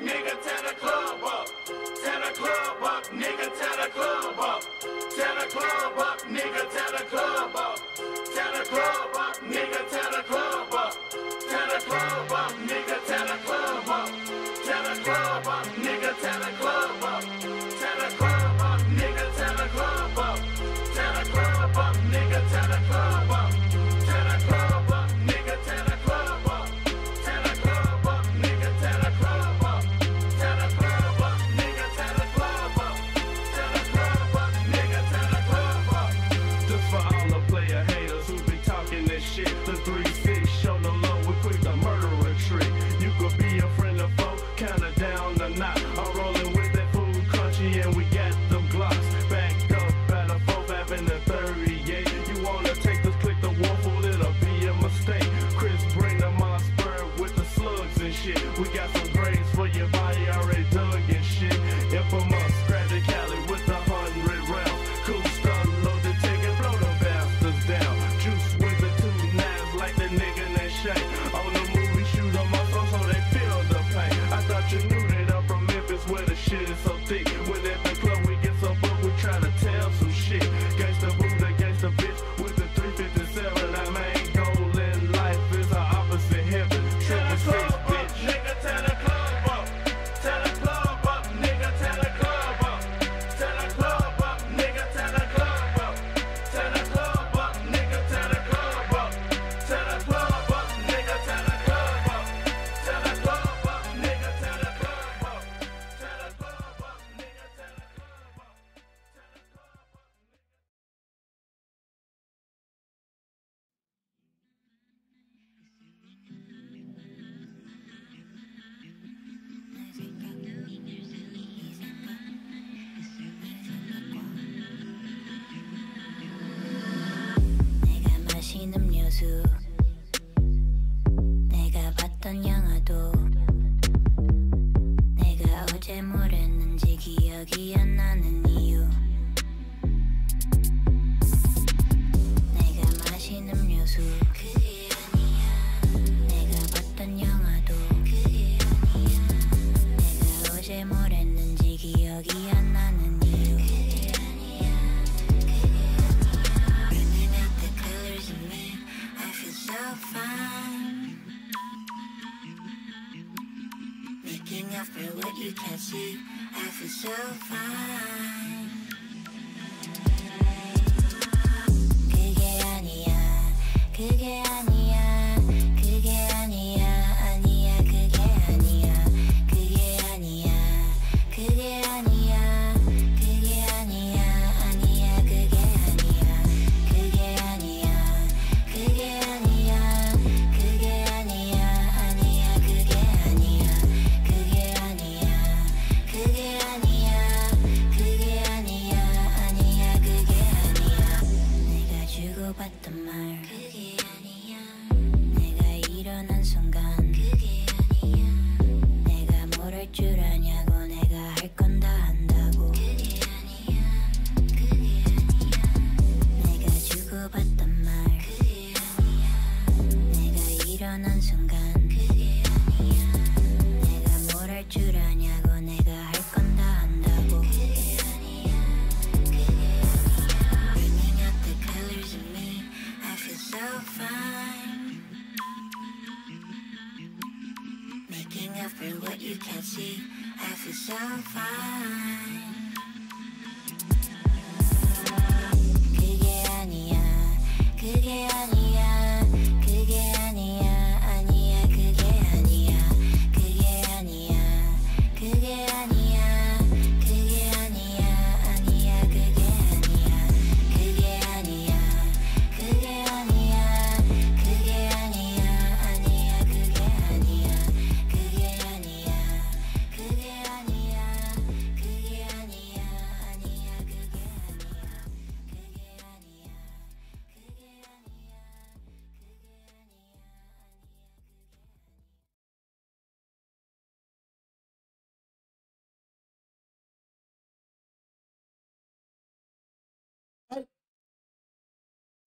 Nigga, tear the club up. Tear the club up. Nigga, tear the club up. Tear the club up. Nigga, tear the club up. Tear the club up. Nigga, tear the club up. Tear the club up. Nigga, tear the club up.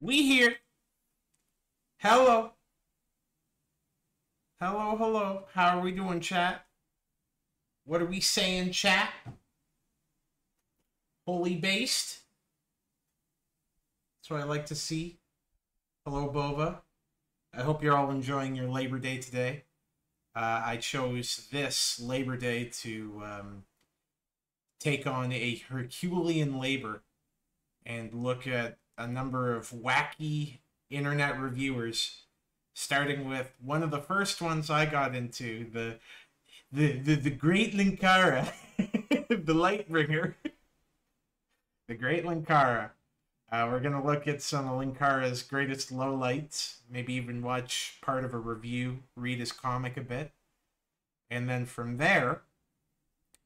We here. Hello. Hello, hello. How are we doing, chat? What are we saying, chat? Holy based. That's what I like to see. Hello, Bova. I hope you're all enjoying your Labor Day today. Uh, I chose this Labor Day to um, take on a Herculean labor and look at a number of wacky internet reviewers, starting with one of the first ones I got into, the the the, the Great Linkara, the Lightbringer, the Great Linkara. Uh, we're gonna look at some of Linkara's greatest lowlights, maybe even watch part of a review, read his comic a bit, and then from there,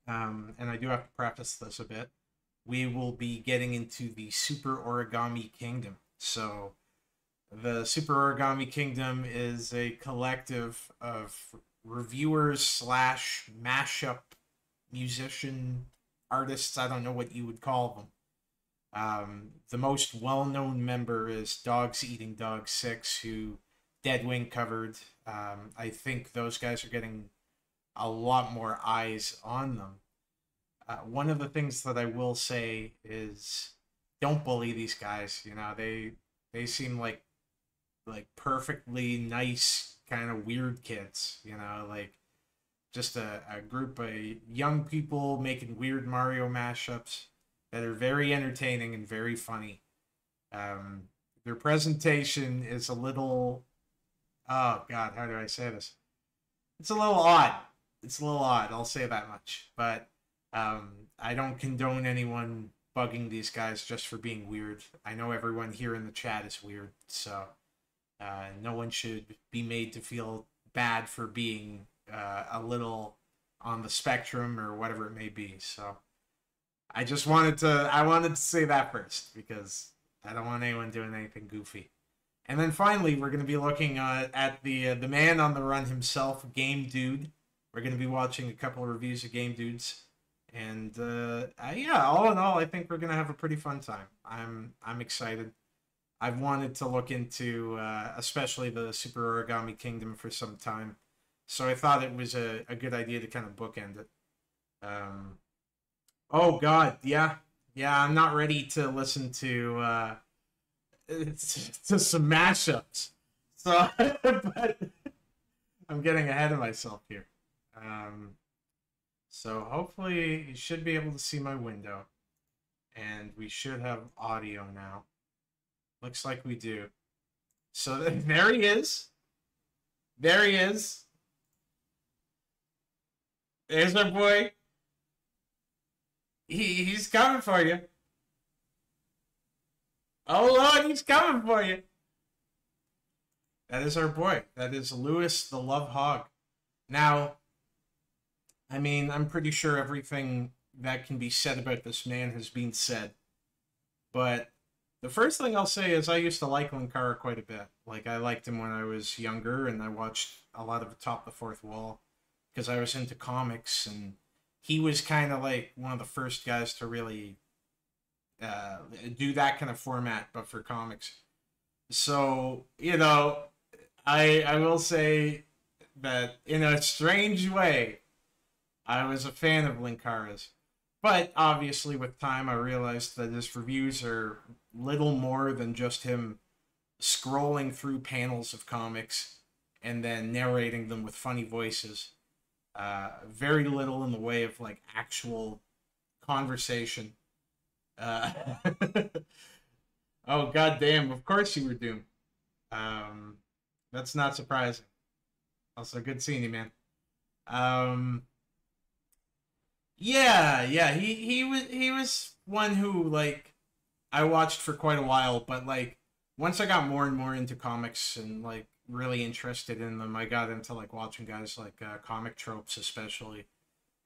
um, and I do have to preface this a bit, we will be getting into the Super Origami Kingdom. So, the Super Origami Kingdom is a collective of reviewers slash mashup musician artists. I don't know what you would call them. Um, the most well known member is Dogs Eating Dog 6, who Deadwing covered. Um, I think those guys are getting a lot more eyes on them. Uh, one of the things that I will say is don't bully these guys. You know, they they seem like like perfectly nice kind of weird kids, you know, like just a, a group of young people making weird Mario mashups that are very entertaining and very funny. Um, their presentation is a little, oh God, how do I say this? It's a little odd. It's a little odd. I'll say that much. But um, I don't condone anyone bugging these guys just for being weird. I know everyone here in the chat is weird, so uh, no one should be made to feel bad for being uh, a little on the spectrum or whatever it may be. So I just wanted to I wanted to say that first because I don't want anyone doing anything goofy. And then finally, we're going to be looking uh, at the uh, the man on the run himself, Game Dude. We're going to be watching a couple of reviews of Game Dudes, and uh, yeah, all in all, I think we're to have a pretty fun time. I'm I'm excited. I've wanted to look into, uh, especially the Super Origami Kingdom for some time, so I thought it was a, a good idea to kind of bookend it. Um, oh God, yeah, yeah, I'm not ready to listen to uh, to some mashups. So, but I'm getting ahead of myself here. Um, so hopefully you should be able to see my window, and we should have audio now. Looks like we do. So there he is. There he is. There's our boy. He he's coming for you. Oh Lord, he's coming for you. That is our boy. That is Lewis the Love Hog. Now, I mean, I'm pretty sure everything that can be said about this man has been said. But the first thing I'll say is I used to like Linkara quite a bit. Like I liked him when I was younger, and I watched a lot of Top the Fourth Wall because I was into comics, and he was kind of like one of the first guys to really uh, do that kind of format, but for comics. So you know, I I will say that in a strange way, I was a fan of Linkara's. But obviously, with time, I realized that his reviews are little more than just him scrolling through panels of comics and then narrating them with funny voices. Uh, very little in the way of like actual conversation. Uh, oh goddamn! Of course you were doomed. Um, that's not surprising. Also, good seeing you, man. Um, yeah, yeah, he he was he was one who like I watched for quite a while, but like once I got more and more into comics and like really interested in them, I got into like watching guys like uh, Comic Tropes, especially,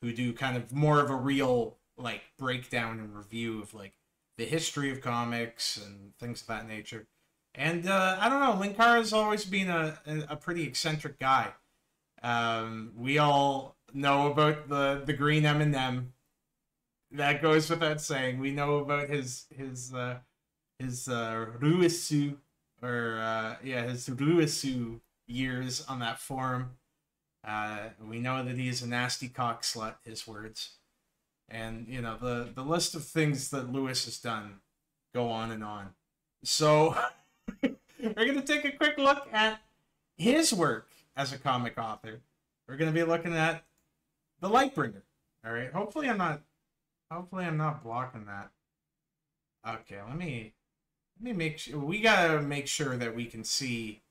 who do kind of more of a real like breakdown and review of like the history of comics and things of that nature. And uh, I don't know, Linkara has always been a, a, a pretty eccentric guy. Um, we all know about the the green M and m That goes without saying. We know about his his uh, his uh, Ruisu or uh, yeah his Ruisu years on that forum. Uh, we know that he's a nasty cock slut, his words. And, you know, the, the list of things that Lewis has done go on and on. So, we're to take a quick look at his work as a comic author. We're going to be looking at The Lightbringer. All right. Hopefully, I'm not. Hopefully, I'm not blocking that. Okay, let me let me make sure. We gotta make sure that we can see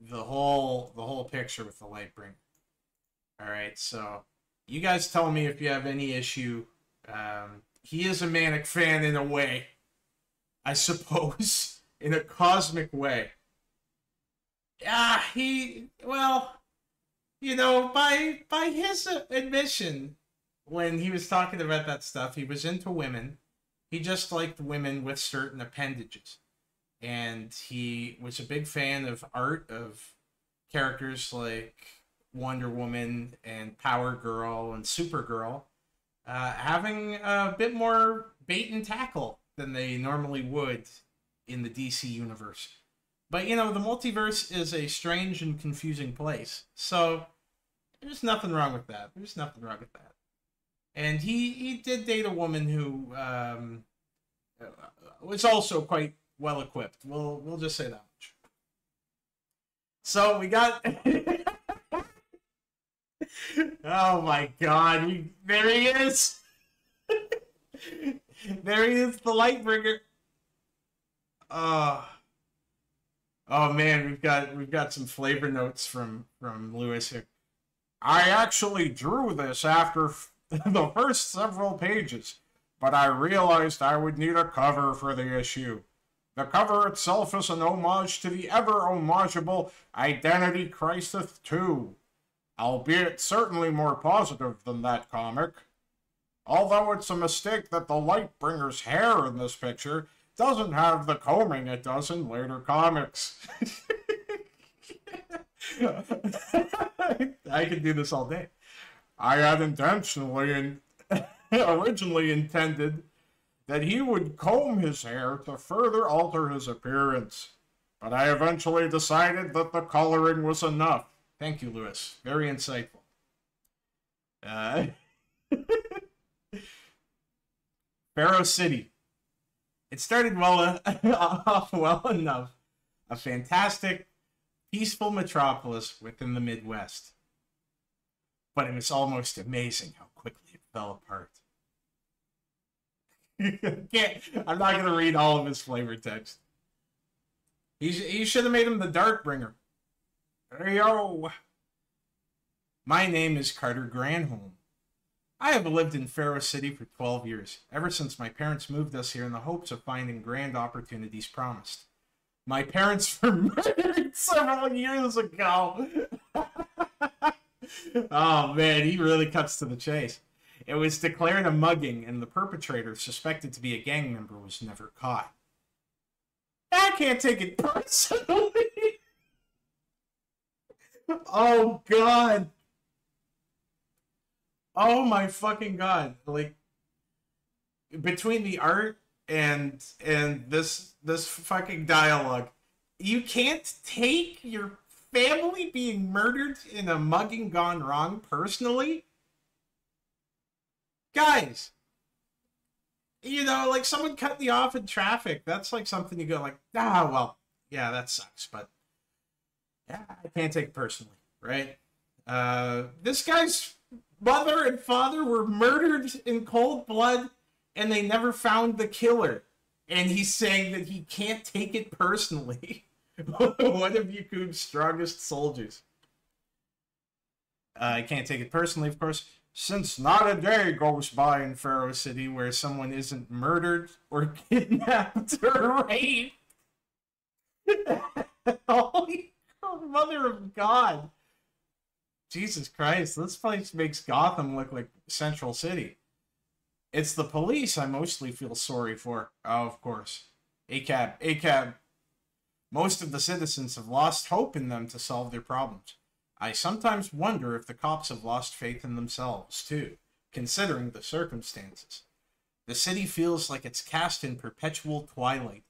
the whole the whole picture with the Lightbringer. All right, so you guys tell me if you have any issue. Um, he is a manic fan in a way, I suppose, in a cosmic way. Yeah, he well, you know, by by his admission, when he was talking about that stuff, he was into women. He just liked women with certain appendages. And he was a big fan of art, of characters like Wonder Woman and Power Girl and Supergirl, uh, having a bit more bait and tackle than they normally would in the DC universe. But you know, the multiverse is a strange and confusing place. So there's nothing wrong with that. There's nothing wrong with that and he he did date a woman who um, was also quite well equipped. We'll we'll just say that much. So we got. oh my God! He, there he is. there he is, the Lightbringer. Oh. Oh man, we've got we've got some flavor notes from from Lewis here. I actually drew this after the first several pages, but I realized I would need a cover for the issue. The cover itself is an homage to the ever homageable Identity Crisis 2, albeit certainly more positive than that comic. Although it's a mistake that the Lightbringer's hair in this picture doesn't have the combing it does in later comics. I could do this all day. I had intentionally and originally intended that he would comb his hair to further alter his appearance. But I eventually decided that the coloring was enough. Thank you, Lewis. Very insightful. Uh, Pharaoh City. It started well off well enough. A fantastic, peaceful metropolis within the Midwest but it was almost amazing how quickly it fell apart. I'm not going to read all of his flavor text. He, he should have made him the Darkbringer. Yo! My name is Carter Granholm. I have lived in Pharaoh City for 12 years, ever since my parents moved us here in the hopes of finding grand opportunities promised. My parents were murdered several years ago. oh man, he really cuts to the chase. It was declared a mugging, and the perpetrator, suspected to be a gang member, was never caught. I can't take it personally. oh god. Oh my fucking god. Like between the art and and this this fucking dialogue, you can't take your family being murdered in a mugging gone wrong personally? Guys, you know, like someone cut me off in traffic. That's like something you go like, ah, well, yeah, that sucks, but yeah, I can't take it personally, right? Uh, this guy's mother and father were murdered in cold blood, and they never found the killer. And he's saying that he can't take it personally. One of Yaku's strongest soldiers. Uh, I can't take it personally, of course, since not a day goes by in Pharaoh City where someone isn't murdered or kidnapped or raped. Holy mother of God. Jesus Christ, this place makes Gotham look like Central City. It's the police I mostly feel sorry for. Oh, of course. ACAB, ACAB, most of the citizens have lost hope in them to solve their problems. I sometimes wonder if the cops have lost faith in themselves, too, considering the circumstances. The city feels like it's cast in perpetual twilight,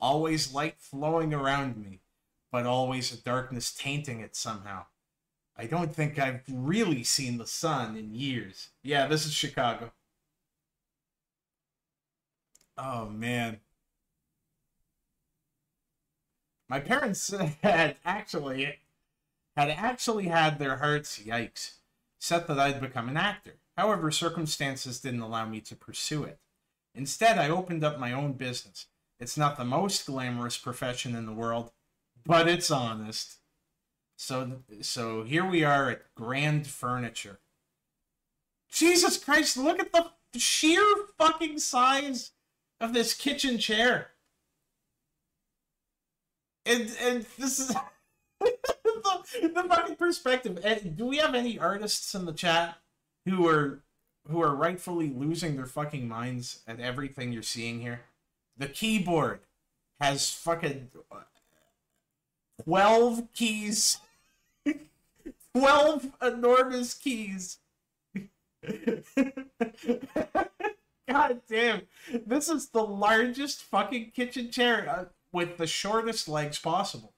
always light flowing around me, but always a darkness tainting it somehow. I don't think I've really seen the sun in years. Yeah, this is Chicago. Oh man. My parents had actually had actually had their hearts yikes set that I'd become an actor. However, circumstances didn't allow me to pursue it. Instead, I opened up my own business. It's not the most glamorous profession in the world, but it's honest. So so here we are at Grand Furniture. Jesus Christ, look at the sheer fucking size of this kitchen chair. And and this is the, the fucking perspective. And do we have any artists in the chat who are who are rightfully losing their fucking minds at everything you're seeing here? The keyboard has fucking 12 keys. 12 enormous keys. God damn. This is the largest fucking kitchen chair uh, with the shortest legs possible.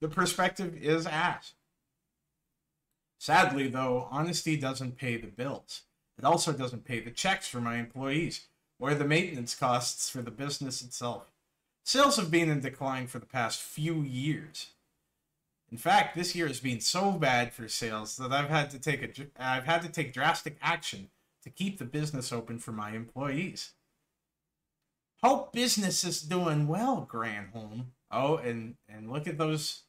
The perspective is ass. Sadly, though, honesty doesn't pay the bills. It also doesn't pay the checks for my employees or the maintenance costs for the business itself. Sales have been in decline for the past few years. In fact, this year has been so bad for sales that I've had to take a I've had to take drastic action to keep the business open for my employees. Hope business is doing well, Granholm. Oh, and and look at those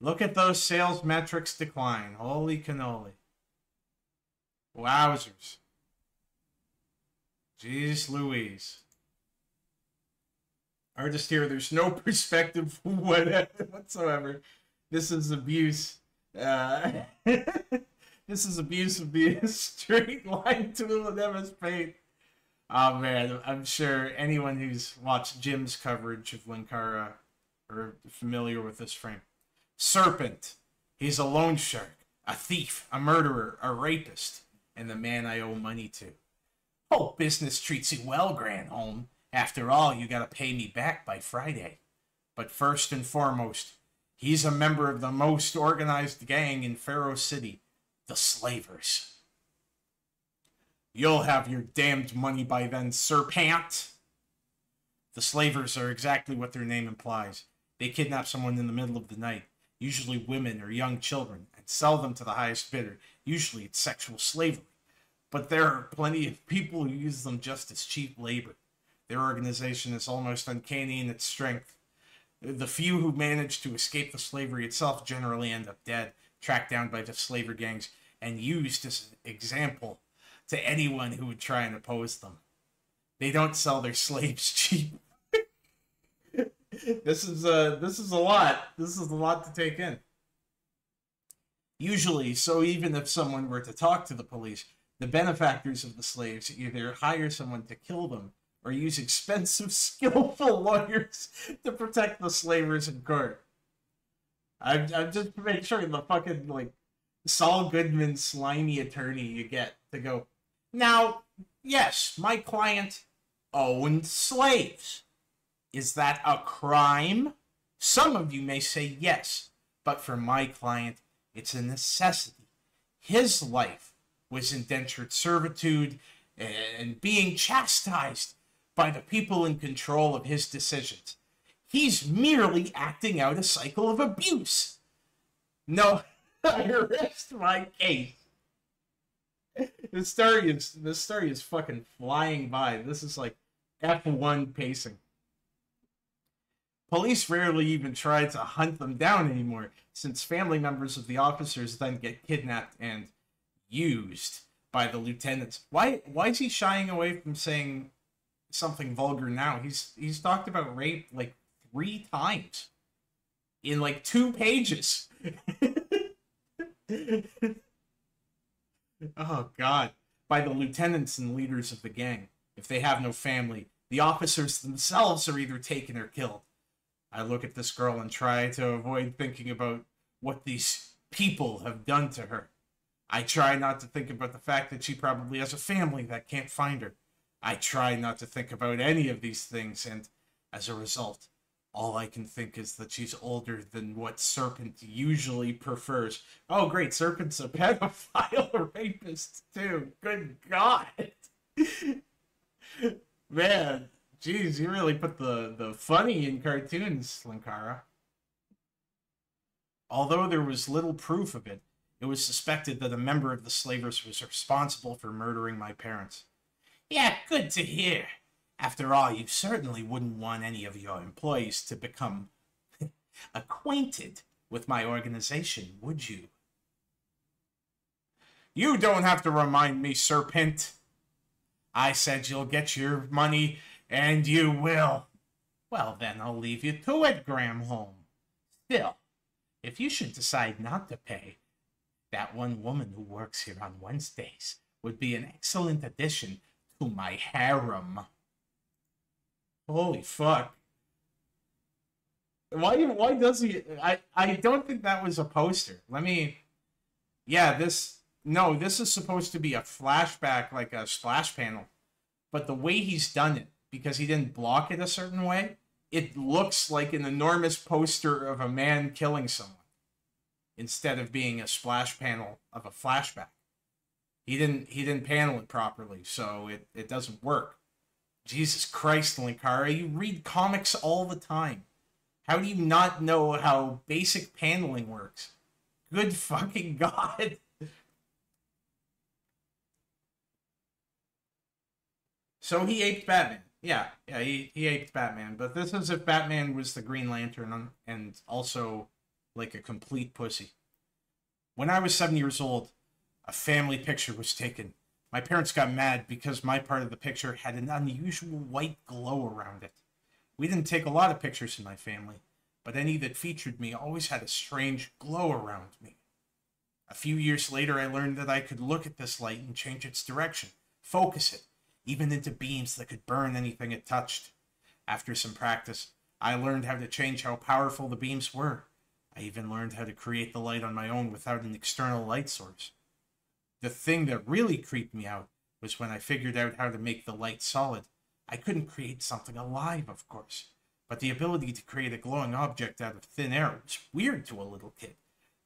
look at those sales metrics decline. Holy cannoli. Wowzers. Jeez Louise. Artist here, there's no perspective whatsoever. This is abuse. Uh, this is abuse of the straight line tool and MS Paint. Oh man, I'm sure anyone who's watched Jim's coverage of Linkara are familiar with this frame. Serpent. He's a loan shark, a thief, a murderer, a rapist, and the man I owe money to. Hope business treats you well, Granholm. After all, you gotta pay me back by Friday. But first and foremost, he's a member of the most organized gang in Pharaoh City, the Slavers. You'll have your damned money by then, Serpent. The Slavers are exactly what their name implies. They kidnap someone in the middle of the night, usually women or young children, and sell them to the highest bidder. Usually it's sexual slavery. But there are plenty of people who use them just as cheap labor. Their organization is almost uncanny in its strength. The few who manage to escape the slavery itself generally end up dead, tracked down by the slaver gangs, and used as an example to anyone who would try and oppose them. They don't sell their slaves cheap. this is a this is a lot. This is a lot to take in. Usually, so even if someone were to talk to the police, the benefactors of the slaves either hire someone to kill them or use expensive, skillful lawyers to protect the slavers in court. I'm, I'm just making sure the fucking like Saul Goodman slimy attorney you get to go. Now, yes, my client owned slaves. Is that a crime? Some of you may say yes, but for my client, it's a necessity. His life was indentured servitude and being chastised by the people in control of his decisions. He's merely acting out a cycle of abuse. No, I rest my case. Is this story is fucking flying by. This is like F1 pacing. Police rarely even try to hunt them down anymore, since family members of the officers then get kidnapped and used by the lieutenants. Why why is he shying away from saying something vulgar now? He's he's talked about rape like three times in like two pages. oh god. By the lieutenants and leaders of the gang. If they have no family, the officers themselves are either taken or killed. I look at this girl and try to avoid thinking about what these people have done to her. I try not to think about the fact that she probably has a family that can't find her. I try not to think about any of these things, and as a result, All I can think is that she's older than what Serpent usually prefers. Oh, great. Serpent's a pedophile rapist, too. Good God. Man, geez, you really put the, the funny in cartoons, Linkara. Although there was little proof of it, it was suspected that a member of the slavers was responsible for murdering my parents. Yeah, good to hear. After all, you certainly wouldn't want any of your employees to become acquainted with my organization, would you? You don't have to remind me, Serpent. I said you'll get your money, and you will. Well, then I'll leave you to it, Granholm. Still, if you should decide not to pay, that one woman who works here on Wednesdays would be an excellent addition to my harem. Holy fuck. Why why does he I I don't think that was a poster. Let me Yeah, this no, this is supposed to be a flashback like a splash panel. But the way he's done it because he didn't block it a certain way, it looks like an enormous poster of a man killing someone instead of being a splash panel of a flashback. He didn't he didn't panel it properly, so it, it doesn't work. Jesus Christ, Linkara, you read comics all the time. How do you not know how basic paneling works? Good fucking god. So he aped Batman. Yeah, yeah, he, he aped Batman. But this is if Batman was the Green Lantern and also like a complete pussy. When I was seven years old, a family picture was taken. My parents got mad because my part of the picture had an unusual white glow around it. We didn't take a lot of pictures in my family, but any that featured me always had a strange glow around me. A few years later, I learned that I could look at this light and change its direction, focus it, even into beams that could burn anything it touched. After some practice, I learned how to change how powerful the beams were. I even learned how to create the light on my own without an external light source. The thing that really creeped me out was when I figured out how to make the light solid. I couldn't create something alive, of course, but the ability to create a glowing object out of thin air was weird to a little kid.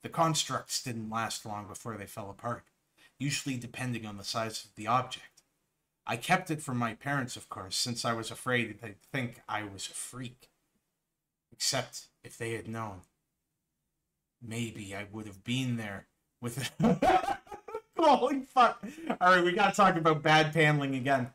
The constructs didn't last long before they fell apart, usually depending on the size of the object. I kept it from my parents, of course, since I was afraid they'd think I was a freak. Except if they had known maybe I would have been there with. Holy fuck! All right, we gotta talk about bad paneling again.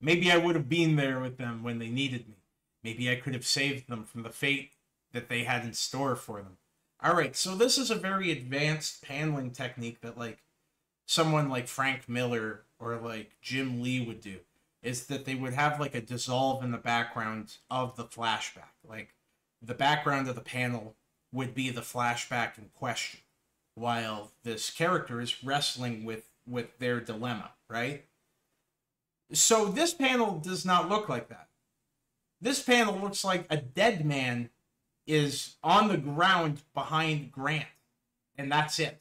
Maybe I would have been there with them when they needed me. Maybe I could have saved them from the fate that they had in store for them. All right, so this is a very advanced paneling technique that like someone like Frank Miller or like Jim Lee would do is that they would have like a dissolve in the background of the flashback. Like the background of the panel would be the flashback in question while this character is wrestling with with their dilemma right? So this panel does not look like that. This panel looks like a dead man is on the ground behind grant and that's it.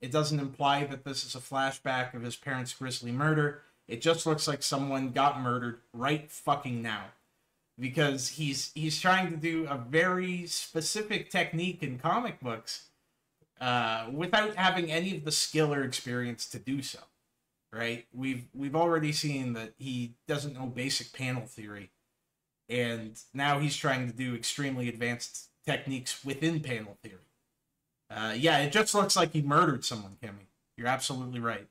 It doesn't imply that this is a flashback of his parents grisly murder. It just looks like someone got murdered right fucking now because he's he's trying to do a very specific technique in comic books uh, without having any of the skill or experience to do so. Right? We've we've already seen that he doesn't know basic panel theory, and now he's trying to do extremely advanced techniques within panel theory. Uh, yeah, it just looks like he murdered someone, Kimmy. You're absolutely right.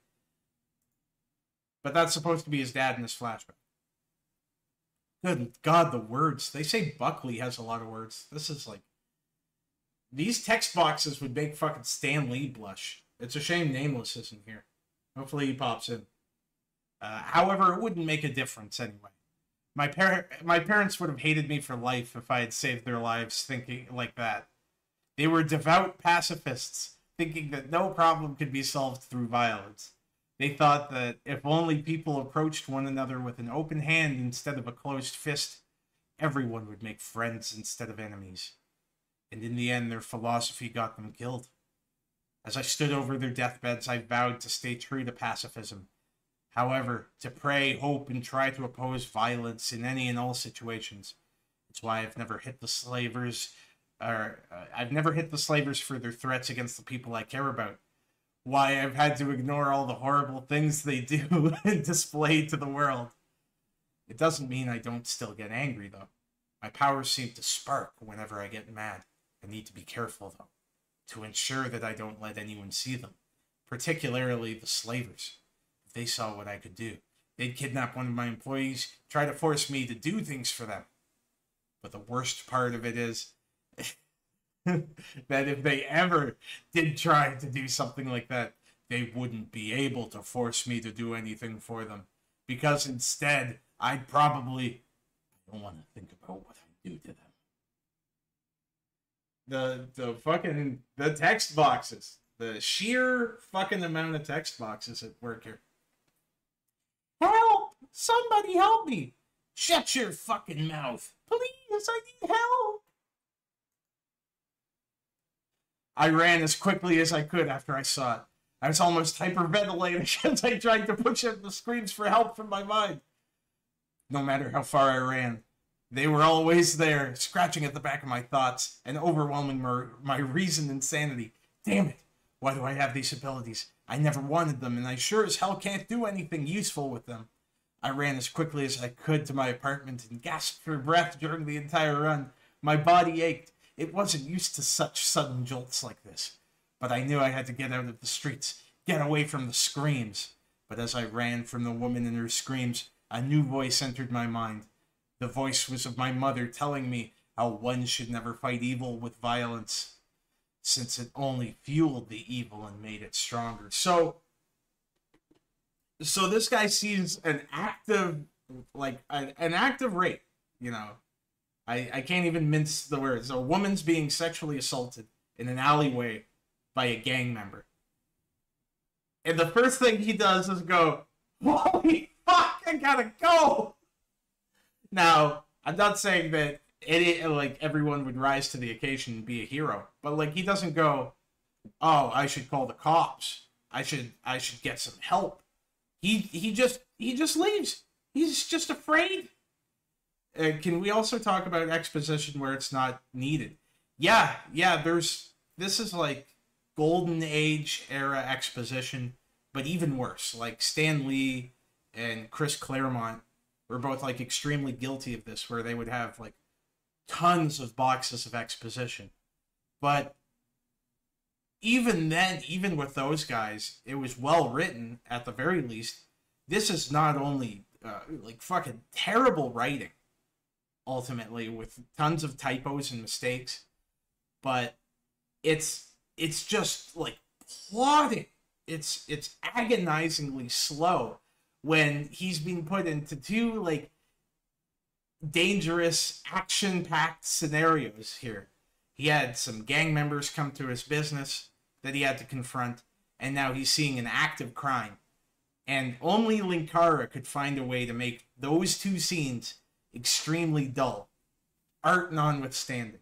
But that's supposed to be his dad in this flashback. Good God, the words. They say Buckley has a lot of words. This is like. These text boxes would make fucking Stan Lee blush. It's a shame Nameless isn't here. Hopefully he pops in. Uh, however, it wouldn't make a difference anyway. My par- my parents would have hated me for life if I had saved their lives thinking like that. They were devout pacifists, thinking that no problem could be solved through violence. They thought that if only people approached one another with an open hand instead of a closed fist, everyone would make friends instead of enemies. And in the end, their philosophy got them killed. As I stood over their deathbeds, I vowed to stay true to pacifism. However, to pray, hope, and try to oppose violence in any and all situations, it's That's why I've never hit the slavers, or uh, I've never hit the slavers for their threats against the people I care about. Why I've had to ignore all the horrible things they do and display to the world. It doesn't mean I don't still get angry, though. My powers seem to spark whenever I get mad. I need to be careful, though, to ensure that I don't let anyone see them, particularly the slavers. If they saw what I could do, they'd kidnap one of my employees, try to force me to do things for them. But the worst part of it is that if they ever did try to do something like that, they wouldn't be able to force me to do anything for them. Because instead, I'd probably. I don't want to think about what I'd do to them. The the fucking the text boxes. The sheer fucking amount of text boxes at work here. Help! Somebody help me! Shut your fucking mouth. Please, I need help. I ran as quickly as I could after I saw it. I was almost hyperventilating as I tried to push out the screams for help from my mind. No matter how far I ran, they were always there, scratching at the back of my thoughts and overwhelming my, my reason and sanity. Damn it! Why do I have these abilities? I never wanted them, and I sure as hell can't do anything useful with them. I ran as quickly as I could to my apartment and gasped for breath during the entire run. My body ached. It wasn't used to such sudden jolts like this. But I knew I had to get out of the streets, get away from the screams. But as I ran from the woman and her screams, a new voice entered my mind. The voice was of my mother telling me how one should never fight evil with violence, since it only fueled the evil and made it stronger. So, so this guy sees an active, like an, an active rape. You know, I I can't even mince the words. A woman's being sexually assaulted in an alleyway by a gang member, and the first thing he does is go, "Holy fuck! I gotta go." Now, I'm not saying that it like everyone would rise to the occasion and be a hero, but like he doesn't go, "Oh, I should call the cops. I should I should get some help." He he just he just leaves. He's just afraid. Uh, can we also talk about exposition where it's not needed? Yeah, yeah. There's this is like golden age era exposition, but even worse. Like Stan Lee and Chris Claremont were both like extremely guilty of this, where they would have like tons of boxes of exposition. But even then, even with those guys, it was well written at the very least. This is not only uh, like fucking terrible writing, ultimately with tons of typos and mistakes, but it's it's just like plotting. It's it's agonizingly slow when he's being put into two like dangerous action-packed scenarios here. He had some gang members come to his business that he had to confront, and now he's seeing an act of crime. And only Linkara could find a way to make those two scenes extremely dull, art notwithstanding.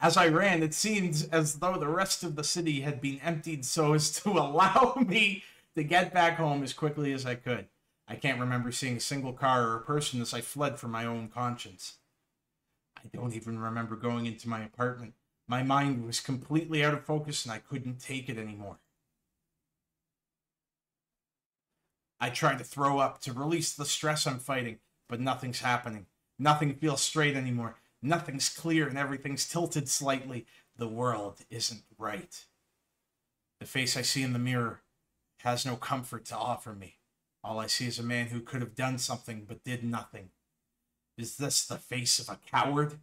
As I ran, it seemed as though the rest of the city had been emptied so as to allow me to get back home as quickly as I could. I can't remember seeing a single car or a person as I fled from my own conscience. I don't even remember going into my apartment. My mind was completely out of focus and I couldn't take it anymore. I try to throw up to release the stress I'm fighting, but nothing's happening. Nothing feels straight anymore. Nothing's clear and everything's tilted slightly. The world isn't right. The face I see in the mirror has no comfort to offer me. All I see is a man who could have done something but did nothing. Is this the face of a coward?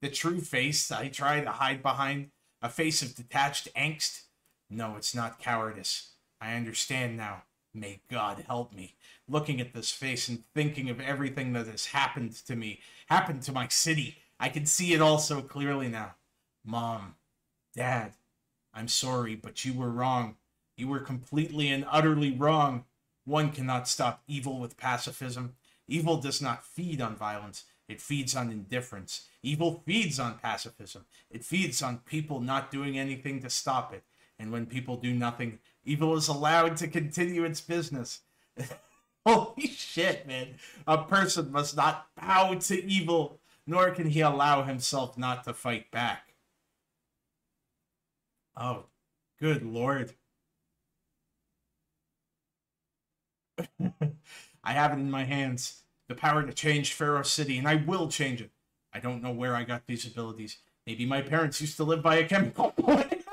The true face I try to hide behind? A face of detached angst? No, it's not cowardice. I understand now. May God help me. Looking at this face and thinking of everything that has happened to me, happened to my city, I can see it all so clearly now. Mom, Dad, I'm sorry, but you were wrong. You were completely and utterly wrong. One cannot stop evil with pacifism. Evil does not feed on violence, it feeds on indifference. Evil feeds on pacifism, it feeds on people not doing anything to stop it. And when people do nothing, evil is allowed to continue its business. Holy shit, man. A person must not bow to evil, nor can he allow himself not to fight back. Oh, good lord. I have it in my hands. The power to change Pharaoh City, and I will change it. I don't know where I got these abilities. Maybe my parents used to live by a chemical plant.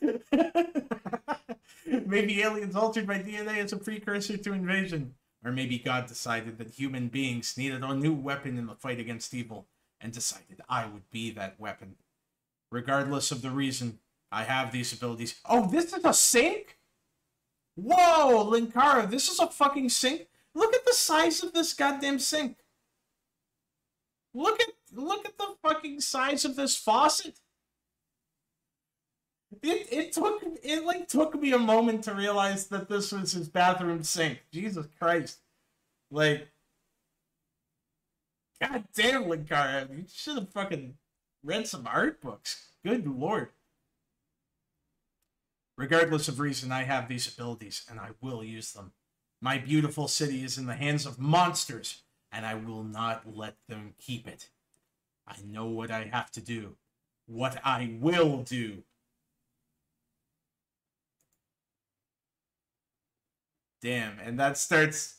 maybe aliens altered my DNA as a precursor to invasion. Or maybe God decided that human beings needed a new weapon in the fight against evil and decided I would be that weapon. Regardless of the reason, I have these abilities. Oh, this is a sink? Whoa, Linkara, this is a fucking sink. Look at the size of this goddamn sink. Look at look at the fucking size of this faucet. It it took it like took me a moment to realize that this was his bathroom sink. Jesus Christ. Like God damn Linkara, you should have fucking read some art books. Good lord. Regardless of reason, I have these abilities, and I will use them. My beautiful city is in the hands of monsters, and I will not let them keep it. I know what I have to do. What I will do. Damn, and that starts.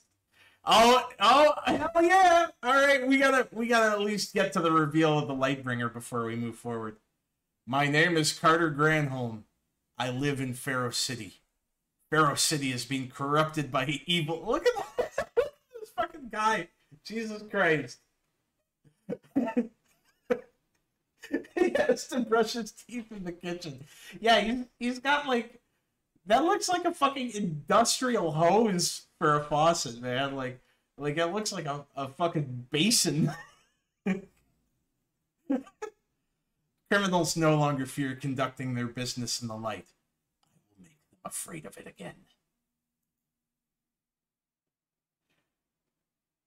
Oh, oh, hell yeah! All right, we gotta, we gotta at least get to the reveal of the Lightbringer before we move forward. My name is Carter Granholm. I live in Pharaoh City. Pharaoh City is being corrupted by evil. Look at this fucking guy. Jesus Christ. he has to brush his teeth in the kitchen. Yeah, he's, he's got like that looks like a fucking industrial hose for a faucet, man. Like like it looks like a, a fucking basin. Criminals no longer fear conducting their business in the light. I will make them afraid of it again.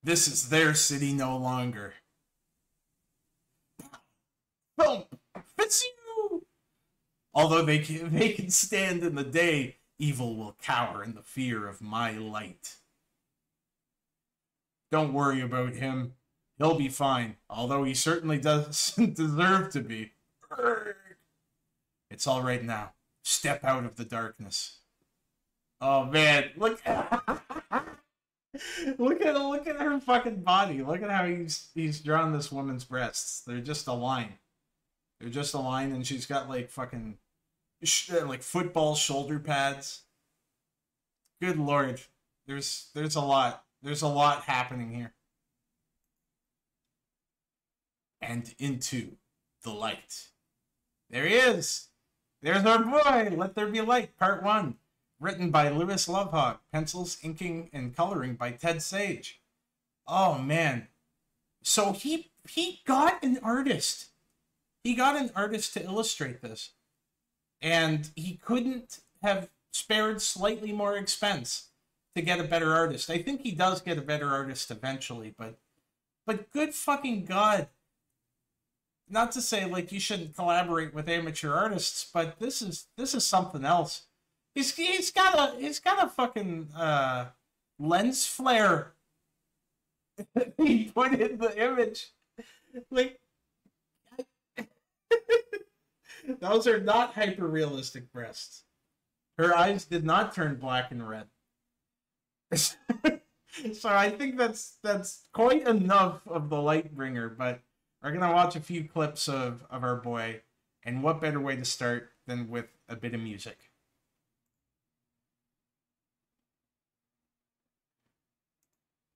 This is their city no longer. Boom! Fits you! Although they can, they can stand in the day, evil will cower in the fear of my light. Don't worry about him. He'll be fine, although he certainly doesn't deserve to be. It's all right now. Step out of the darkness. Oh man, look Look at look at her fucking body. Look at how he's he's drawn this woman's breasts. They're just a line. They're just a line, and she's got like fucking uh, like football shoulder pads. Good lord, there's there's a lot. There's a lot happening here. And into the light. There he is. There's our boy. Let there be light. Part one. Written by Lewis Lovhaug. Pencils, inking, and coloring by Ted Sage. Oh man. So he he got an artist. He got an artist to illustrate this. And he couldn't have spared slightly more expense to get a better artist. I think he does get a better artist eventually, but but good fucking god not to say like you shouldn't collaborate with amateur artists, but this is this is something else. He's he's got a he's got a fucking uh, lens flare. he put in the image, like those are not hyper realistic breasts. Her eyes did not turn black and red. so I think that's that's quite enough of the Lightbringer, but we're gonna watch a few clips of of our boy, and what better way to start than with a bit of music?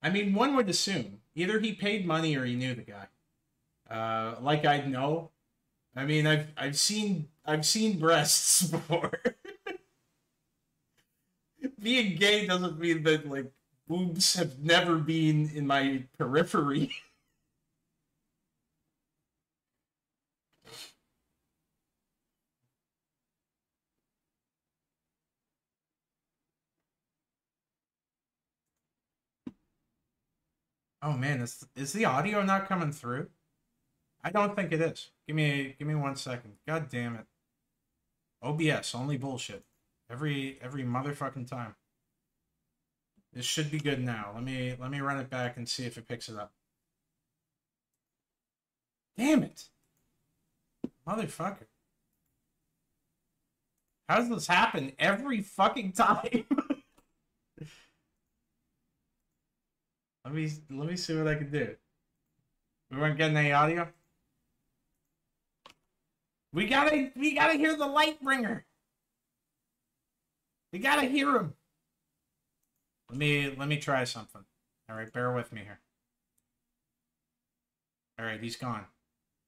I mean, one would assume either he paid money or he knew the guy. Uh, like I know, I mean, I've I've seen I've seen breasts before. Being gay doesn't mean that like boobs have never been in my periphery. Oh man, is is the audio not coming through? I don't think it is. Give me give me one second. God damn it. OBS, only bullshit. Every every motherfucking time. This should be good now. Let me let me run it back and see if it picks it up. Damn it. Motherfucker. How does this happen every fucking time? Let me let me see what I can do. We weren't getting any audio. We gotta we gotta hear the light bringer. We gotta hear him. Let me let me try something. All right, bear with me here. All right, he's gone.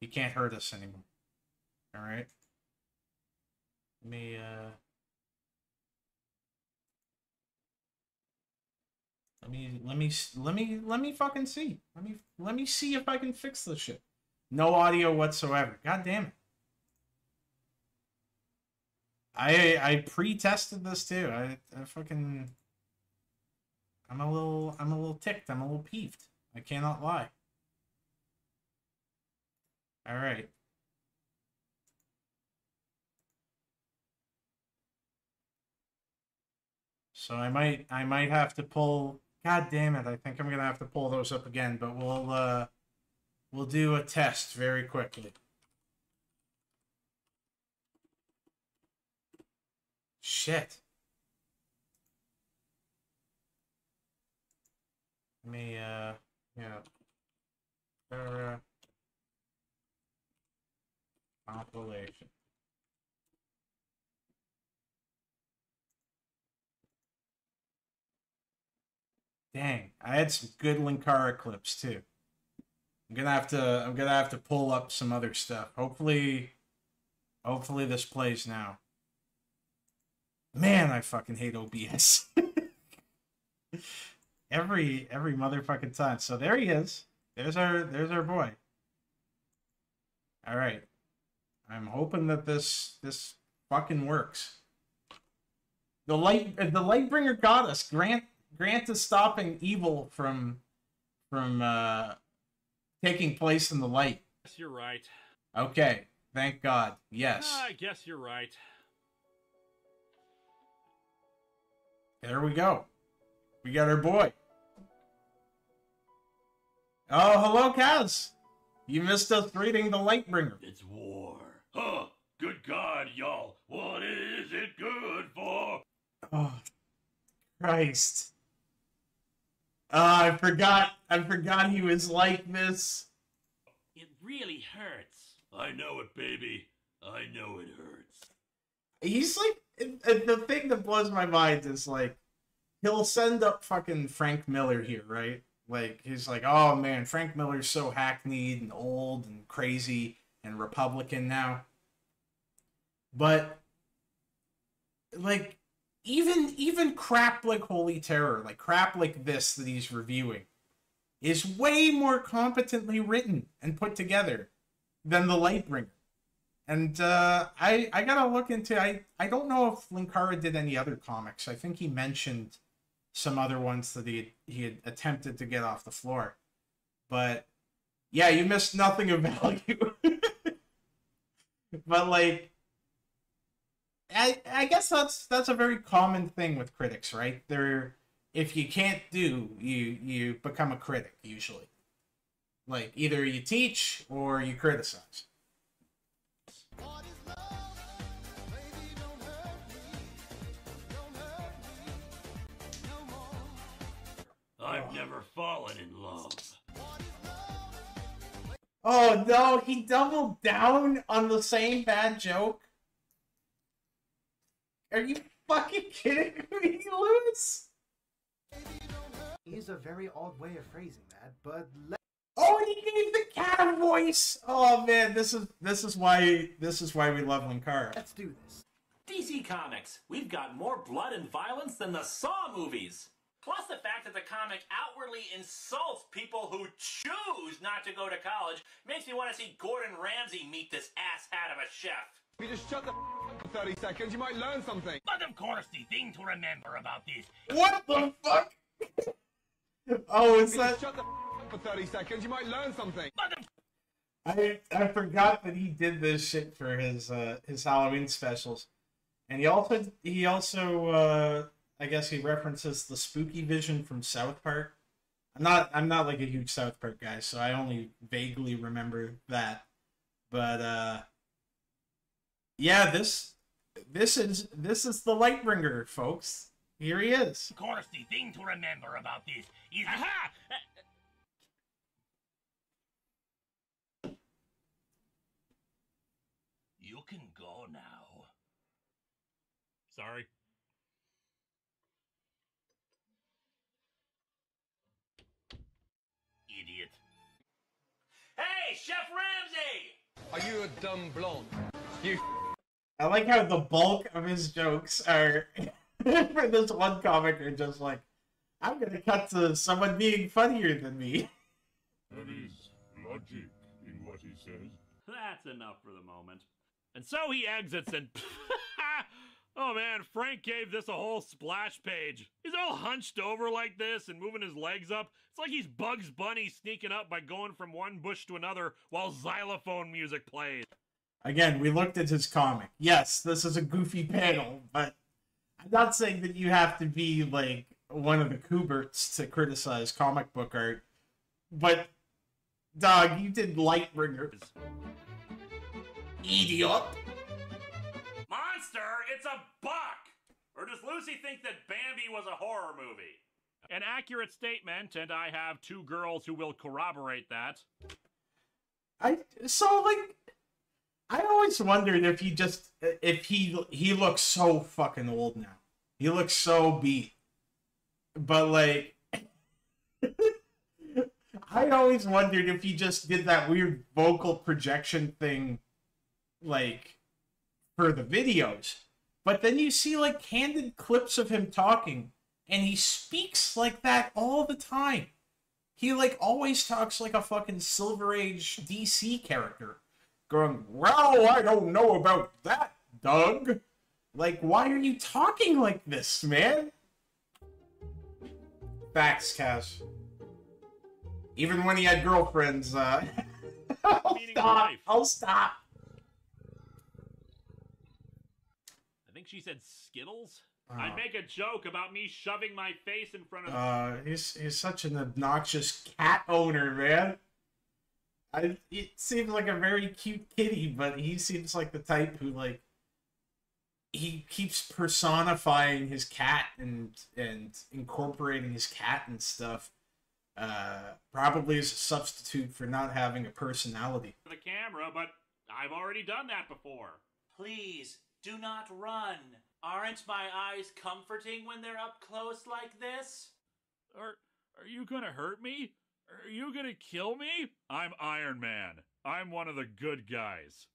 He can't hurt us anymore. All right. Let me uh Let me let me let me let me fucking see. Let me let me see if I can fix this shit. No audio whatsoever. God damn it. I I pre-tested this too. I, I fucking I'm a little I'm a little ticked. I'm a little peeved. I cannot lie. All right. So I might I might have to pull God damn it. I think I'm to have to pull those up again, but we'll uh we'll do a test very quickly. Shit. Let me, uh, yeah. Terra compilation. Dang, I had some good Linkara clips too. I'm gonna have to I'm gonna have to pull up some other stuff. Hopefully hopefully this plays now. Man, I fucking hate OBS. every every motherfucking time. So there he is. There's our there's our boy. All right. I'm hoping that this this fucking works. The light the lightbringer got us. Grant Grant is stopping evil from from uh taking place in the light. Yes, you're right. Okay. Thank God. Yes. I guess you're right. There we go. We got our boy. Oh, hello, Kaz. You missed us reading the Lightbringer. It's war. Huh. Good God, y'all. What is it good for? Oh, Christ. Oh, I forgot. I forgot he was like this. It really hurts. I know it, baby. I know it hurts. He's like, and- and the thing that blows my mind is like, he'll send up fucking Frank Miller here, right? Like, he's like, oh man, Frank Miller's so hackneyed and old and crazy and Republican now. But, like, even even crap like Holy Terror, like crap like this that he's reviewing, is way more competently written and put together than the Lightbringer. And uh, I I gotta look into I I don't know if Linkara did any other comics. I think he mentioned some other ones that he he had attempted to get off the floor, but yeah, you missed nothing of value. but like, I I guess that's that's a very common thing with critics, right? They're if you can't do, you you become a critic usually. Like either you teach or you criticize. I've never fallen in love. Oh no, he doubled down on the same bad joke. Are you fucking kidding me, Lewis? is a very odd way of phrasing that, but let Oh, he gave the cat a voice. Oh man, this is this is why this is why we love Linkara. us do this. DC Comics, we've got more blood and violence than the Saw movies. Plus the fact that the comic outwardly insults people who choose not to go to college makes me want to see Gordon Ramsay meet this asshat of a chef. If you just shut the f- for 30 seconds, you might learn something. But of course, the thing to remember about this What the fuck? oh, it's If that? shut the f- for 30 seconds, you might learn something. I I forgot that he did this shit for his uh his Halloween specials, and he also he also uh I guess he references the spooky vision from South Park. I'm not I'm not like a huge South Park guy, so I only vaguely remember that. But uh yeah, this this is this is the Lightbringer, folks. Here he is. Of course, the thing to remember about this is. Aha! You can go now. Sorry. Idiot. Hey, Chef Ramsay! Are you a dumb blonde? You I like how the bulk of his jokes are for this one comic are just like, I'm gonna cut to someone being funnier than me. There is logic in what he says. That's enough for the moment. And so he exits and. oh man, Frank gave this a whole splash page. He's all hunched over like this and moving his legs up. It's like he's Bugs Bunny sneaking up by going from one bush to another while xylophone music plays. Again, we looked at his comic. Yes, this is a goofy panel, but I'm not saying that you have to be like one of the Kuberts to criticize comic book art. But dog, you did Lightbringer. Idiot. Monster, it's a buck! Or does Lucy think that Bambi was a horror movie? An accurate statement, and I have two girls who will corroborate that. I so like I always wondered if he just if he he looks so fucking old now. He looks so beat. But like I always wondered if he just did that weird vocal projection thing like for the videos. But then you see like candid clips of him talking and he speaks like that all the time. He like always talks like a fucking Silver Age DC character going, Well, I don't know about that, Doug. Like, why are you talking like this, man? Facts, Cash. Even when he had girlfriends, uh. I'll stop. I'll stop. I think she said Skittles? Oh. I'd make a joke about me shoving my face in front of. Uh, he's he's such an obnoxious cat owner, man. I it seems like a very cute kitty, but he seems like the type who like he keeps personifying his cat and and incorporating his cat and stuff. Uh, probably as a substitute for not having a personality. the camera, but I've already done that before. Please, do not run. Aren't my eyes comforting when they're up close like this? Are are you gonna hurt me? Are you gonna kill me? I'm Iron Man. I'm one of the good guys.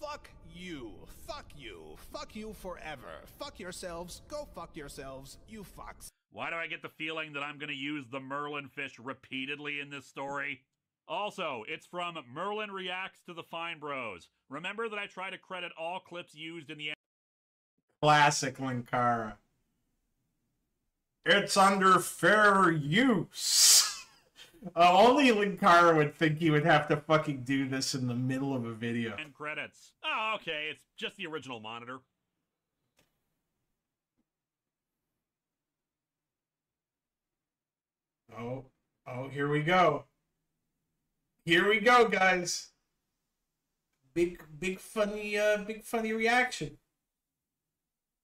Fuck you. Fuck you. Fuck you forever. Fuck yourselves. Go fuck yourselves. You fucks. Why do I get the feeling that I'm gonna use the Merlin fish repeatedly in this story? Also, it's from Merlin Reacts to the Fine Bros. Remember that I try to credit all clips used in the Classic Linkara. It's under fair use. Uh, only Linkara would think he would have to fucking do this in the middle of a video. end credits. Oh, okay, it's just the original monitor. Oh, oh, here we go. Here we go, guys. Big, big funny, uh, big funny reaction.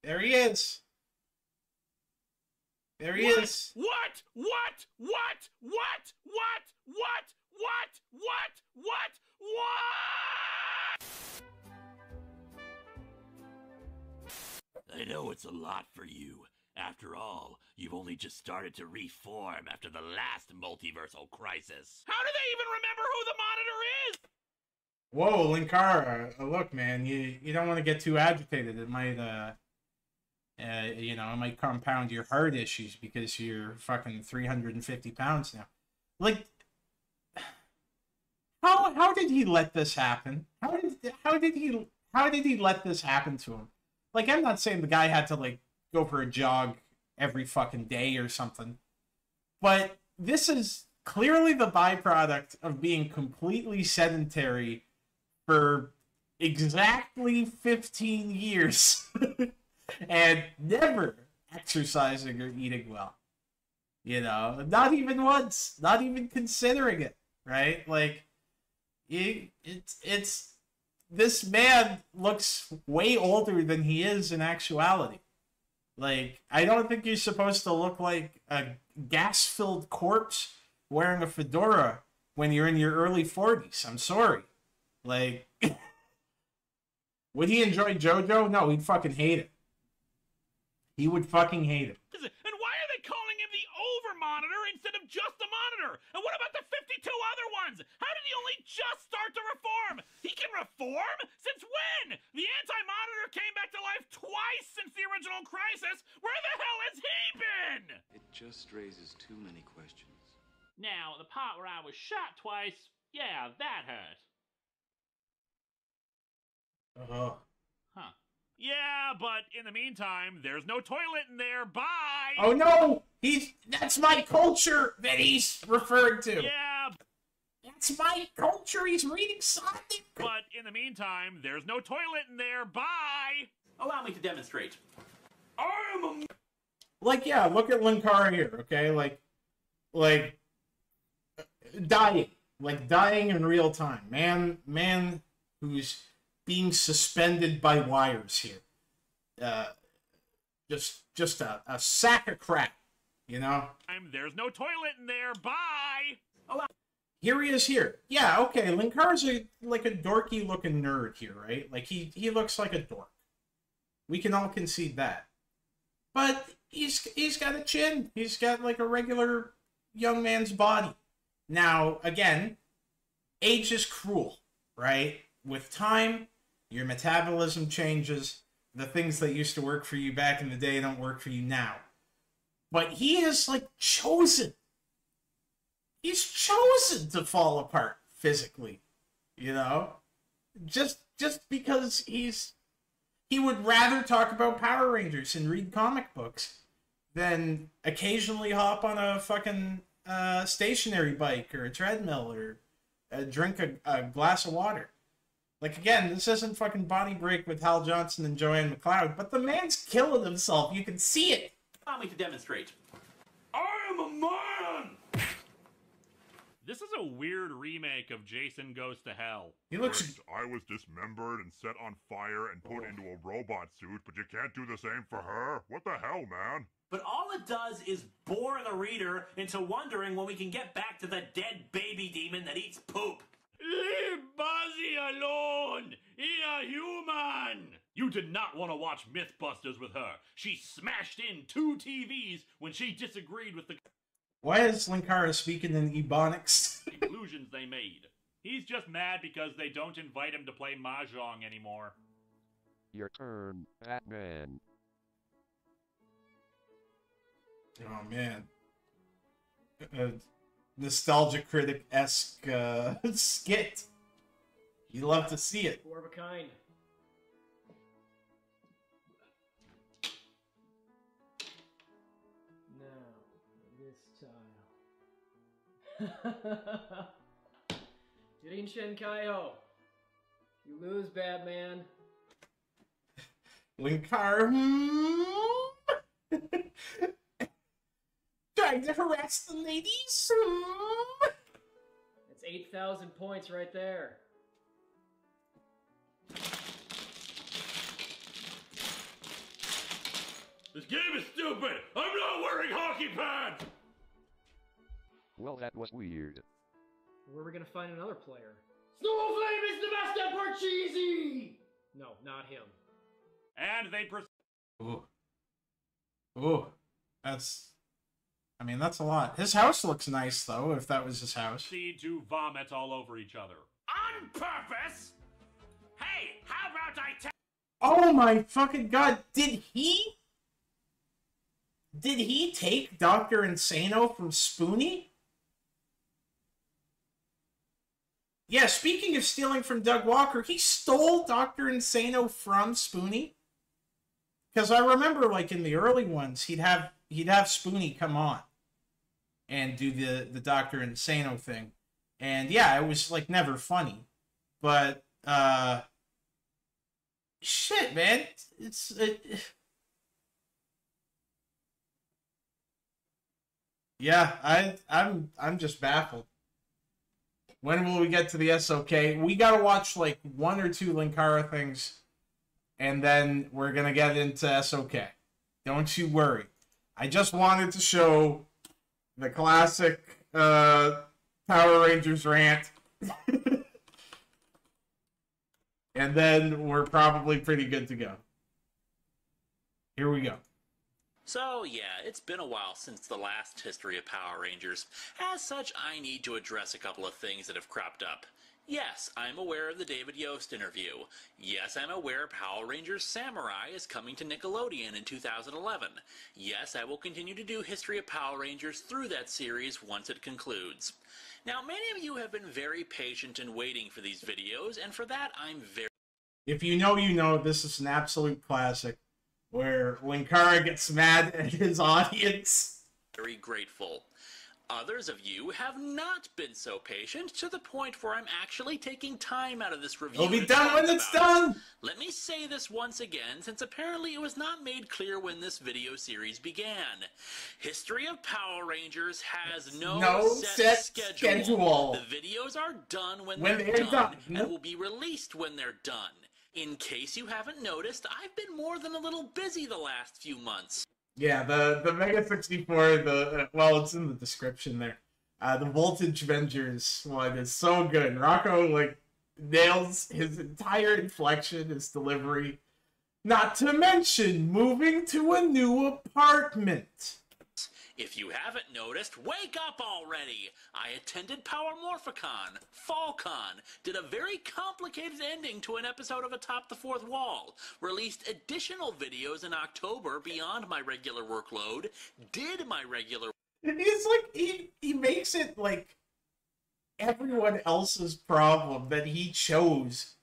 There he is. There he what? is. What? What? What? What? What? What? What? What? What? What? I know it's a lot for you. After all, you've only just started to reform after the last multiversal crisis. How do they even remember who the monitor is? Whoa, Linkara, uh, look, man, you you don't want to get too agitated. It might, uh, uh, you know, it might compound your heart issues because you're fucking three hundred and fifty pounds now. Like, how how did he let this happen? How did how did he how did he let this happen to him? Like, I'm not saying the guy had to like go for a jog every fucking day or something, but this is clearly the byproduct of being completely sedentary for exactly 15 years and never exercising or eating well. You know, not even once, not even considering it, right? Like, it, it's it's this man looks way older than he is in actuality. Like, I don't think you're supposed to look like a gas filled corpse wearing a fedora when you're in your early 40s. I'm sorry. Like, would he enjoy JoJo? No, he'd fucking hate it. He would fucking hate it. And why are they calling him the over monitor instead of just the monitor? And what about the 52 other ones? How did he only just start to reform? He can reform? Since when? The anti monitor came back to life twice since the original crisis. Where the hell has he been? It just raises too many questions. Now, the part where I was shot twice, yeah, that hurt. Uh-huh. Huh. Yeah, but in the meantime, there's no toilet in there. Bye. Oh no! He's that's my culture that he's referred to. Yeah, That's my culture. He's reading something. but in the meantime, there's no toilet in there. Bye. Allow me to demonstrate. I am a Like, yeah, look at Linkara here, okay? Like, like dying, like dying in real time. Man, man, who's being suspended by wires here. Uh, just, just a, a sack of crap, you know. There's no toilet in there. Bye. Here he is here. Yeah, okay. Linkara's a like a dorky looking nerd here, right? Like he he looks like a dork. We can all concede that. But he's he's got a chin. He's got like a regular young man's body. Now, again, age is cruel, right? With time, your metabolism changes. The things that used to work for you back in the day don't work for you now. But he is like chosen he's chosen to fall apart physically you know just just because he's he would rather talk about power rangers and read comic books than occasionally hop on a fucking uh, stationary bike or a treadmill or uh, drink a, a glass of water like again this isn't fucking body break with hal johnson and joanne mcleod but the man's killing himself you can see it Allow me to demonstrate. I am a man. This is a weird remake of Jason Goes to Hell. he looks First, I was dismembered and set on fire and put into a robot suit, but you can't do the same for her? What the hell, man? But all it does is bore the reader into wondering when we can get back to the dead baby demon that eats poop. Leave Buzzy alone! He a human! You did not want to watch Mythbusters with her. She smashed in two TVs when she disagreed with the why is linkara speaking in ebonics conclusions they made. He's just mad because they don't invite him to play Mahjong anymore. Your turn, Batman. Oh man, a nostalgia critic esque uh, skit. You love to see it. Four of a kind. Now, this tile. Jirin Kaio. You lose, Batman. Linkara, hmm? Trying to harass the ladies. That's 8,000 points right there. This game is stupid! I'm not wearing hockey pads! Well, that was weird. Where are we gonna find another player? Snowflame is the best at Parcheesi! No, not him. And they proceed Oh. ooh, that's. I mean, that's a lot. His house looks nice though. If that was his house. to vomit all over each other. On purpose? Hey, how about I tell Oh my fucking god! Did he? Did he take Doctor Insano from Spoony? Yeah, speaking of stealing from Doug Walker, he stole Doctor Insano from Spoony. Because I remember, like in the early ones, he'd have he'd have Spoony come on and do the the Doctor Insano thing, and yeah, it was like never funny, but uh, shit, man, it's it, Yeah, I I'm I'm just baffled. When will we get to the SOK? We gotta watch like one or two Linkara things, and then we're gonna get into SOK. Don't you worry. I just wanted to show the classic uh, Power Rangers rant. and then we're probably pretty good to go. Here we go. So, yeah, it's been a while since the last history of Power Rangers. As such, I need to address a couple of things that have cropped up. Yes, I'm aware of the David Yost interview. Yes, I'm aware Power Rangers Samurai is coming to Nickelodeon in 2011. Yes, I will continue to do History of Power Rangers through that series once it concludes. Now, many of you have been very patient in waiting for these videos, and for that, I'm very If you know, you know. This is an absolute classic, where Linkara gets mad at his audience. very grateful. Others of you have not been so patient to the point where I'm actually taking time out of this review. It'll be done when it's it. done. Let me say this once again, since apparently it was not made clear when this video series began. History of Power Rangers has no, No set, set schedule. schedule. The videos are done when, When they're, they're done, done. and Nope. will be released when they're done. In case you haven't noticed, I've been more than a little busy the last few months. Yeah, the the Mega 64, the uh, well, it's in the description there. Uh, the Voltage Avengers one is so good. Rocco like nails his entire inflection, his delivery. Not to mention moving to a new apartment. If you haven't noticed, wake up already! I attended Power Morphicon, FallCon, did a very complicated ending to an episode of Atop the Fourth Wall, released additional videos in October beyond my regular workload, did my regular he's like he he makes it like everyone else's problem that he chose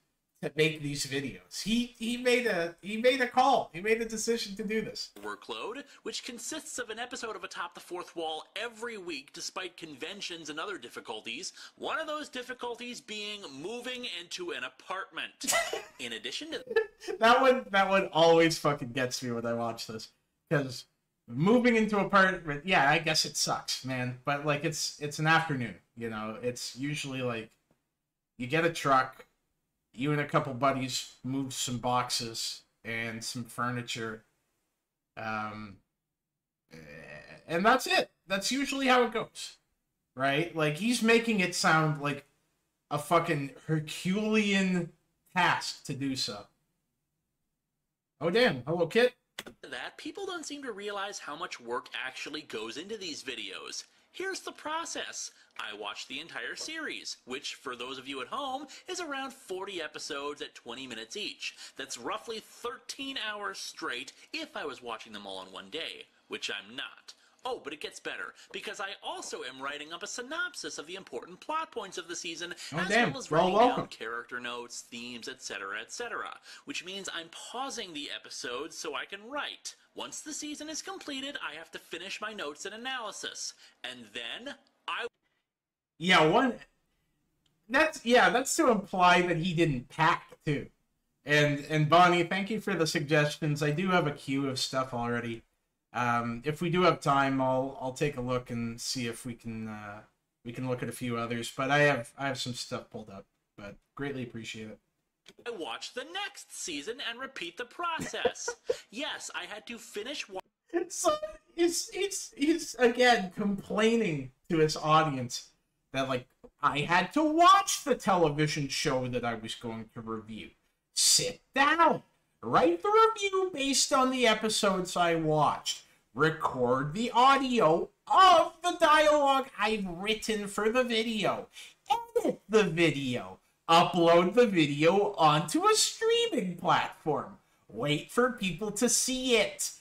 to make these videos. He he made a he made a call. He made a decision to do this. workload, which consists of an episode of Atop the Fourth Wall every week despite conventions and other difficulties, one of those difficulties being moving into an apartment. In addition to that one that one always fucking gets me when I watch this because moving into apartment yeah I guess it sucks man but like it's it's an afternoon you know it's usually like you get a truck you and a couple buddies move some boxes and some furniture um and that's it that's usually how it goes right like he's making it sound like a fucking herculean task to do so Oh damn! Hello, Kit. that, people don't seem to realize how much work actually goes into these videos. Here's the process. I watched the entire series, which, for those of you at home, is around 40 episodes at 20 minutes each. That's roughly 13 hours straight if I was watching them all in one day, which I'm not. Oh, but it gets better, because I also am writing up a synopsis of the important plot points of the season, Oh, as damn. well as writing welcome. down character notes, themes, etc., etc., which means I'm pausing the episodes so I can write. Once the season is completed, I have to finish my notes and analysis, and then I Yeah, one. That's yeah. That's to imply that he didn't pack too. And and Bonnie, thank you for the suggestions. I do have a queue of stuff already. Um, if we do have time, I'll I'll take a look and see if we can uh, we can look at a few others. But I have I have some stuff pulled up. But greatly appreciate it. I watch the next season and repeat the process. yes, I had to finish wa- So he's he's he's again complaining to his audience that like I had to watch the television show that I was going to review. Sit down, write the review based on the episodes I watched, record the audio of the dialogue I've written for the video, edit the video, upload the video onto a streaming platform, wait for people to see it.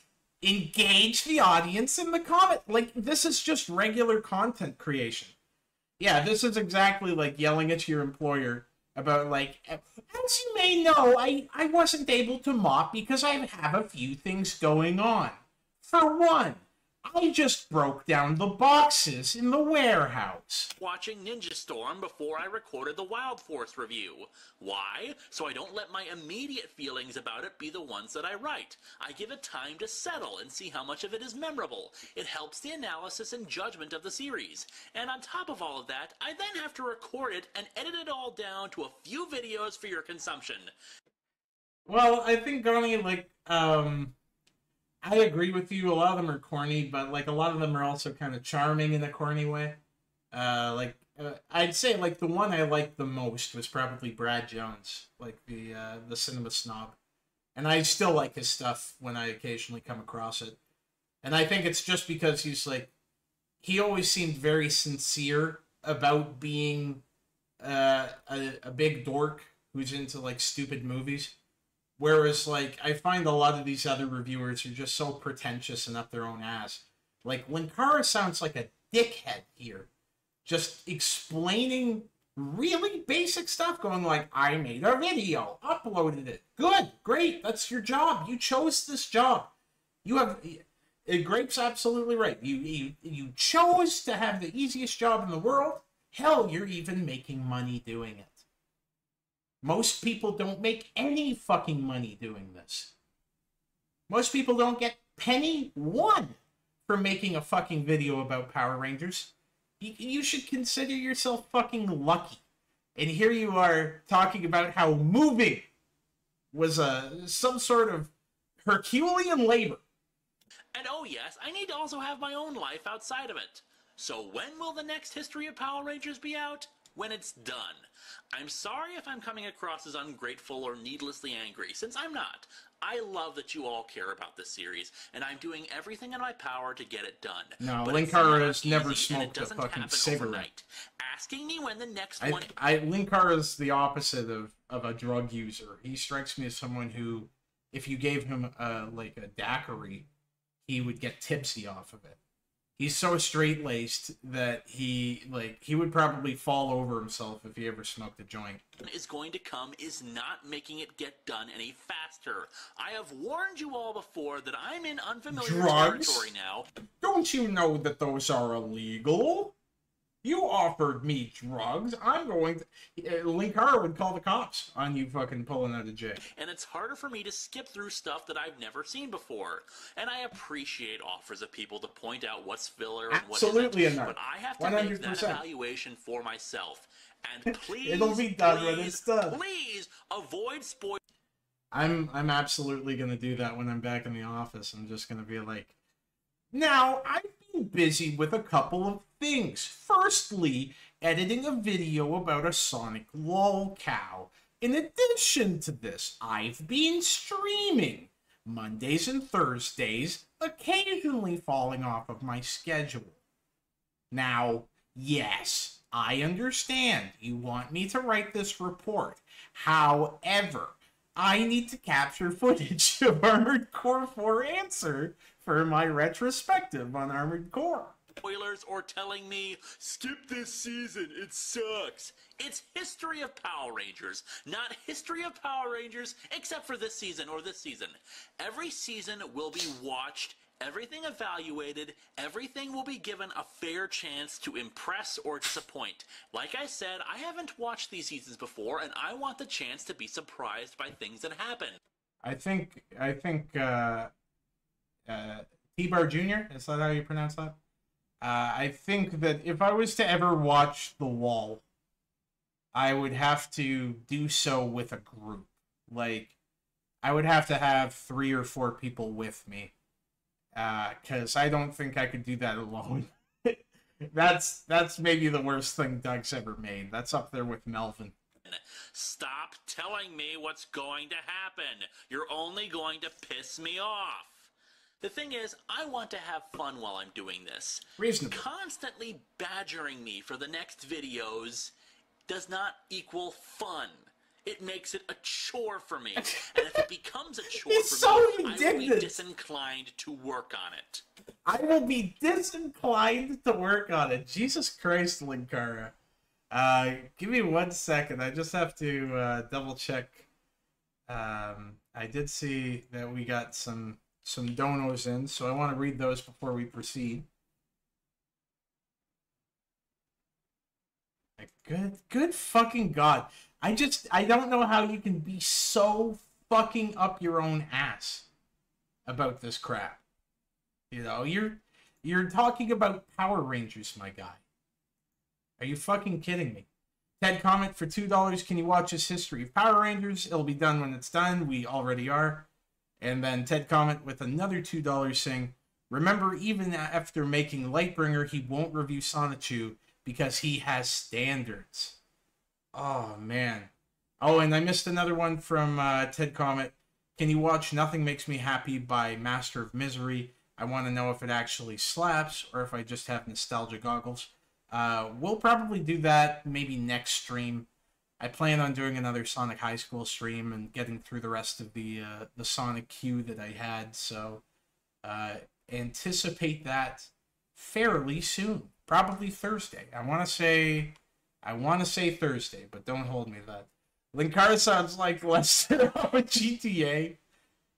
Engage the audience in the comment. Like this is just regular content creation. Yeah, this is exactly like yelling at your employer about like as you may know, I I wasn't able to mop because I have a few things going on. For one, I just broke down the boxes in the warehouse. watching Ninja Storm before I recorded the Wild Force review. Why? So I don't let my immediate feelings about it be the ones that I write. I give it time to settle and see how much of it is memorable. It helps the analysis and judgment of the series. And on top of all of that, I then have to record it and edit it all down to a few videos for your consumption. Well, I think Garney, like, um, I agree with you. A lot of them are corny, but like a lot of them are also kind of charming in a corny way. Uh, like uh, I'd say, like the one I liked the most was probably Brad Jones, like the uh, the cinema snob, and I still like his stuff when I occasionally come across it. And I think it's just because he's like, he always seemed very sincere about being uh, a, a big dork who's into like stupid movies. Whereas, like, I find a lot of these other reviewers are just so pretentious and up their own ass. Like, Linkara sounds like a dickhead here, just explaining really basic stuff, going like, I made a video, uploaded it. Good, great, that's your job. You chose this job. You have. uh, Grape's absolutely right. You, you you chose to have the easiest job in the world. Hell, you're even making money doing it. Most people don't make any fucking money doing this. Most people don't get penny one for making a fucking video about Power Rangers. You, you should consider yourself fucking lucky. And here you are talking about how moving was a some sort of Herculean labor. And oh yes, I need to also have my own life outside of it. So when will the next History of Power Rangers be out? When it's done. I'm sorry if I'm coming across as ungrateful or needlessly angry, since I'm not. I love that you all care about this series, and I'm doing everything in my power to get it done. No, But Linkara has never easy, and it smoked a fucking cigarette. overnight. Asking me when the next I, one I Linkar is the opposite of, of a drug user. He strikes me as someone who, if you gave him a, like a daiquiri, he would get tipsy off of it. He's so straight laced that he like he would probably fall over himself if he ever smoked a joint. is going to come is not making it get done any faster. I have warned you all before that I'm in unfamiliar Drugs? territory now. Don't you know that those are illegal? You offered me drugs. I'm going to. Uh, Linkar would call the cops on you fucking pulling out of jail. and it's harder for me to skip through stuff that I've never seen before. And I appreciate offers of people to point out what's filler and what Absolutely, isn't. But I have to make that evaluation for myself. And please, It'll be done when please, it's done. Please avoid spoil. I'm I'm absolutely gonna do that when I'm back in the office. I'm just gonna be like, now I've been busy with a couple of things. Firstly, editing a video about a Sonic lol cow. In addition to this, I've been streaming Mondays and Thursdays, occasionally falling off of my schedule. Now, yes, I understand you want me to write this report. However, I need to capture footage of Armored Core For Answer for my retrospective on Armored Core. spoilers or telling me, skip this season, it sucks. It's History of Power Rangers, not History of Power Rangers, except for this season or this season. Every season will be watched, everything evaluated, everything will be given a fair chance to impress or disappoint. Like I said, I haven't watched these seasons before, and I want the chance to be surprised by things that happen. I think I think uh, uh, T-Bar Jr. Is that how you pronounce that? Uh, I think that if I was to ever watch The Wall, I would have to do so with a group. Like, I would have to have three or four people with me, Uh, because I don't think I could do that alone. that's that's maybe the worst thing Doug's ever made. That's up there with Melvin. Stop telling me what's going to happen. You're only going to piss me off. The thing is, I want to have fun while I'm doing this. Reasonable. Constantly badgering me for the next videos does not equal fun. It makes it a chore for me. and if it becomes a chore He's for so me, I will be disinclined to work on it. I will be disinclined to work on it. Jesus Christ, Linkara. Uh, give me one second. I just have to uh, double check. Um, I did see that we got some some donos in, so I want to read those before we proceed. Good, good fucking god! I just, I don't know how you can be so fucking up your own ass about this crap. You know, you're, you're talking about Power Rangers, my guy. Are you fucking kidding me? Ted comment for two dollars. Can you watch his history of Power Rangers? It'll be done when it's done. We already are. And then Ted comment with another two dollars saying, "Remember, even after making Lightbringer, he won't review Sonichu because he has standards." Oh man. Oh, and I missed another one from uh, Ted comment. Can you watch Nothing Makes Me Happy by Master of Misery? I want to know if it actually slaps or if I just have nostalgia goggles. Uh, we'll probably do that maybe next stream. I plan on doing another Sonic High School stream and getting through the rest of the uh, the Sonic queue that I had. So uh, anticipate that fairly soon, probably Thursday. I want to say I want to say Thursday, but don't hold me to that. Linkara sounds like Lester of a GTA.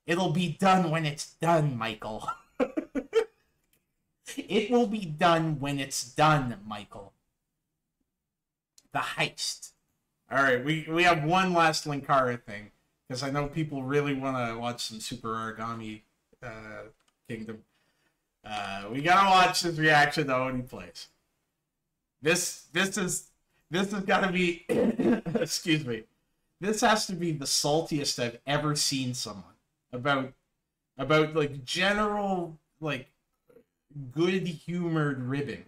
It'll be done when it's done, Michael. It will be done when it's done, Michael. The heist. All right, we we have one last Linkara thing because I know people really want to watch some Super Origami uh, Kingdom. Uh, we gotta watch his reaction to when he plays. This this is this has got to be excuse me. This has to be the saltiest I've ever seen someone about about like general like good humored ribbing.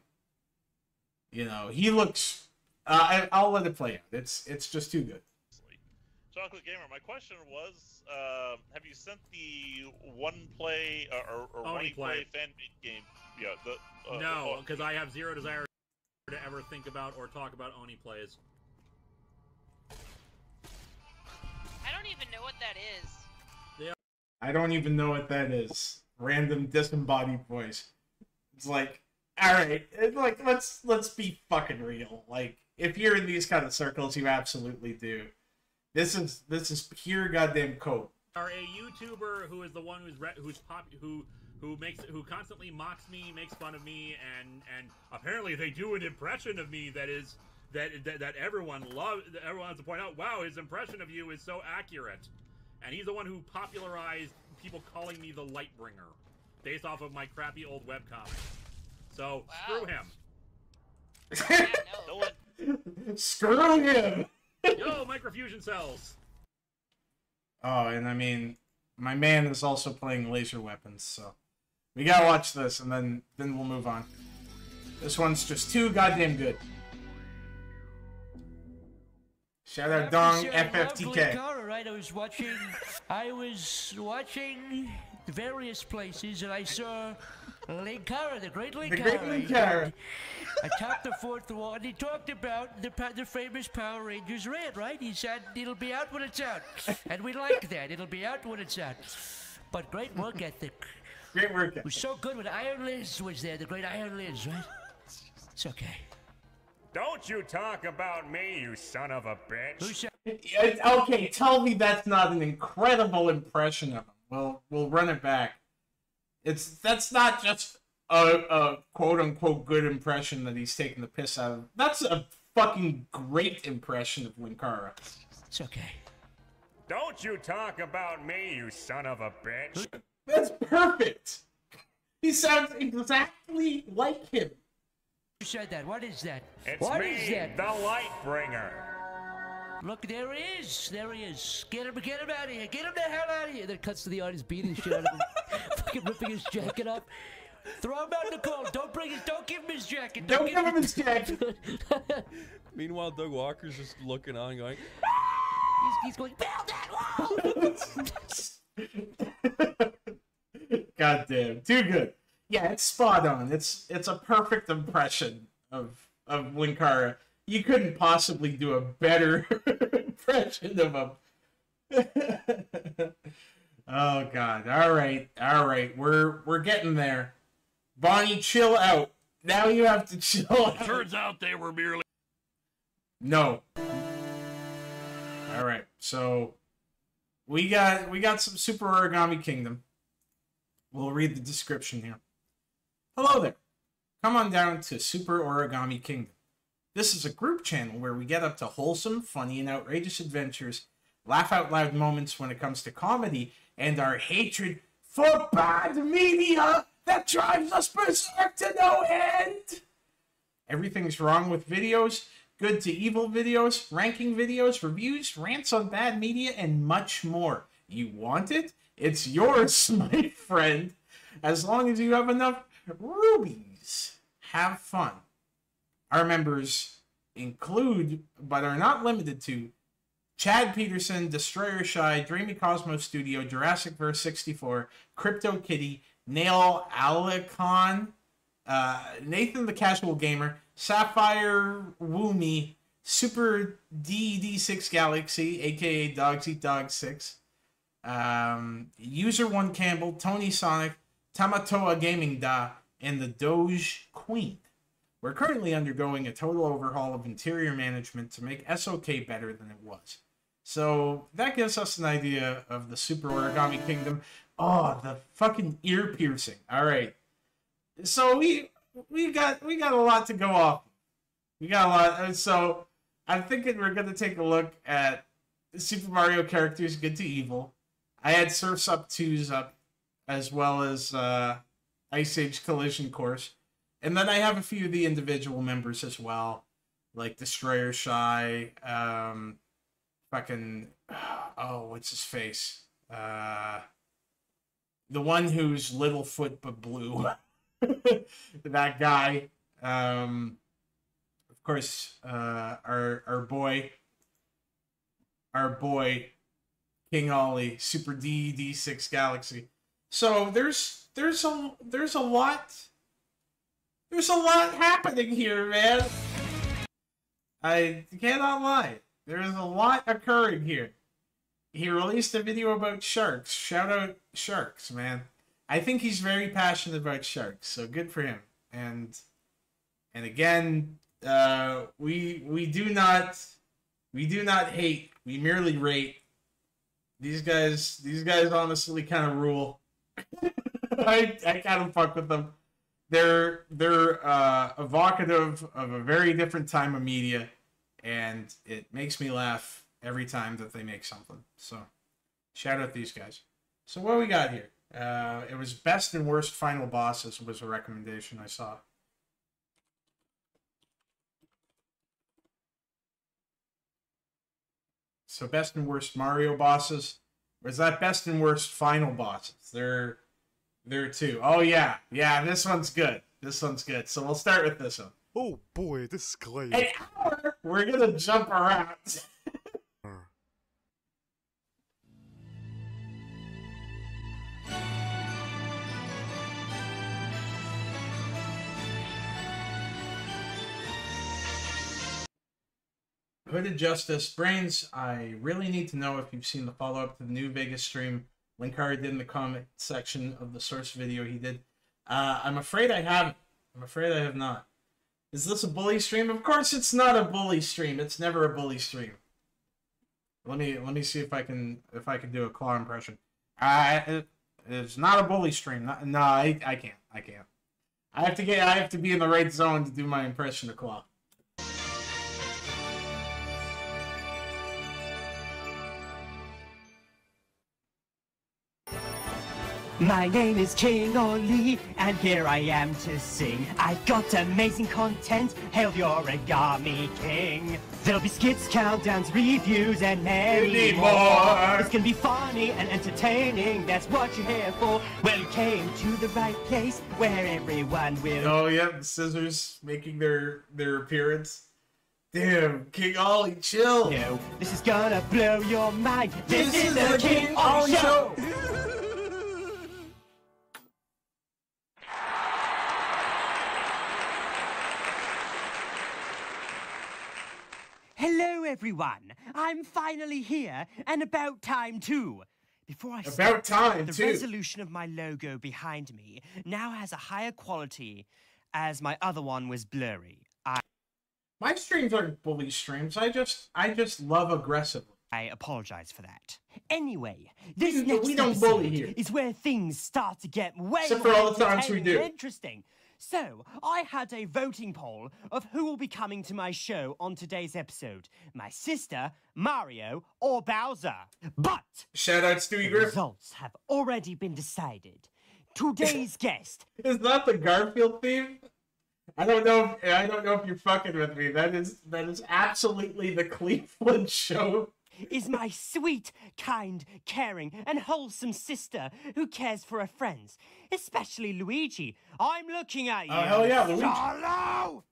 You know, he looks. Uh, I, I'll let it play out. It's it's just too good. Chocolate Gamer, my question was, uh, have you sent the one play uh, or, or one play play. fan made game? Yeah, the uh, no, because I have zero desire to ever think about or talk about Oney Plays. I don't even know what that is. I don't even know what that is. Random disembodied voice. It's like, all right, it's like let's let's be fucking real. Like, if you're in these kind of circles, you absolutely do. This is this is pure goddamn code. Are a YouTuber who is the one who's re- who's pop who who makes who constantly mocks me, makes fun of me, and and apparently they do an impression of me that is that that, that everyone loves. Everyone has to point out, wow, his impression of you is so accurate, and he's the one who popularized people calling me the Lightbringer, based off of my crappy old webcomic. So screw him. Screw him. Yo, microfusion cells. Oh, and I mean, my man is also playing laser weapons, so we gotta watch this, and then then we'll move on. This one's just too goddamn good. Shout out Dong FFTK. Right, I was watching. I was watching various places, and I saw Linkara, the great Linkara. The great Linkara. Atop the fourth wall, and he talked about the the famous Power Rangers Red, right? He said it'll be out when it's out, and we like that. It'll be out when it's out. But great work ethic. Great work ethic. It was so good when Iron Liz was there, the great Iron Liz, right? It's okay. Don't you talk about me, you son of a bitch. Yeah, Okay, tell me that's not an incredible impression of him. We'll we'll run it back. It's that's not just a, a quote unquote good impression that he's taking the piss out of. That's a fucking great impression of Linkara. It's okay. Don't you talk about me, you son of a bitch. That's perfect. He sounds exactly like him. Who said that? What is that? It's What me, is that? the Lightbringer. Look, there he is. There he is. Get him, get him out of here. Get him the hell out of here. Then cuts to the audience beating the shit out of him. Fucking ripping his jacket up. Throw him out in the cold. Don't bring his, don't give him his jacket. Don't give him his jacket. Meanwhile, Doug Walker's just looking on, going, he's, he's going, build that wall. God damn, too good. Yeah, it's spot on. It's it's a perfect impression of of Linkara. You couldn't possibly do a better impression of him. oh god. All right. All right. We're we're getting there. Bonnie, chill out. Now you have to chill out. Turns out they were merely. No. All right. So we got we got some Super Origami Kingdom. We'll read the description here. Hello there. Come on down to Super Origami Kingdom. This is a group channel where we get up to wholesome, funny, and outrageous adventures, laugh out loud moments when it comes to comedy, and our hatred for bad media that drives us berserk to no end. Everything's wrong with videos, good to evil videos, ranking videos, reviews, rants on bad media, and much more. You want it? It's yours, my friend. As long as you have enough rubies. Have fun. Our members include, but are not limited to, Chad Peterson, Destroyer Shy, Dreamy Cosmos Studio, Jurassic Verse 64, Crypto Kitty, Nail Alicon, uh, Nathan the Casual Gamer, Sapphire Woomy, Super DD6 Galaxy, aka Dogs Eat Dogs 6, um, User One Campbell, Tony Sonic, Tamatoa Gaming Da, and the Doge Queen. We're currently undergoing a total overhaul of interior management to make SOK better than it was. So that gives us an idea of the Super Origami Kingdom. Oh, the fucking ear piercing. All right. So we we got we got a lot to go off. We got a lot. uh, So I'm thinking we're gonna take a look at Super Mario characters, good to evil. I had Surfs Up 2's up, as well as uh, Ice Age Collision Course. And then I have a few of the individual members as well, like Destroyer Shy, um, fucking, oh, what's his face? Uh, the one who's Littlefoot but blue. that guy. Um, of course, uh, our our boy, our boy, King Ollie, Super D D six Galaxy. So there's there's a there's a lot there's a lot happening here, man. I cannot lie. There is a lot occurring here. He released a video about sharks. Shout out sharks, man. I think he's very passionate about sharks, so good for him. And and again, uh, we we do not we do not hate. We merely rate. These guys these guys honestly kind of rule. I I kind of fuck with them. They're they're uh, evocative of a very different time of media, and it makes me laugh every time that they make something. So, shout out these guys. So what we got here? Uh, it was best and worst final bosses was a recommendation I saw. So best and worst Mario bosses. Or is that best and worst final bosses? There, there are two. Oh yeah, yeah. This one's good. This one's good. So we'll start with this one. Oh boy, this is Clay. An hour. We're gonna jump around. Hooded Justice Brains, I really need to know if you've seen the follow up to the new Vegas stream. Link already did in the comment section of the source video he did. Uh, I'm afraid I haven't. I'm afraid I have not. Is this a bully stream? Of course it's not a bully stream. It's never a bully stream. Let me let me see if I can if I can do a claw impression. I it, it's not a bully stream. Not, no, I, I can't. I can't. I have to get I have to be in the right zone to do my impression of claw. My name is King Ollie, and here I am to sing. I've got amazing content, hail the Origami King. There'll be skits, countdowns, reviews, and many Many more. more. It's gonna be funny and entertaining, that's what you're here for. Well, you came to the right place, where everyone will Oh yeah, the scissors making their their appearance. Damn, King Ollie, chill. Yo, this is gonna blow your mind. This, This is, is the King King Ollie Ollie Show. everyone. I'm finally here, and about time too. Before I About start, time, the too. resolution of my logo behind me now has a higher quality, as my other one was blurry. I My streams aren't bully streams. I just I just love aggressively. I apologize for that. Anyway, this We- next we don't bully here. is where things start to get way Except for all the times we do. interesting. So, I had a voting poll of who will be coming to my show on today's episode my sister, Mario, or Bowser. But Shout out Stewie the Griffin. results have already been decided. Today's guest Is that the Garfield theme? I don't know. If, I don't know if you're fucking with me. That is that is absolutely the Cleveland show. Is my sweet, kind, caring, and wholesome sister who cares for her friends, especially Luigi. I'm looking at oh, you. Oh, hell yeah, Luigi. Solo!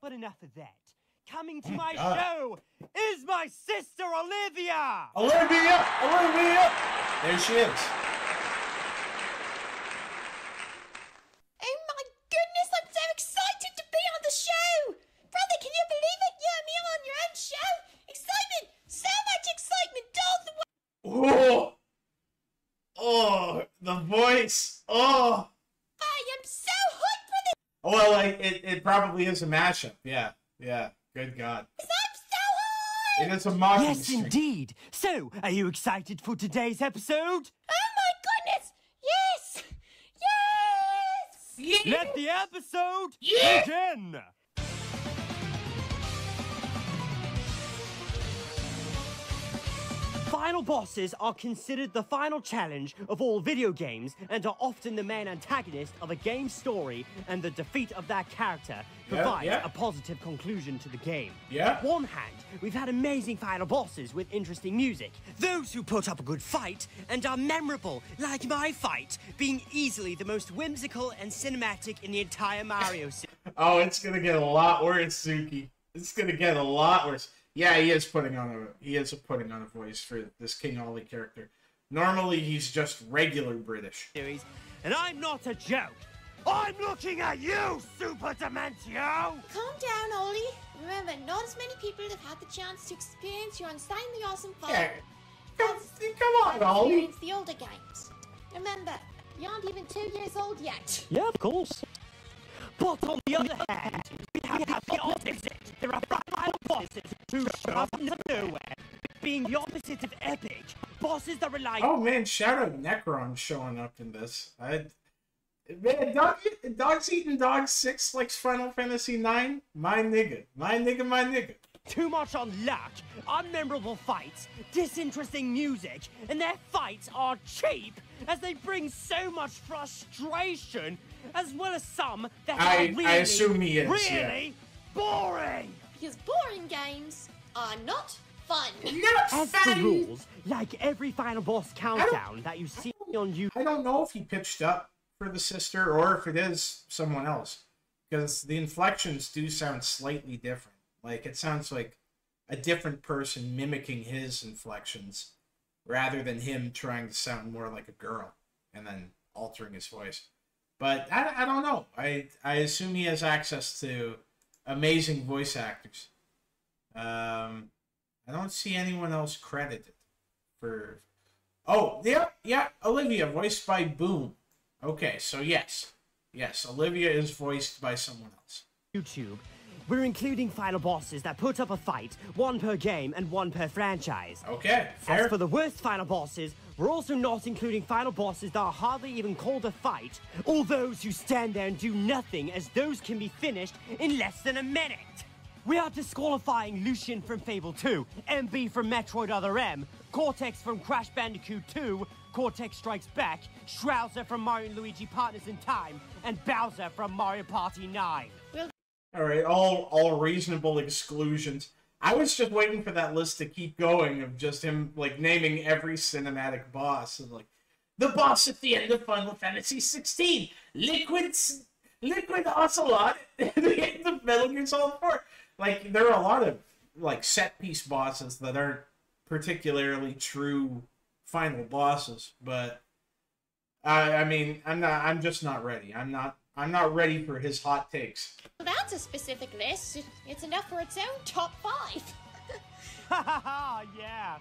But enough of that. Coming to my God. show is my sister Olivia. Olivia, Olivia. There she is. Oh my goodness, I'm so excited to be on the show! Brother, can you believe it? You're me on your own show! Excitement! So much excitement all the way! Oh, oh, the voice. Oh, I am so hyped for this! Oh, well, like it, it probably is a mashup. Yeah, yeah. Good God. I'm so hyped! It is a mocking Yes, string. indeed. So, are you excited for today's episode? Oh my goodness! Yes! Yes! Let the episode Yeah. begin. Final bosses are considered the final challenge of all video games and are often the main antagonist of a game's story, and the defeat of that character Yeah, provides yeah. a positive conclusion to the game. Yeah. On one hand, we've had amazing final bosses with interesting music, those who put up a good fight and are memorable, like my fight, being easily the most whimsical and cinematic in the entire Mario series. Oh, it's gonna get a lot worse, Suki. It's gonna get a lot worse. Yeah, he is putting on a he is putting on a voice for this King Ollie character. Normally, he's just regular British. series, and I'm not a joke. I'm looking at you, Super Dimentio! Calm down, Ollie. Remember, not as many people have had the chance to experience your insanely awesome fun. Yeah. Come, come on, Ollie. Experience the older games. Remember, you aren't even two years old yet. Yeah, of course. But on the other hand, we have, we have the opposite. There are final bosses who show up from nowhere, being the opposite of epic. Bosses that rely Oh man, out Necron showing up in this. I, man, dog, dogs eating dogs six likes Final Fantasy nine. My nigga, my nigga, my nigga. too much on luck, unmemorable fights, disinteresting music, and their fights are cheap as they bring so much frustration, as well as some that I- are I really, assume he is, yeah. really boring. Because boring games are not fun. As for rules, like every final boss countdown that you see on YouTube. I don't know if he pitched up for the sister or if it is someone else, because the inflections do sound slightly different. Like it sounds like a different person mimicking his inflections, rather than him trying to sound more like a girl and then altering his voice. But I, I don't know. I I assume he has access to amazing voice actors. Um, I don't see anyone else credited for. Oh, yeah, yeah, Olivia, voiced by Boom. Okay, so yes, yes, Olivia is voiced by someone else. YouTube, we're including final bosses that put up a fight, one per game and one per franchise. Okay, As fair. for the worst final bosses, we're also not including final bosses that are hardly even called a fight, or those who stand there and do nothing, as those can be finished in less than a minute. We are disqualifying Lucian from Fable 2, MB from Metroid Other M, Cortex from Crash Bandicoot 2, Cortex Strikes Back, Shrowser from Mario Luigi Partners in Time, and Bowser from Mario Party 9. All right, all all reasonable exclusions. I was just waiting for that list to keep going of just him like naming every cinematic boss and like the boss at the end of Final Fantasy 16, Liquid Liquid Ocelot at the end of Metal Gear Solid 4. Like there are a lot of like set piece bosses that aren't particularly true final bosses, but I I mean I'm not I'm just not ready. I'm not I'm not ready for his hot takes. Well, that's a specific list. It's enough for its own top five. Ha ha ha, yeah.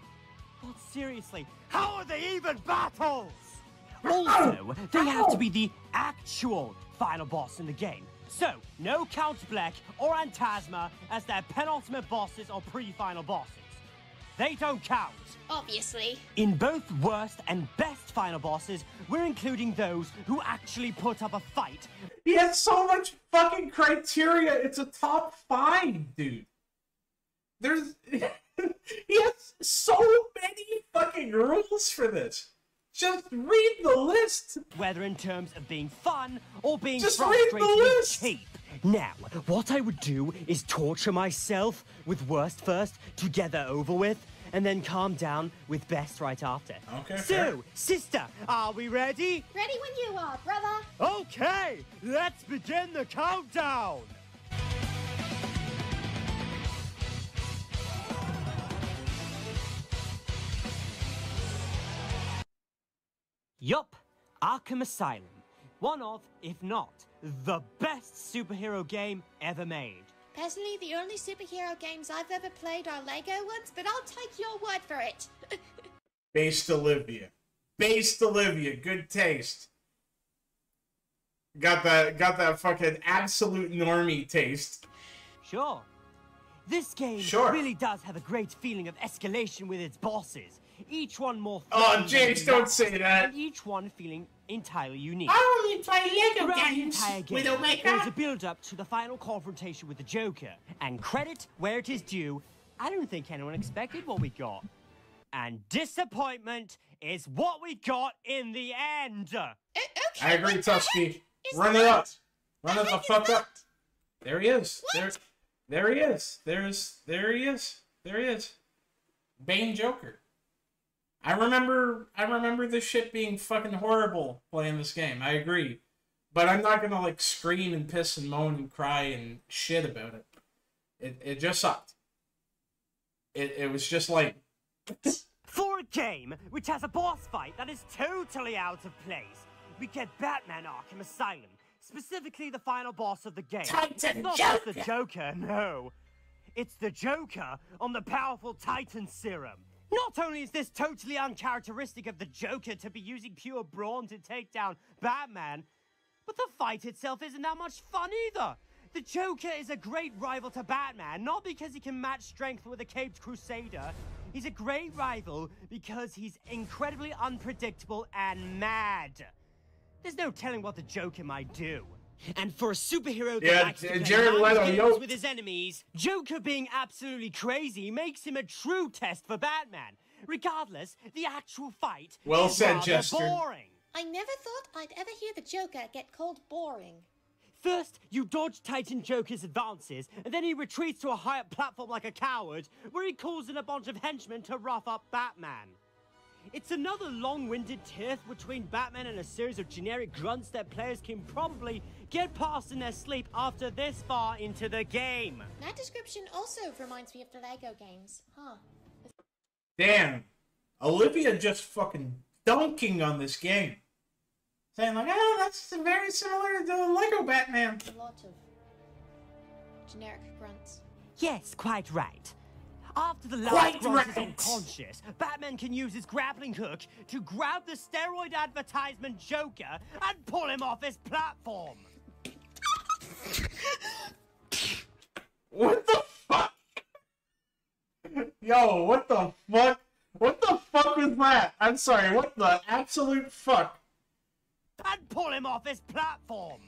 But seriously, how are they even battles? Also, they have to be the actual final boss in the game. So, no Count Bleck or Antasma as their penultimate bosses or pre-final bosses. They don't count. Obviously. In both worst and best final bosses, we're including those who actually put up a fight. He has so much fucking criteria. It's a top five, dude. There's he has so many fucking rules for this. Just read the list. Whether in terms of being fun or being Just read the frustratingly list. cheap. Now, what I would do is torture myself with worst first to get that over with, and then calm down with best right after. Okay. So, sister, are we ready? Ready when you are, brother. Okay, let's begin the countdown. Yup, Arkham Asylum. One of, if not, the best superhero game ever made. Personally, the only superhero games I've ever played are Lego ones, but I'll take your word for it. Based Olivia. Based Olivia. Good taste. Got that got that fucking absolute normie taste. Sure. This game Sure. really does have a great feeling of escalation with its bosses. Each one more. Oh, James, don't say that. And each one feeling entirely unique. I only play Lego Throughout the games entire game, with a there's a build-up to the final confrontation with the Joker, and credit where it is due. I don't think anyone expected what we got, and disappointment is what we got in the end. I agree, Tusky. Run it up. Run it the fuck up. There he is. There, there he is. There's, there he is. There he is. Bane Joker. I remember, I remember this shit being fucking horrible playing this game. I agree, but I'm not gonna like scream and piss and moan and cry and shit about it. It, it just sucked. It, it was just like For a game which has a boss fight that is totally out of place, we get Batman Arkham Asylum, specifically the final boss of the game. Titan it's not just the Joker, no. It's the Joker on the powerful Titan serum. Not only is this totally uncharacteristic of the Joker to be using pure brawn to take down Batman, but the fight itself isn't that much fun either. The Joker is a great rival to Batman, not because he can match strength with a caped crusader. He's a great rival because he's incredibly unpredictable and mad. There's no telling what the Joker might do. And for a superhero that Yeah, likes to J- Jared Leto, games yo. with his enemies, Joker being absolutely crazy makes him a true test for Batman. Regardless, the actual fight Well is said, rather Jester. boring. I never thought I'd ever hear the Joker get called boring. First, you dodge Titan Joker's advances, and then he retreats to a higher platform like a coward, where he calls in a bunch of henchmen to rough up Batman. It's another long-winded tiff between Batman and a series of generic grunts that players can probably get past in their sleep after this far into the game. That description also reminds me of the Lego games, huh? Damn. Olivia just fucking dunking on this game. Saying like, oh, that's very similar to the Lego Batman. A lot of generic grunts. Yes, quite right. After the last Quite grunt is unconscious, Batman can use his grappling hook to grab the steroid advertisement Joker and pull him off his platform. What the fuck? Yo, what the fuck? What the fuck was that? I'm sorry, what the absolute fuck? And pull him off his platform.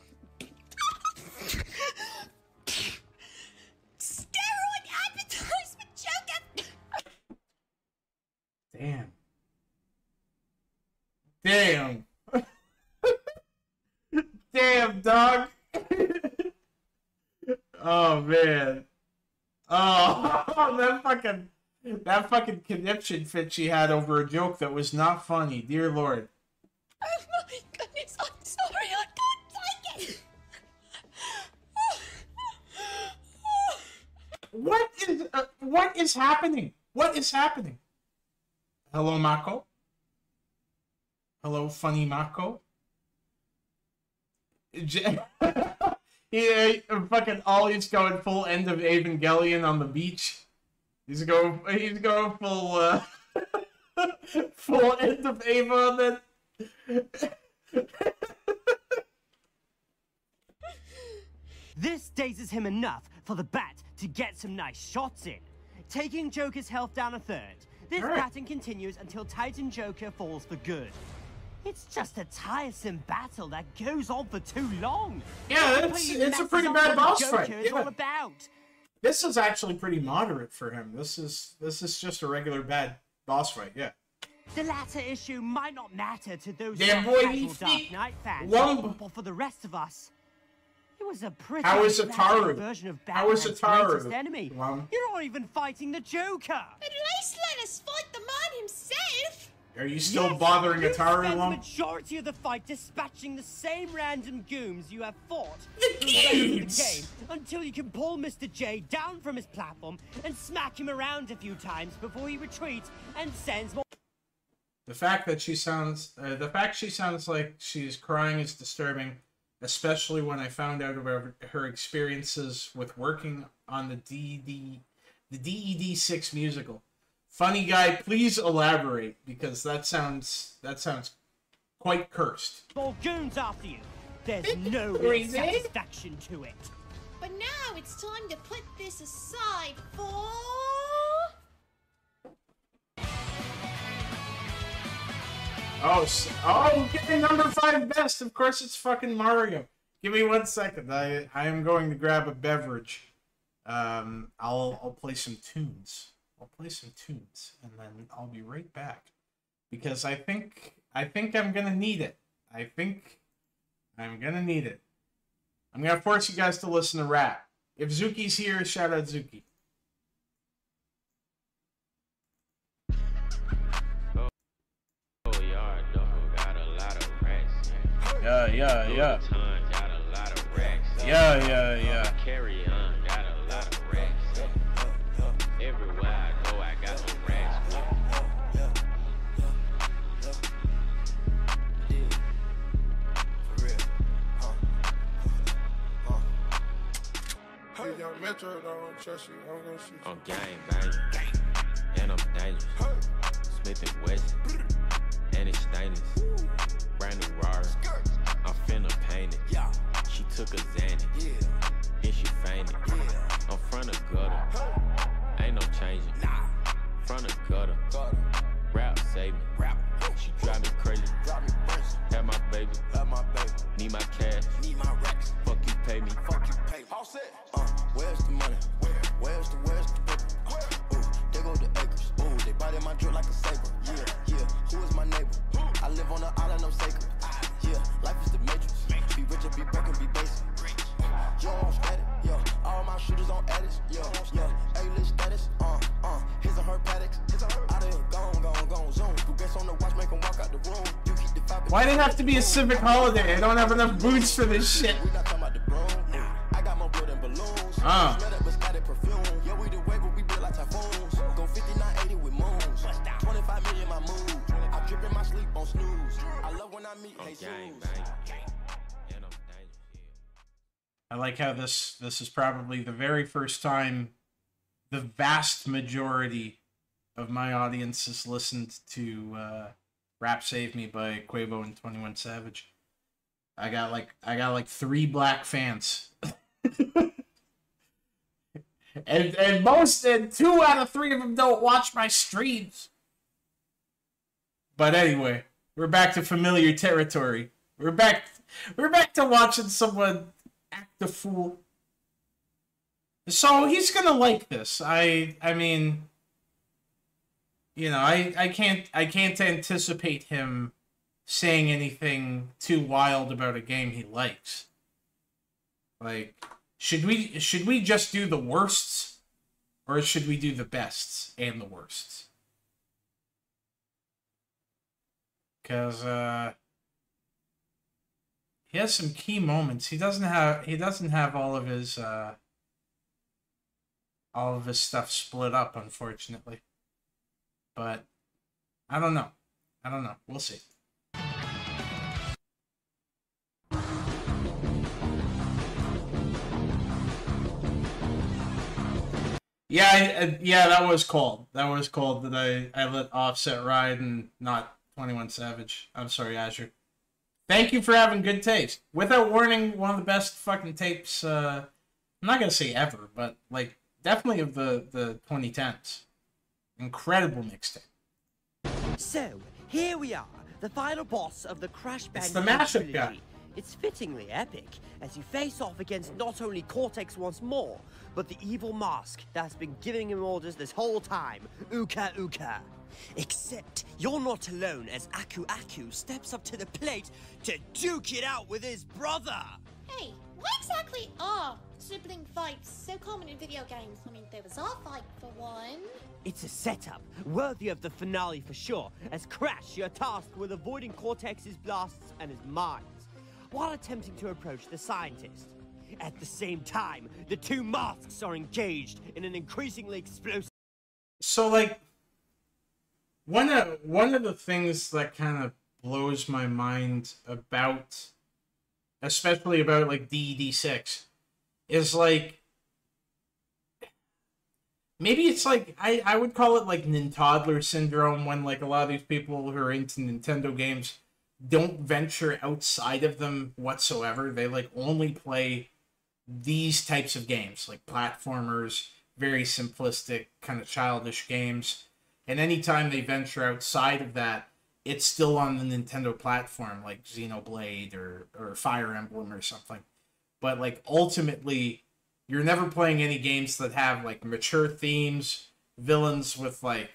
Steroid advertisement Joker! Damn. Damn. Damn, dog. Oh man. Oh, that fucking that fucking conniption fit she had over a joke that was not funny. Dear Lord. Oh my goodness, I'm sorry, I can't take it! What is uh, what is happening? What is happening? Hello, Mako. Hello, funny Mako. J- yeah, fucking Ollie's going full end of Evangelion on the beach. He's going, he's going full, uh, full end of Eva on that. This dazes him enough for the bat to get some nice shots in. taking Joker's health down a third. This Alright. pattern continues until Titan Joker falls for good. It's just a tiresome battle that goes on for too long. Yeah, it's it's a pretty bad boss fight. is Yeah. all about. This is actually pretty moderate for him. This is this is just a regular bad boss fight. Yeah. The latter issue might not matter to those Damn who are boy, casual Dark Knight fans, Lump. but for the rest of us, it was a pretty How is Ataru? version of How is Batman's Ataru? greatest enemy. Lump. You're not even fighting the Joker. At least let us fight the man himself. Are you still Yes, bothering you Ataru spend the majority of the fight dispatching the same random goons you have fought the the game until you can pull Mr. J down from his platform and smack him around a few times before he retreats and sends more. The fact that she sounds, uh, the fact she sounds like she's crying is disturbing, especially when I found out about her experiences with working on the DD, the DED six musical. Funny guy, please elaborate because that sounds that sounds quite cursed. more goons after you. There's no satisfaction to it. But now it's time to put this aside for. Oh, s- oh, give number five best. Of course, it's fucking Mario. Give me one second. I I am going to grab a beverage. Um, I'll I'll play some tunes. I'll play some tunes, and then I'll be right back because I think I think I'm gonna need it. I think I'm gonna need it. I'm gonna force you guys to listen to rap. If Zuki's here, shout out Zuki. Oh, yard double got a lot of racks. Yeah, yeah, yeah. Louis Vuitton got a lot of racks. Yeah, uh, yeah, yeah. Hey, young Metro don't trust you. I'm gonna shoot you. On game, bang. And I'm dangerous. Smith and Wesson. And it's stainless. Brand new Rari. I'm finna paint it. She took a Xanax. And she fainted. I'm front of gutter. Ain't no changing. Nah. Front of gutter. Rap save me. She drive me crazy. Have my baby. Need my cash. Need my racks. Fuck you, pay me. Fuck you, pay me. All set. Uh, where's the money? Where? Where's the where's the paper? Ooh, there go the acres. Ooh, they biting my drill like a saber. Yeah, yeah. Who is my neighbor? I live on the island of sacred. Yeah, life is the matrix. Be rich or be broke and be basic. Yo, on static. Yeah, all my shooters on addicts. Yeah, yeah. A-list status. Uh, uh. His and her paddocks. Out of here, gone, gone, gone. Zoom. Who gets on the watch, make 'em walk out the room. You keep the five. Why did it have to be a civic holiday? I don't have enough boots for this shit. Balloons. Smell that biscotti perfume. Yeah, we the way, but we build like typhoons. Go 5980 with moons. 25 million my mood. I drip in my sleep on snooze. I love when I meet On Jesus. game, bang. And I'm dangerous. I like how this this is probably the very first time the vast majority of my audience has listened to uh, "Rap Save Me" by Quavo and Twenty One Savage. I got like I got like three black fans, and and most and two out of three of them don't watch my streams. But anyway, we're back to familiar territory. We're back. We're back to watching someone act a fool. So he's gonna like this. I I mean you know, I, I can't I can't anticipate him saying anything too wild about a game he likes. Like should we should we just do the worsts or should we do the bests and the worsts? Cuz uh he has some key moments. He doesn't have he doesn't have all of his uh all of his stuff split up unfortunately. But I don't know. I don't know. We'll see. Yeah, I, uh, yeah, that was called. That was called that I I let Offset ride and not Twenty One Savage. I'm sorry, Azure. Thank you for having good taste. Without warning, one of the best fucking tapes. Uh, I'm not gonna say ever, but like definitely of the the 2010s. Incredible mixtape. So, here we are, the final boss of the Crash Bandicoot. It's the mashup guy. It's fittingly epic, as you face off against not only Cortex once more, but the evil mask that's been giving him orders this whole time, Uka Uka. Except you're not alone as Aku Aku steps up to the plate to duke it out with his brother. Hey, why exactly are sibling fights so common in video games? I mean, there was our fight for one. It's a setup worthy of the finale for sure, as Crash, you're tasked with avoiding Cortex's blasts and his mines, while attempting to approach the scientist. At the same time, the two masks are engaged in an increasingly explosive. So like one of one of the things that kind of blows my mind about especially about like DED6 is like maybe it's like I, I would call it like Nintodler syndrome when like a lot of these people who are into Nintendo games don't venture outside of them whatsoever. They like only play these types of games, like platformers, very simplistic, kind of childish games. And anytime they venture outside of that, it's still on the Nintendo platform, like Xenoblade or, or Fire Emblem or something. But like ultimately, you're never playing any games that have like mature themes, villains with like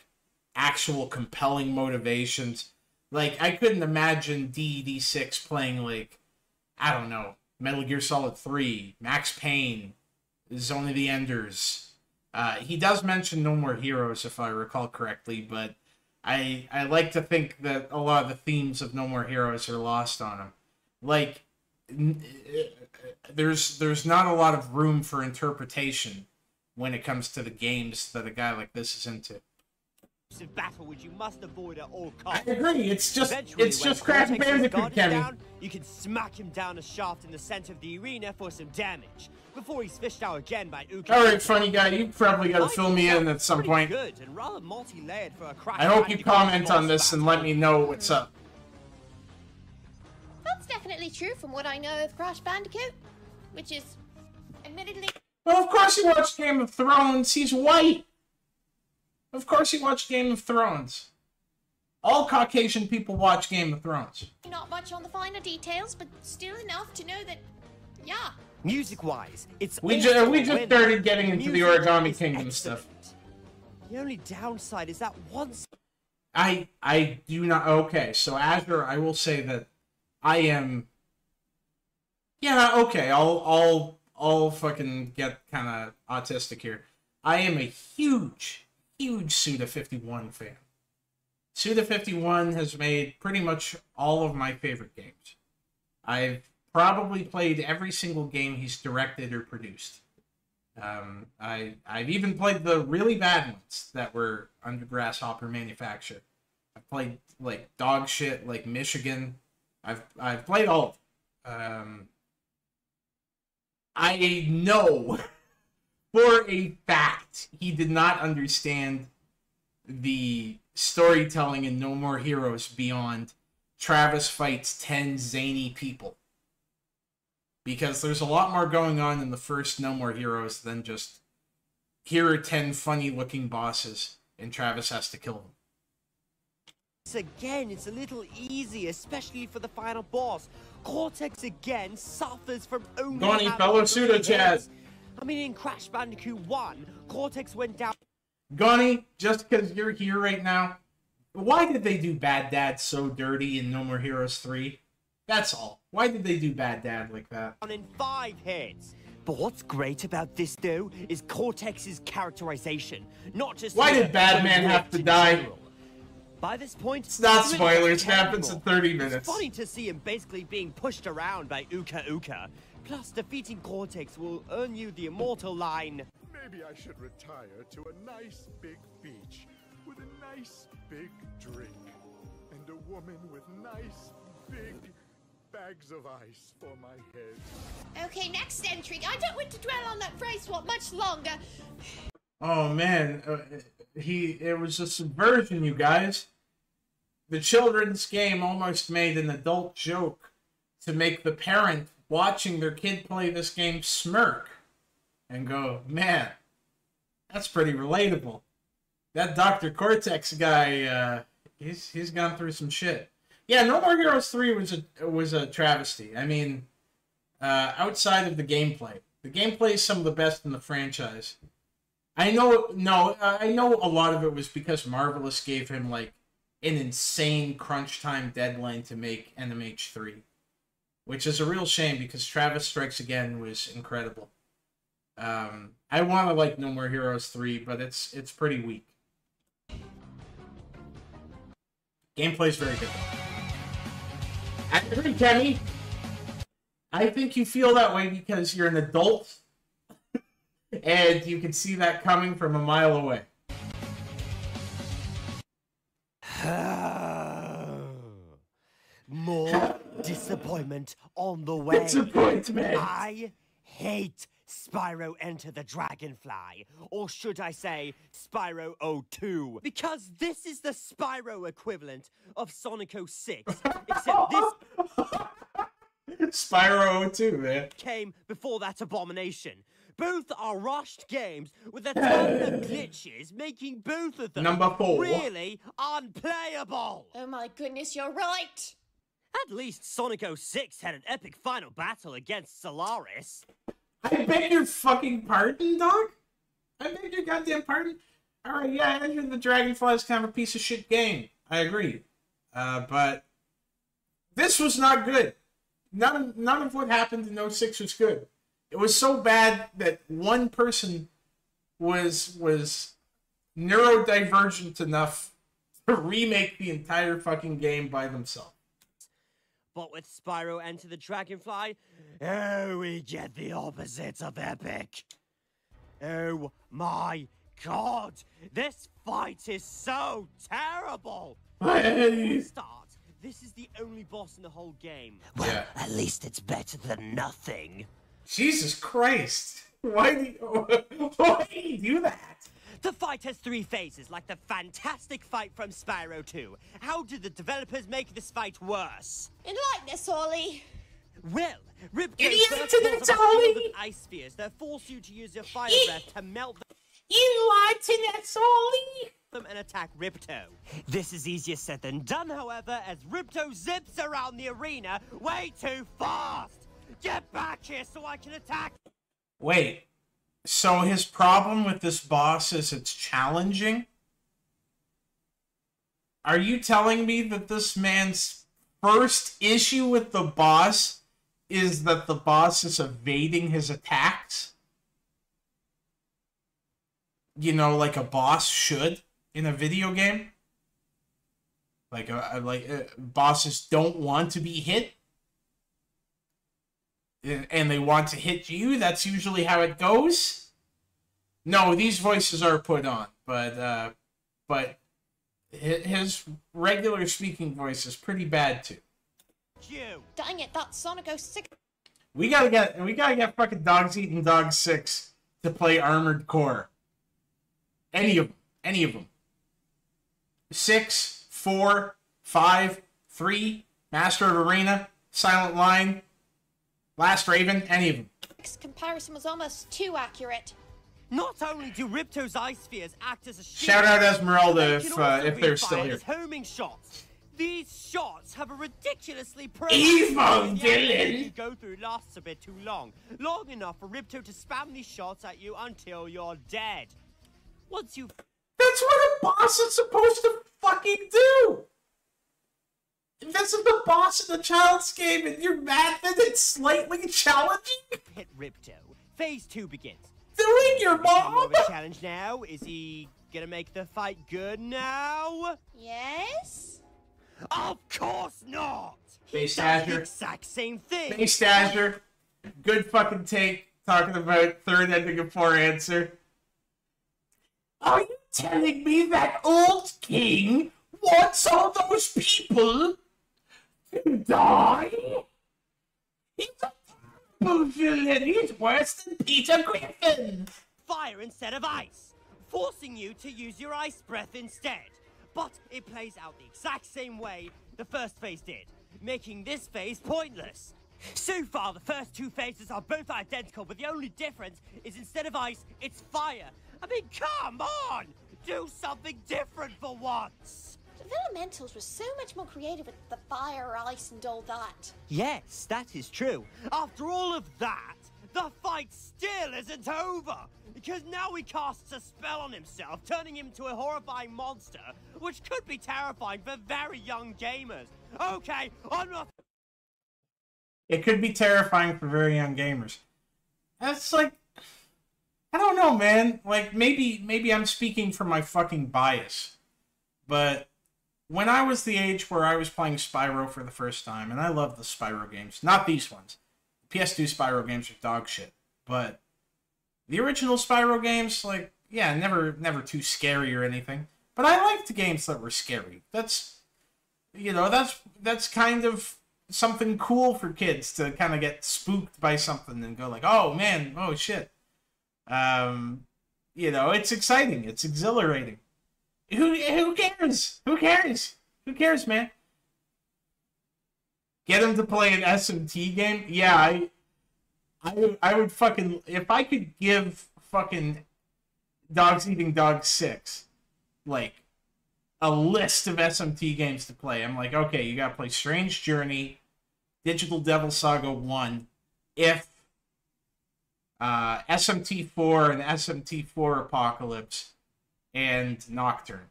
actual compelling motivations. Like I couldn't imagine DED six playing like I don't know Metal Gear Solid three, Max Payne, Zone of the Enders. Uh, he does mention No More Heroes if I recall correctly, but I I like to think that a lot of the themes of No More Heroes are lost on him. Like n- there's there's not a lot of room for interpretation when it comes to the games that a guy like this is into. Battle which you must avoid at all costs. I agree, it's just- Eventually, it's just Crash Cortex's Bandicoot, guard Kevin. down, you can smack him down a shaft in the center of the arena for some damage before he's fished out again by Uka. All right, funny guy, you probably got to fill me in at some point. Good and rather multi-layered for a Crash I hope you comment on this and let me know what's up. That's definitely true from what I know of Crash Bandicoot, which is admittedly Well, of course he watched Game of Thrones. He's white. Of course he watched Game of Thrones. All Caucasian people watch Game of Thrones. not much on the finer details, but still enough to know that, yeah. Music-wise, it's We all just we just started getting into the Origami Kingdom excellent. stuff. The only downside is that once I I do not okay. So Azure, I will say that I am. Yeah, okay. I'll I'll I'll fucking get kind of autistic here. I am a huge huge Suda Fifty One fan. Suda Fifty One has made pretty much all of my favorite games. I've probably played every single game he's directed or produced. Um, I I've even played the really bad ones that were under Grasshopper manufacture. I've played like dog shit like Michigan. I've I've played all. Um, I know for a fact he did not understand the storytelling in No More Heroes beyond Travis fights 10 zany people. Because there's a lot more going on in the first No More Heroes than just here are 10 funny looking bosses and Travis has to kill them. again, it's a little easy, especially for the final boss. Cortex again suffers from only Donnie, fellow pseudo. Chaz. I mean, in Crash Bandicoot 1, Cortex went down. Gonnie, just because you're here right now, why did they do Bad Dad so dirty in No More Heroes 3? That's all. Why did they do Bad Dad like that? in five hits. But what's great about this, though, is Cortex's characterization. Not just Why did Bad but Man have to die? general. By this point, It's not spoilers, it happens in anymore. 30 It's minutes. funny to see him basically being pushed around by Uka Uka. Plus, defeating Cortex will earn you the immortal line. Maybe I should retire to a nice big beach with a nice big drink and a woman with nice big bags of ice for my head. Okay, next entry. I don't want to dwell on that phrase for much longer. Oh man, uh, he it was a subversion, you guys. The children's game almost made an adult joke to make the parent watching their kid play this game smirk and go, "Man, That's pretty relatable. That Dr. Cortex guy, uh, he's he's gone through some shit. Yeah, No More Heroes 3 was a was a travesty. I mean, uh, outside of the gameplay. The gameplay is some of the best in the franchise. I know no, I know a lot of it was because Marvelous gave him like an insane crunch time deadline to make NMH3, which is a real shame because Travis Strikes Again was incredible. Um, I want to like No More Heroes 3, but it's it's pretty weak. Gameplay's very good. I agree, Kenny. I think you feel that way because you're an adult and you can see that coming from a mile away. More disappointment on the way. Disappointment. I hate Spyro Enter the Dragonfly. Or should I say, Spyro 02. Because this is the Spyro equivalent of Sonic 06. Except this Spyro 02, man. came before that abomination. Both are rushed games with a ton of glitches, making both of them Number four. really unplayable. Oh my goodness, you're right. At least Sonic 06 had an epic final battle against Solaris. I beg your fucking pardon, dog? I beg your goddamn pardon? Alright, yeah, Enter the Dragonfly is kind of a piece of shit game. I agree. Uh, but this was not good. None of, none of what happened in 06 was good. It was so bad that one person was was neurodivergent enough to remake the entire fucking game by themselves. But with Spyro Enter the Dragonfly, oh, we get the opposite of epic. Oh my god, this fight is so terrible! Hey. Start. This is the only boss in the whole game. Yeah. At least it's better than nothing. Jesus Christ. Why do you, why do you do that? The fight has three phases, like the fantastic fight from Spyro 2. How did the developers make this fight worse? Enlighten us, Ollie. Well, Ripco Idiot first internet, built up Ollie! of ice spheres that force you to use your fire Ih! breath to melt them. Enlighten us, Ollie. them and attack Ripto. This is easier said than done, however, as Ripto zips around the arena way too fast. Get back here so I can attack. Wait. So his problem with this boss is it's challenging? Are you telling me that this man's first issue with the boss is that the boss is evading his attacks? You know, like a boss should in a video game? Like, uh, like uh, bosses don't want to be hit and- they want to hit you, that's usually how it goes. No, these voices are put on, but uh, but his regular speaking voice is pretty bad too. You. Dang it, that Sonic 06. We gotta get we gotta get fucking dogs eating dog six to play Armored Core. Any of them, any of them. Six, four, five, three, Master of Arena, Silent Line, Last Raven, any of them. This comparison was almost too accurate. Not only do Ripto's ice spheres act as a shield, Shout out Esmeralda if, can uh, also if they're be still fired here. as homing shots. These shots have a ridiculously pro Evil The villain! you go through lasts a bit too long. Long enough for Ripto to spam these shots at you until you're dead. Once you That's what a boss is supposed to fucking do! This is the boss in the child's game, and you're mad that it's slightly challenging? hit Ripto, phase two begins. Doing your More mom? of a challenge now. Is he gonna make the fight good now? Yes? Of course not! He Base does Azure. exact same thing. Base Azure. Good fucking take. Talking about third ending of For Answer. Are you telling me that old king wants all those people to die? He's a terrible. He's worse than Peter Griffin. fire instead of ice, forcing you to use your ice breath instead. But it plays out the exact same way the first phase did, making this phase pointless. So far, the first two phases are both identical, but the only difference is instead of ice, it's fire. I mean, come on! Do something different for once! The Elementals were so much more creative with the fire, ice, and all that. Yes, that is true. After all of that, the fight still isn't over! Because now he casts a spell on himself, turning him into a horrifying monster, which could be terrifying for very young gamers. Okay, I'm not. It could be terrifying for very young gamers. That's like I don't know, man. Like maybe maybe I'm speaking from my fucking bias. But when I was the age where I was playing Spyro for the first time, and I love the Spyro games, not these ones. PS2 Spyro games are dog shit. But the original Spyro games, like, yeah, never never too scary or anything. But I liked the games that were scary. That's you know, that's that's kind of something cool for kids to kind of get spooked by something and go like, "Oh man, oh shit." Um, you know, it's exciting. It's exhilarating. Who who cares? Who cares? Who cares, man? Get him to play an SMT game? Yeah, I I would, I would fucking if I could give fucking Dogs Eating Dog 6 like a list of SMT games to play. I'm like, okay, you gotta play Strange Journey, Digital Devil Saga 1, if uh, SMT4 and SMT4 Apocalypse, and Nocturne.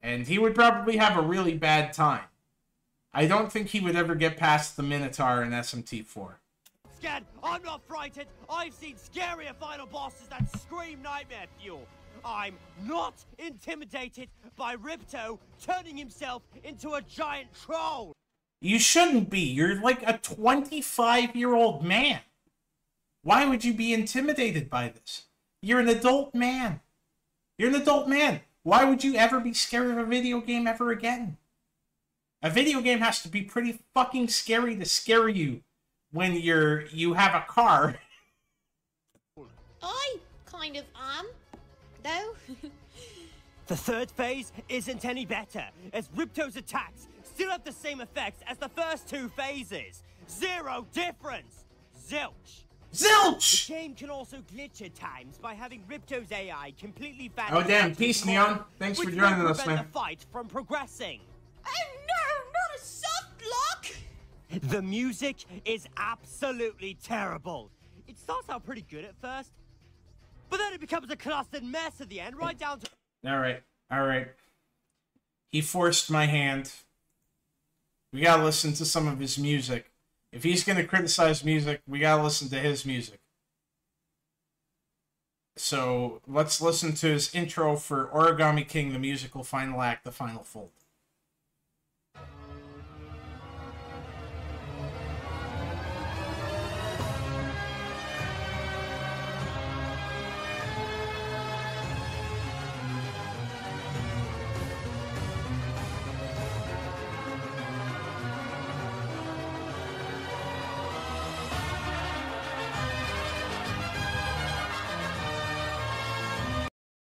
And he would probably have a really bad time. I don't think he would ever get past the Minotaur in SMT4. Scared? I'm not frightened. I've seen scarier final bosses that scream nightmare fuel. I'm not intimidated by Ripto turning himself into a giant troll. You shouldn't be. You're like a 25 year old man. Why would you be intimidated by this? You're an adult man. You're an adult man. Why would you ever be scared of a video game ever again? A video game has to be pretty fucking scary to scare you when you're you have a car. I kind of am, though. The third phase isn't any better, as Ripto's attacks still have the same effects as the first two phases. Zero difference. Zilch. Zilch! The game can also glitch at times by having Ripto's AI completely vanish. Oh damn, peace Neon. Thanks for joining will us, prevent man. the fight from progressing. Oh no, not a soft lock! The music is absolutely terrible. It starts out pretty good at first, but then it becomes a clustered mess at the end, right down to. All right, all right. He forced my hand. We gotta listen to some of his music. If he's gonna criticize music, we gotta listen to his music. So let's listen to his intro for Origami King, the musical final act, the final fold.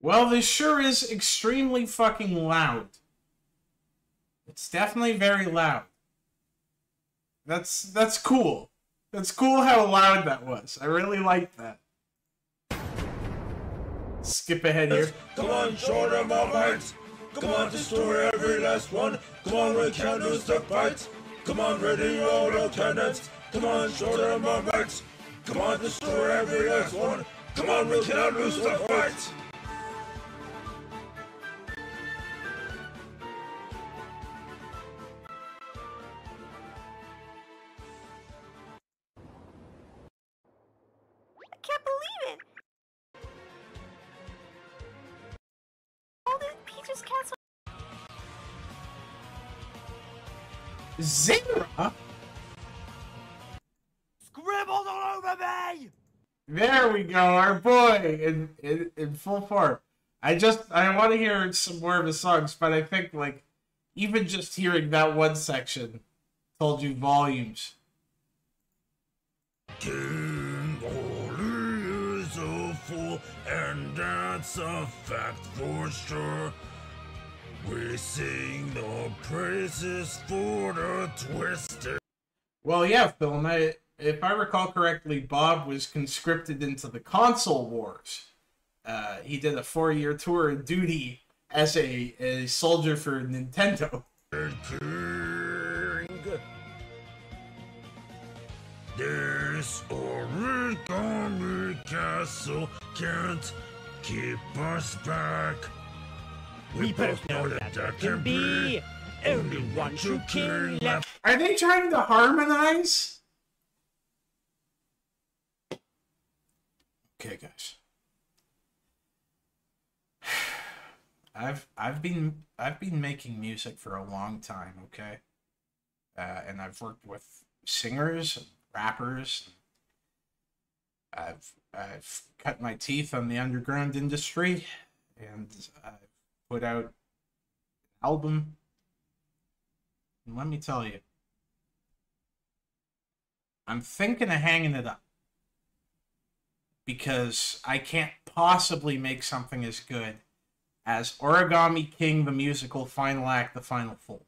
Well, this sure is extremely fucking loud. It's definitely very loud. That's that's cool. That's cool how loud that was. I really like that. Skip ahead here. Come on, show them our might. Come on, destroy every last one. Come on, we can't lose the fight. Come on, the cannons. Come on, show them our might. Come on, destroy every last one. Come on, we can't lose the fight. Zara? Scribbled all over me! There we go, our boy in, in in full form. I just I want to hear some more of his songs, but I think like even just hearing that one section told you volumes. King Ollie is a fool, and that's a fact for sure. We sing the praises for the twister. Well, yeah, Phil, and I, if I recall correctly, Bob was conscripted into the console wars uh, he did a four-year tour of duty as a, a soldier for Nintendo. This origami castle can't keep us back. We both know that there can be only one true king left. Are they trying to harmonize? Okay, guys. I've I've been I've been making music for a long time, okay? Uh, and I've worked with singers, and rappers. I've I've cut my teeth on the underground industry, and I've put out an album. And let me tell you, I'm thinking of hanging it up because I can't possibly make something as good as Origami King the musical final act the final fold.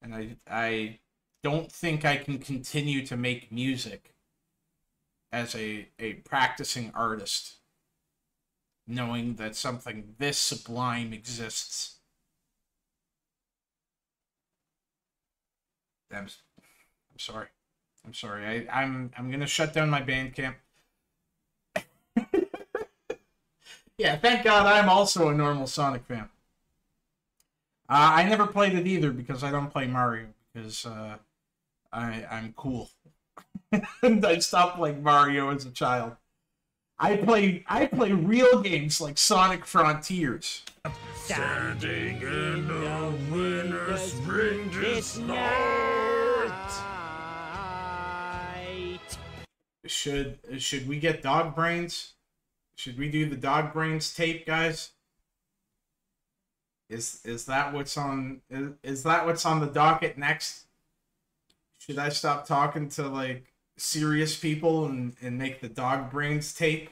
And I I don't think I can continue to make music as a, a practicing artist knowing that something this sublime exists. I'm, I'm sorry. I'm sorry. I, I'm I'm gonna shut down my Bandcamp. yeah, thank God I'm also a normal Sonic fan. Uh, I never played it either because I don't play Mario because uh, I I'm cool. I stopped playing Mario as a child. I play I play real games like Sonic Frontiers. Standing in the winner's ring this Should should we get dog brains? Should we do the dog brains tape, guys? Is is that what's on is, is that what's on the docket next? Should I stop talking to like serious people and, and make the dog brains tape?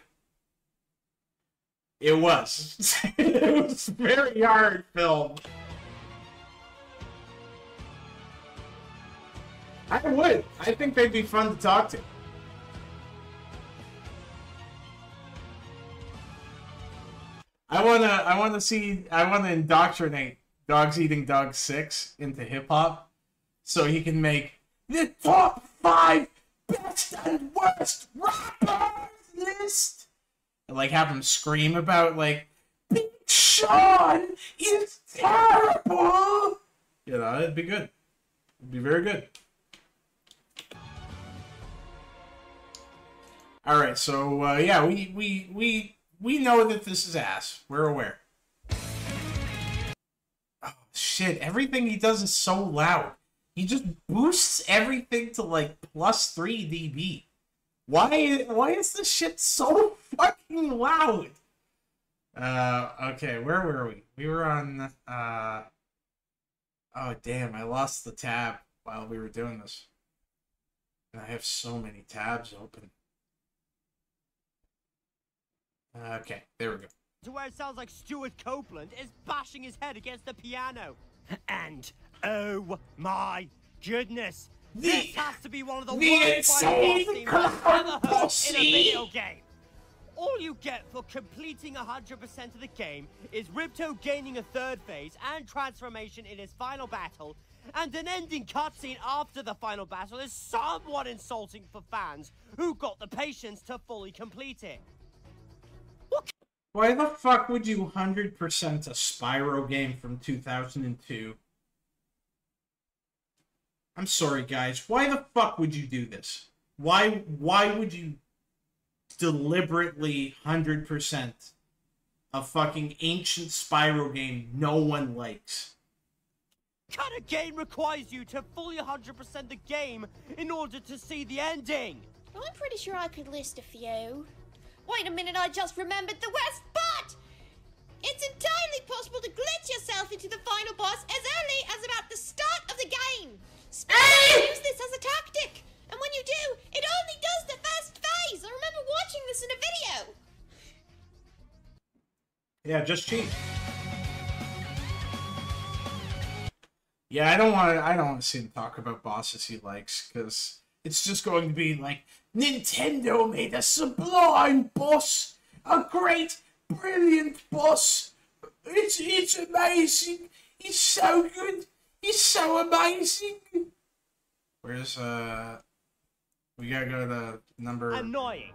It was. it was very hard film. I would. I think they'd be fun to talk to. I wanna I wanna see I wanna indoctrinate Dogs Eating Dog Six into hip hop so he can make the top five best and worst rappers list. And like have them scream about like Big Sean is terrible. You know, it'd be good. It'd be very good. All right, so uh, yeah, we we we we know that this is ass. We're aware. Oh shit! Everything he does is so loud. He just boosts everything to like plus three dB. Why? Why is this shit so fucking loud? Uh, okay, where were we? We were on. Uh, oh damn! I lost the tab while we were doing this. And I have so many tabs open. Okay, there we go. To where it sounds like Stewart Copeland is bashing his head against the piano. And oh my goodness, this has to be one of the, the worst final boss insane themes clown I've ever heard in a posse. video game. All you get for completing 100% of the game is Ripto gaining a third phase and transformation in his final battle, and an ending cutscene after the final battle is somewhat insulting for fans who got the patience to fully complete it. Why the fuck would you 100% a Spyro game from 2002? I'm sorry, guys. Why the fuck would you do this? Why why would you deliberately 100% a fucking ancient Spyro game no one likes? Kind of game requires you to fully 100% the game in order to see the ending? I'm pretty sure I could list a few. Wait a minute, I just remembered the worst part! It's entirely possible to glitch yourself into the final boss as early as about the start of the game! Spyro use this as a tactic! And when you do, it only does the first phase! I remember watching this in a video! Yeah, just cheat. Yeah, I don't want to. I don't want to see him talk about bosses he likes because it's just going to be like Nintendo made a sublime boss, a great, brilliant boss. It's it's amazing. It's so good. It's so amazing. Where's uh? We gotta go to the number. Annoying.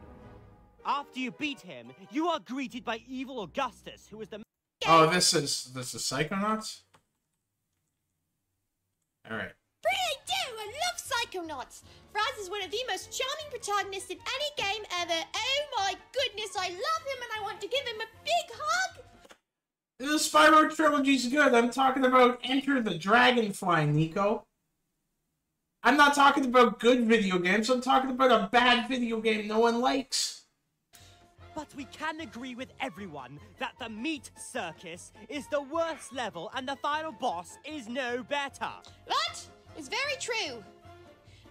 After you beat him, you are greeted by evil Augustus, who is the Oh, this is this is Psychonauts. All right. Really do! I love Psychonauts! Raz is one of the most charming protagonists in any game ever. Oh my goodness, I love him and I want to give him a big hug! The Spyro trilogy's good. I'm talking about Enter the Dragonfly, Nico. I'm not talking about good video games. I'm talking about a bad video game no one likes. But we can agree with everyone that the Meat Circus is the worst level and the final boss is no better. That is very true.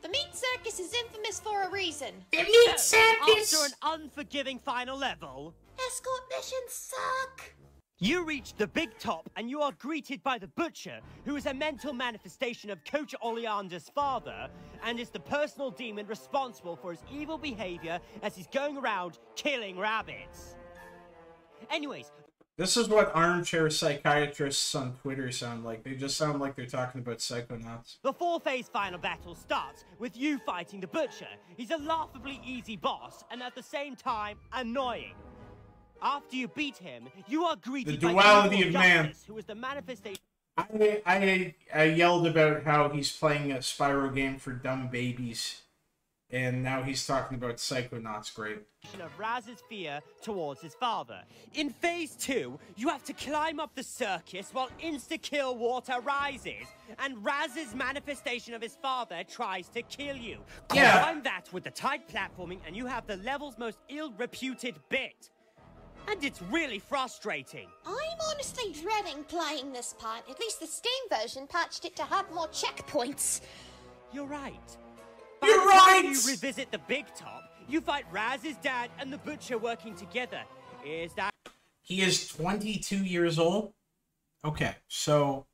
The Meat Circus is infamous for a reason. The Meat oh, So, Circus! After an unforgiving final level, Escort missions suck! You reach the big top and you are greeted by the Butcher, who is a mental manifestation of Coach Oleander's father and is the personal demon responsible for his evil behavior as he's going around killing rabbits. Anyways, This is what armchair psychiatrists on Twitter sound like. They just sound like they're talking about Psychonauts. The four phase final battle starts with you fighting the Butcher. He's a laughably easy boss and at the same time annoying. After you beat him, you are greeted by The duality of man. Who is the manifestation. I, I I yelled about how he's playing a Spyro game for dumb babies, and now he's talking about Psychonauts. Great. of Raz's fear towards his father. In phase two, you have to climb up the circus while insta-kill water rises, and Raz's manifestation of his father tries to kill you. Yeah. Combine that with the tight platforming, and you have the level's most ill-reputed bit. And it's really frustrating. I'm honestly dreading playing this part. At least the Steam version patched it to have more checkpoints. You're right. By You're the time right! You revisit the big top. You fight Raz's dad and the butcher working together. Is that He is 22 years old. Okay, so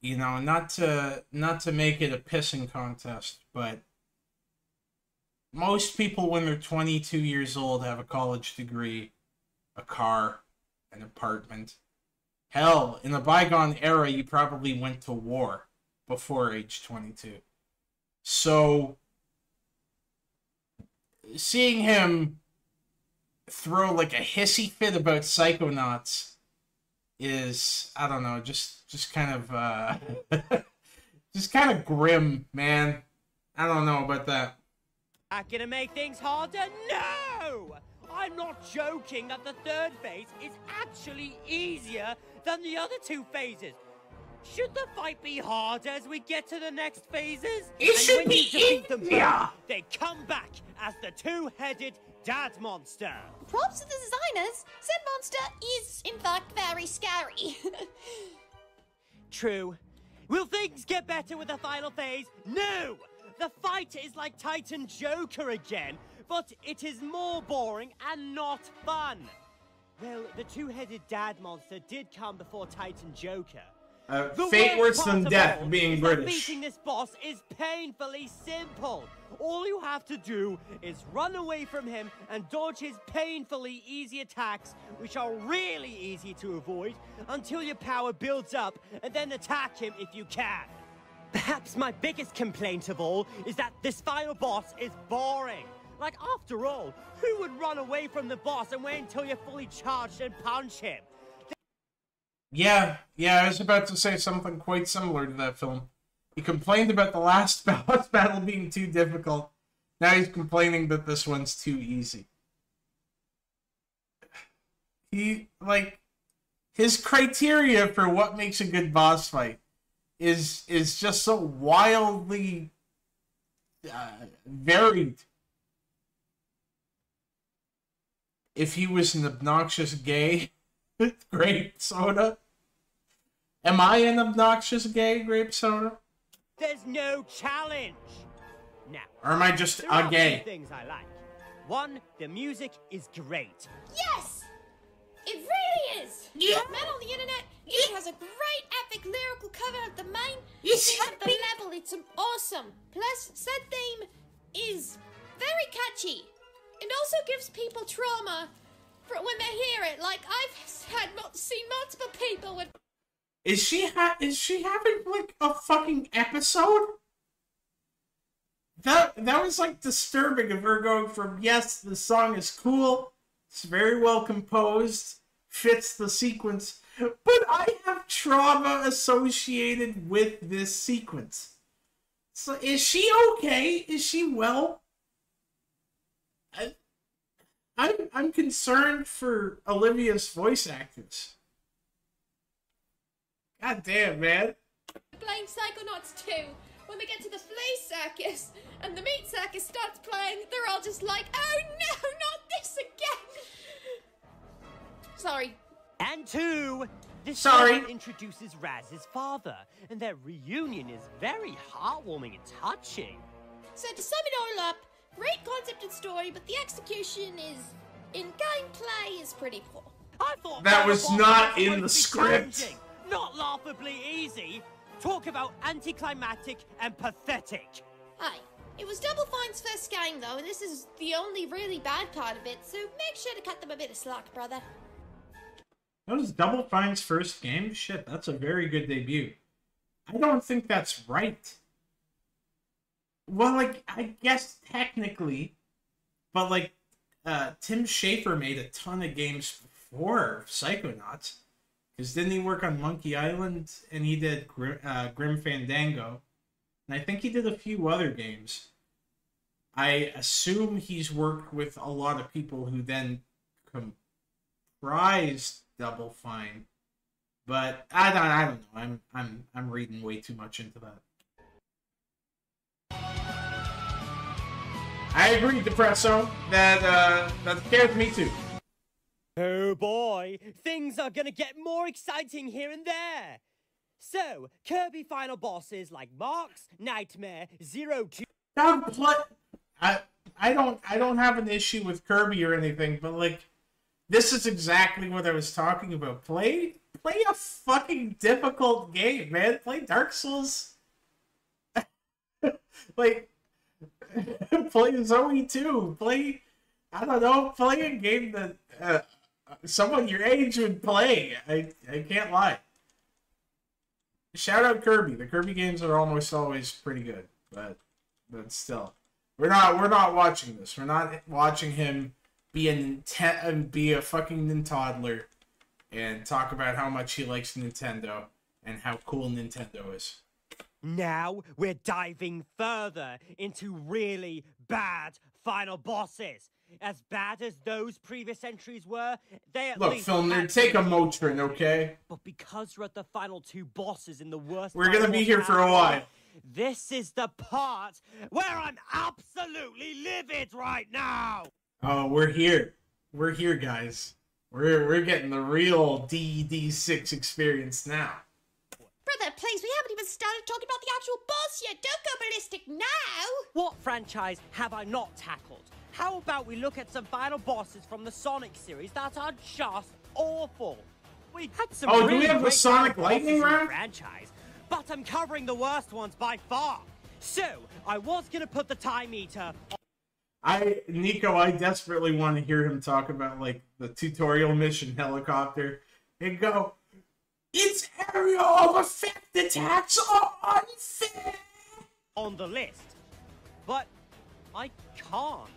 you know, not to not to make it a pissing contest, but most people when they're 22 years old have a college degree, a car, an apartment. Hell, in a bygone era, you probably went to war before age 22. So seeing him throw like a hissy fit about psychonauts is I don't know, just just kind of uh just kind of grim, man. I don't know about that. That gonna make things harder? No! I'm not joking that the third phase is actually easier than the other two phases. Should the fight be harder as we get to the next phases? It and should be them easier. both, they come back as the two-headed dad monster. Props to the designers. Said monster is, in fact, very scary. True. Will things get better with the final phase? No! The fight is like Titan Joker again, but it is more boring and not fun. Well, the two-headed dad monster did come before Titan Joker. Uh, The fate worse than death, being British. Beating this boss is painfully simple. All you have to do is run away from him and dodge his painfully easy attacks, which are really easy to avoid, until your power builds up, and then attack him if you can. Perhaps my biggest complaint of all is that this final boss is boring. Like, after all, who would run away from the boss and wait until you're fully charged and punch him? Yeah, yeah, I was about to say something quite similar to that film. He complained about the last boss battle being too difficult. Now he's complaining that this one's too easy. He, like, his criteria for what makes a good boss fight is is just so wildly uh, varied. If he was an obnoxious gay, grape soda. Am I an obnoxious gay grape soda? There's no challenge. Now, Or am I just there a are gay? two things I like. One, the music is great. yes! It really is! Yeah. Met on the internet, it has a great epic lyrical cover of the main Yes, theme of the level. It's awesome. Plus, said theme is very catchy. It also gives people trauma for when they hear it. Like I've had seen multiple people with Is she ha- is she having like a fucking episode? That that was like disturbing of her going from yes, the song is cool, it's very well composed, fits the sequence, but I have trauma associated with this sequence. So is she okay? Is she well? I, I'm I'm concerned for Olivia's voice actors. God damn, man. playing Psychonauts 2. When they get to the flea circus and the meat circus starts playing, they're all just like, oh no, not this again. Sorry. And two, this Sorry. introduces Raz's father, and their reunion is very heartwarming and touching. So to sum it all up, great concept and story, but the execution is in gameplay is pretty poor. I thought That Final was not was in the supposed to be script. challenging, Not laughably easy. Talk about anticlimactic and pathetic. Hi. It was Double Fine's first game though, and this is the only really bad part of it, so make sure to cut them a bit of slack, brother. That was Double Fine's first game? Shit, that's a very good debut. I don't think that's right. Well, like, I guess technically, but like, uh, Tim Schafer made a ton of games before Psychonauts. Because didn't he work on Monkey Island and he did Grim, uh, Grim Fandango? And I think he did a few other games. I assume he's worked with a lot of people who then comprised Double Fine. But I don't I don't know. I'm I'm I'm reading way too much into that. I agree, Depresso. That uh that scares me too. Oh boy, things are gonna get more exciting here and there. So, Kirby final bosses like Marx, Nightmare, Zero Two. I I don't I don't have an issue with Kirby or anything, but like this is exactly what I was talking about. Play play a fucking difficult game, man. Play Dark Souls. like play Zoe too. Play I don't know, play a game that uh, someone your age would play. I I can't lie. Shout out Kirby. The Kirby games are almost always pretty good, but but still, we're not we're not watching this. We're not watching him be a Ninte- be a fucking toddler and talk about how much he likes Nintendo and how cool Nintendo is. Now we're diving further into really bad final bosses. As bad as those previous entries were, they at Look, least take a Motrin, okay? But because we're at the final two bosses in the worst. We're gonna be here for a while. This is the part where I'm absolutely livid right now. Oh, we're here. We're here, guys. We're we're getting the real DD6 experience now. Brother, please, we haven't even started talking about the actual boss yet. Don't go ballistic now. What franchise have I not tackled? How about we look at some final bosses from the Sonic series that are just awful? We had some Oh, do we have the Sonic final Lightning the round? franchise, but I'm covering the worst ones by far. So I was gonna put the Time Eater I Nico, I desperately want to hear him talk about like the tutorial mission helicopter and go, Its area of effect attacks are unfair. on the list, but I can't.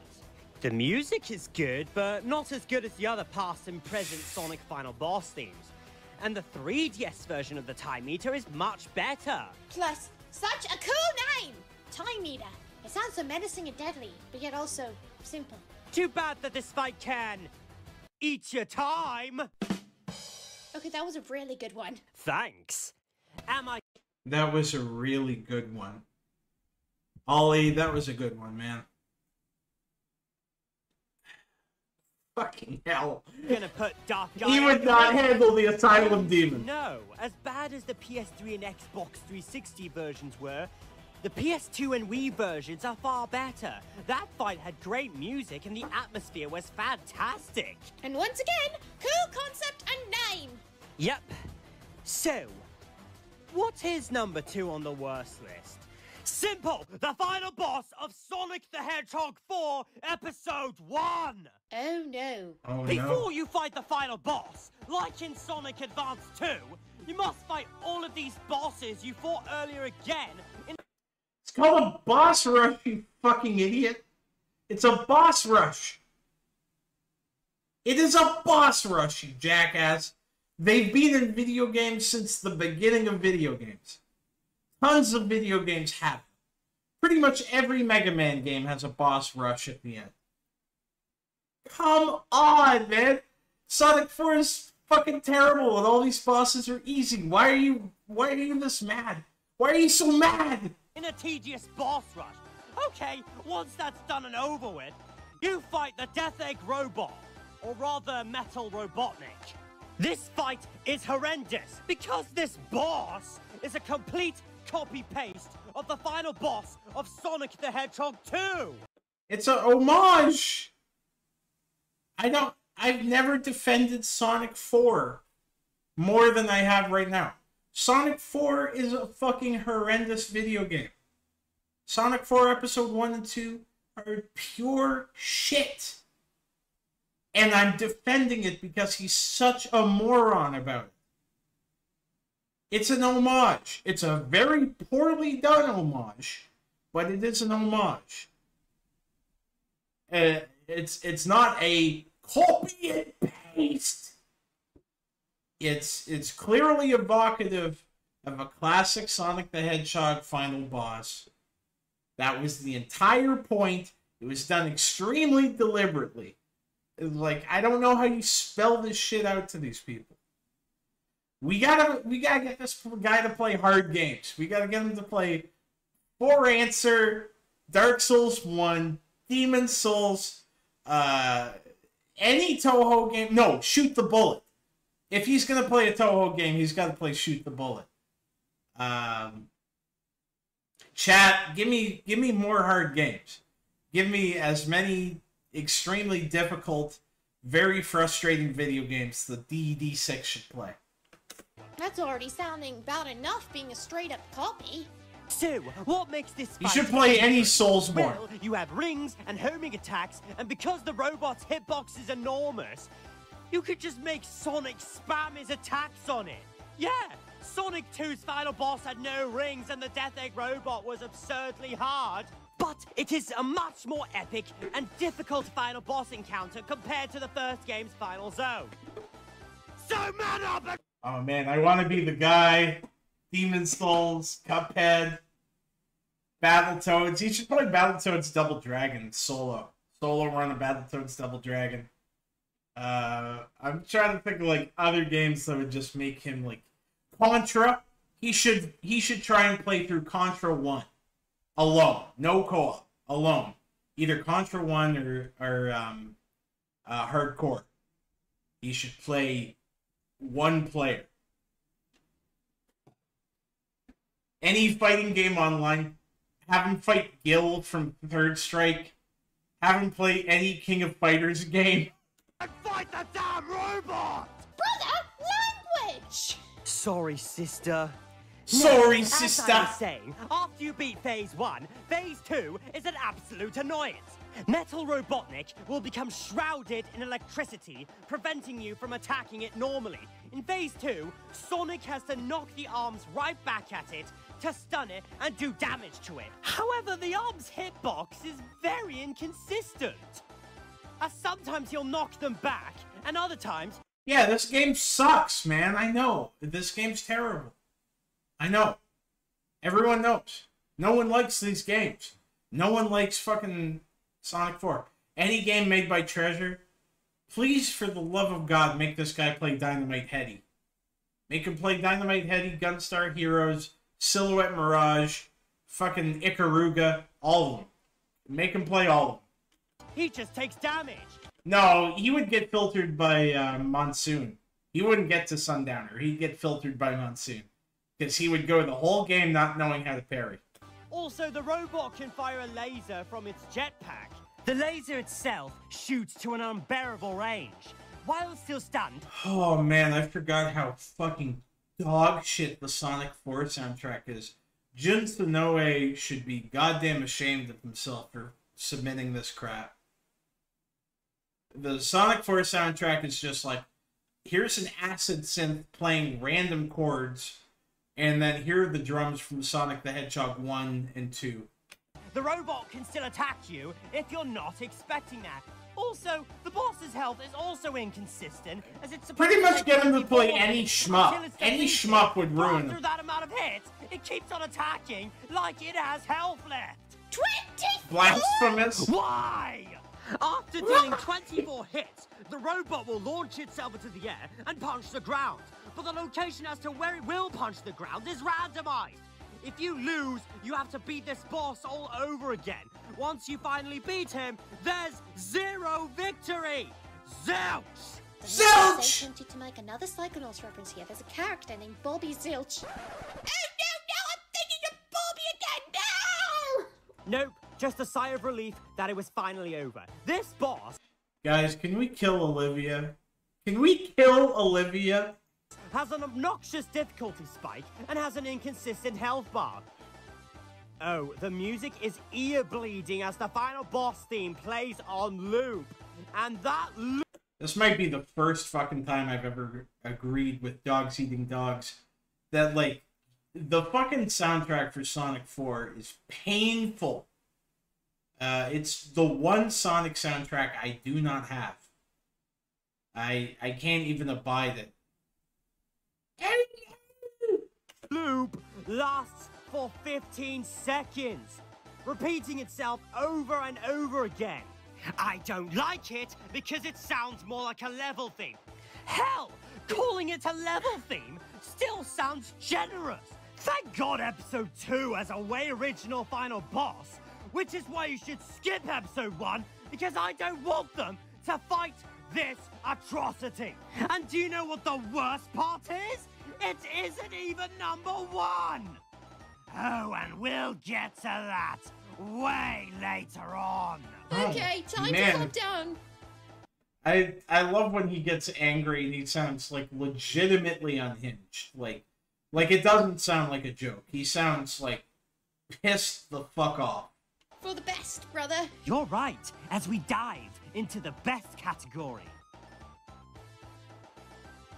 The music is good, but not as good as the other past and present Sonic Final Boss themes. And the 3DS version of the Time Eater is much better. Plus, such a cool name! Time Eater. It sounds so menacing and deadly, but yet also simple. Too bad that this fight can eat your time. Okay, that was a really good one. Thanks. Am I That was a really good one. Ollie, that was a good one, man. Fucking hell. gonna put Dark Guy? He would not the- handle the Asylum Demon. No, as bad as the PS3 and Xbox 360 versions were, the PS2 and Wii versions are far better. That fight had great music and the atmosphere was fantastic. And once again, cool concept and name. Yep. So, what is number two on the worst list? Simple! The final boss of Sonic the Hedgehog 4, Episode 1! Oh no. Oh Before you fight the final boss, like in Sonic Advance 2, you must fight all of these bosses you fought earlier again in It's called a boss rush, you fucking idiot. It's a boss rush. It is a boss rush, you jackass. They've been in video games since the beginning of video games. Tons of video games have. Pretty much every Mega Man game has a boss rush at the end. Come on, man. Sonic 4 is fucking terrible and all these bosses are easy. Why are you why are you this mad? Why are you so mad? In a tedious boss rush. Okay, once that's done and over with, you fight the Death Egg Robot, or rather Metal Robotnik. This fight is horrendous because this boss is a complete copy-paste of the final boss of Sonic the Hedgehog 2. It's a homage. I don't. I've never defended Sonic 4 more than I have right now. Sonic 4 is a fucking horrendous video game. Sonic 4 Episode 1 and 2 are pure shit. And I'm defending it because he's such a moron about it. It's an homage. It's a very poorly done homage, but it is an homage. Uh, it's it's not a copy. It's it's clearly evocative of a classic Sonic the Hedgehog final boss. That was the entire point. It was done extremely deliberately. Like I don't know how you spell this shit out to these people. We gotta we gotta get this guy to play hard games. We gotta get him to play For Answer, Dark Souls One, Demon Souls, uh, any Touhou game. No, Shoot the Bullet. If he's gonna play a Touhou game, he's got to play Shoot the Bullet. Um, chat, give me give me more hard games. Give me as many extremely difficult, very frustrating video games the DD six should play. That's already sounding bad enough being a straight up copy. So, what makes this You should play any different? Soulsborne. Well, you have rings and homing attacks, and because the robot's hitbox is enormous, you could just make Sonic spam his attacks on it. Yeah, Sonic 2's final boss had no rings, and the Death Egg robot was absurdly hard. But it is a much more epic and difficult final boss encounter compared to the first game's final zone. So man up and Oh man, I want to be the guy. Demon Souls, Cuphead, Battletoads. You should play Battletoads Double Dragon solo. Solo run of Battletoads Double Dragon. Uh, I'm trying to think of like other games that would just make him like Contra. He should he should try and play through Contra One alone, no co-op, alone. Either Contra One or or um, uh, Hardcore. He should play one player. Any fighting game online, have him fight Gil from Third Strike. Have him play any King of Fighters game. Fight the damn robot! Brother, language! Sorry, sister. Sorry, as sister. I was saying, after you beat Phase 1, Phase 2 is an absolute annoyance. Metal Robotnik will become shrouded in electricity, preventing you from attacking it normally. In Phase 2, Sonic has to knock the arms right back at it to stun it and do damage to it. However, the arm's hitbox is very inconsistent. As sometimes he'll knock them back, and other times Yeah, this game sucks, man. I know. This game's terrible. I know. Everyone knows. No one likes these games. No one likes fucking Sonic 4. Any game made by Treasure, please, for the love of God, make this guy play Dynamite Headdy. Make him play Dynamite Headdy, Gunstar Heroes, Silhouette Mirage, fucking Ikaruga, all of them. Make him play all of them. He just takes damage. No, he would get filtered by uh, Monsoon. He wouldn't get to Sundowner. He'd get filtered by Monsoon. Because he would go the whole game not knowing how to parry. Also, the robot can fire a laser from its jetpack. The laser itself shoots to an unbearable range. While still stunned, Oh man, I forgot how fucking dog shit the Sonic 4 soundtrack is. Jun Senoue should be goddamn ashamed of himself for submitting this crap. The Sonic 4 soundtrack is just like here's an acid synth playing random chords, and then here are the drums from Sonic the Hedgehog 1 and 2. The robot can still attack you if you're not expecting that. Also, the boss's health is also inconsistent, as it's Pretty much take get him to play any hits shmup. Any depleted. shmup would But ruin After him. that amount of hits, it keeps on attacking like it has health left. 24! Blasphemous. Why? After dealing 24 hits, the robot will launch itself into the air and punch the ground. But the location as to where it will punch the ground is randomized. If you lose, you have to beat this boss all over again. Once you finally beat him, there's zero victory. Zilch! Zilch. So tempted to make another Psychonauts reference here. There's a character named Bobby Zilch. Oh no, no, I'm thinking of Bobby again. No! Nope, just a sigh of relief that it was finally over. This boss Guys, can we kill Olivia? Can we kill Olivia? has an obnoxious difficulty spike and has an inconsistent health bar. Oh, the music is ear bleeding as the final boss theme plays on loop. And that loop. This might be the first fucking time I've ever agreed with dogs eating dogs. That, like, the fucking soundtrack for Sonic 4 is painful. Uh, it's the one Sonic soundtrack I do not have. I I can't even abide it. loop lasts for 15 seconds, repeating itself over and over again. I don't like it because it sounds more like a level theme. Hell, calling it a level theme still sounds generous. Thank God episode 2 has a way original final boss, which is why you should skip episode 1 because I don't want them to fight this atrocity. And do you know what the worst part is? It isn't even number one! Oh, and we'll get to that way later on. Oh, okay, time to man. calm down. I I love when he gets angry and he sounds like legitimately unhinged. Like like it doesn't sound like a joke. He sounds like pissed the fuck off. For the best, brother. You're right, as we dive into the best category.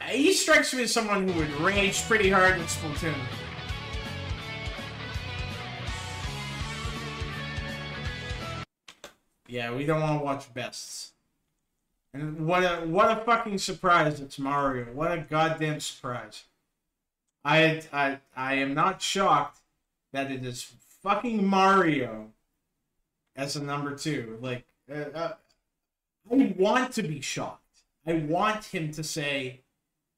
Uh, he strikes me as someone who would rage pretty hard with Splatoon. Yeah, we don't want to watch bests. And what a what a fucking surprise! It's Mario. What a goddamn surprise! I I I am not shocked that it is fucking Mario as a number two. Like, uh, uh, I want to be shocked. I want him to say,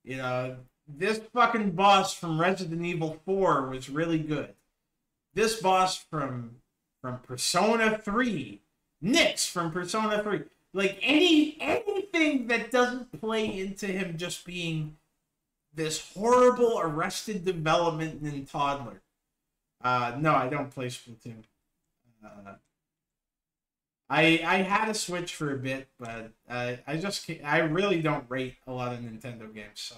you know, this fucking boss from Resident Evil 4 was really good. This boss from from Persona 3, Nyx from Persona 3, like any anything that doesn't play into him just being this horrible arrested development in toddler. Uh, no, I don't play Splatoon. Uh, I I had a Switch for a bit, but uh, I just can't, I really don't rate a lot of Nintendo games. So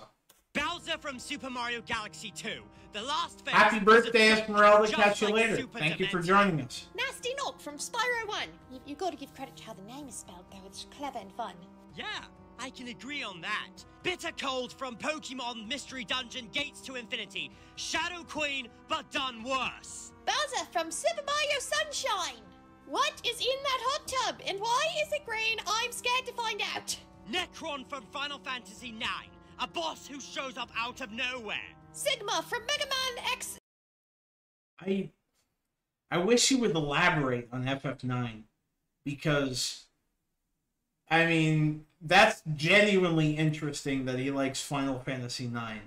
Bowser from Super Mario Galaxy 2. The last phase happy birthday, joke, Esmeralda! Catch you like later. Super Thank you for joining us. Gnasty Gnorc from Spyro 1. You, you gotta give credit to how the name is spelled, though. It's clever and fun. Yeah, I can agree on that. Bitter Cold from Pokemon Mystery Dungeon Gates to Infinity. Shadow Queen, but done worse. Bowser from Super Mario Sunshine. What is in that hot tub, and why is it green? I'm scared to find out. Necron from Final Fantasy IX. A boss who shows up out of nowhere. Sigma from Mega Man X. I I wish you would elaborate on FF9 because I mean that's genuinely interesting that he likes Final Fantasy 9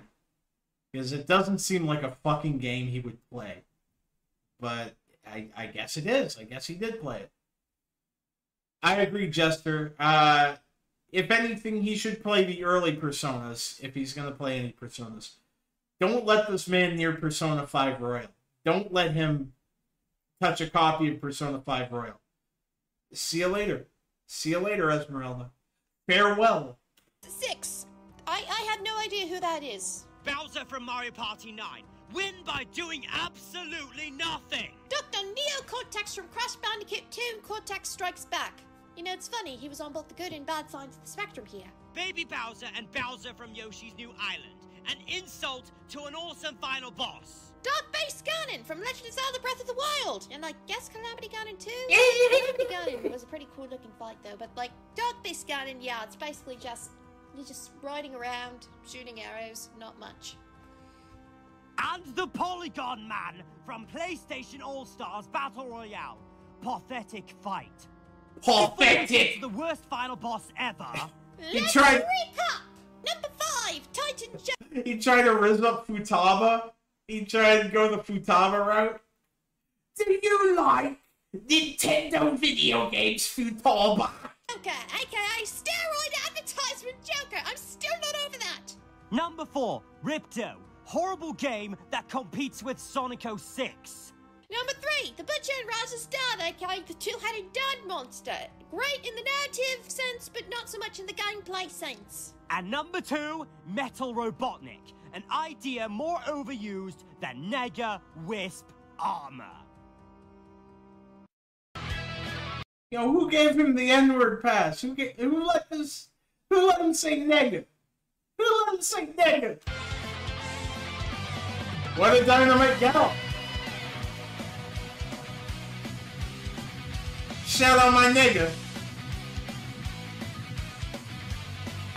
because it doesn't seem like a fucking game he would play. But I I guess it is. I guess he did play it. I agree, Jester. Uh if anything, he should play the early personas if he's gonna play any personas. Don't let this man near Persona 5 Royal. Don't let him touch a copy of Persona 5 Royal. See you later. See you later, Esmeralda. Farewell. Six. I, I have no idea who that is. Bowser from Mario Party 9. Win by doing absolutely nothing. Dr. Neo Cortex from Crash Bandicoot 2 and Cortex Strikes Back. You know, it's funny, he was on both the good and bad sides of the spectrum here. Baby Bowser and Bowser from Yoshi's New Island. An insult to an awesome final boss. Dark Beast Ganon from Legend of Zelda Breath of the Wild, and I guess Calamity Ganon too. Calamity Ganon was a pretty cool looking fight though, but like Dark Beast Ganon, yeah, it's basically just you're just riding around, shooting arrows, not much. And the Polygon Man from PlayStation All Stars Battle Royale. Pathetic fight. Pathetic! It's the worst final boss ever. He Let's tried- recap. Number five, Titan Jump. He tried to rizz up Futaba. He tried to go the Futaba route. Do you like Nintendo video games, Futaba? Joker, aka steroid advertisement Joker. I'm still not over that. Number four, Ripto. Horrible game that competes with Sonic 06. Number three, the Butcher and Raz's dad, aka the two-headed dad monster. Great in the narrative sense, but not so much in the gameplay sense. And number two, Metal Robotnik. An idea more overused than Nega Wisp armor. Yo, who gave him the N-word pass? Who ga- who let this? Who let him say nigga? Who let him say nigga? What a dynamite gal! Shout out my nigga.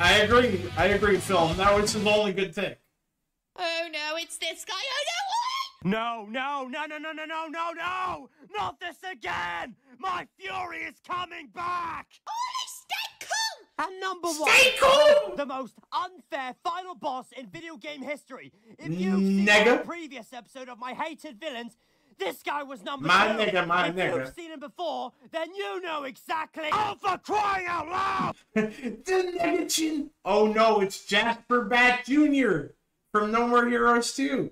I agree. I agree, Phil. That was his only good thing. Oh no, it's this guy. Oh No, no, no, no, no, no, no, no, no! Not this again! My fury is coming back! Ollie, stay cool! And number one, Stay cool! the most unfair final boss in video game history. If you've seen Nigga. the previous episode of My Hated Villains, this guy was number My two. nigga, my if nigga. you've seen him before, then you know exactly. Oh, for crying out loud! the nigga chin. Oh no, it's Jasper Bat Jr. from No More Heroes 2.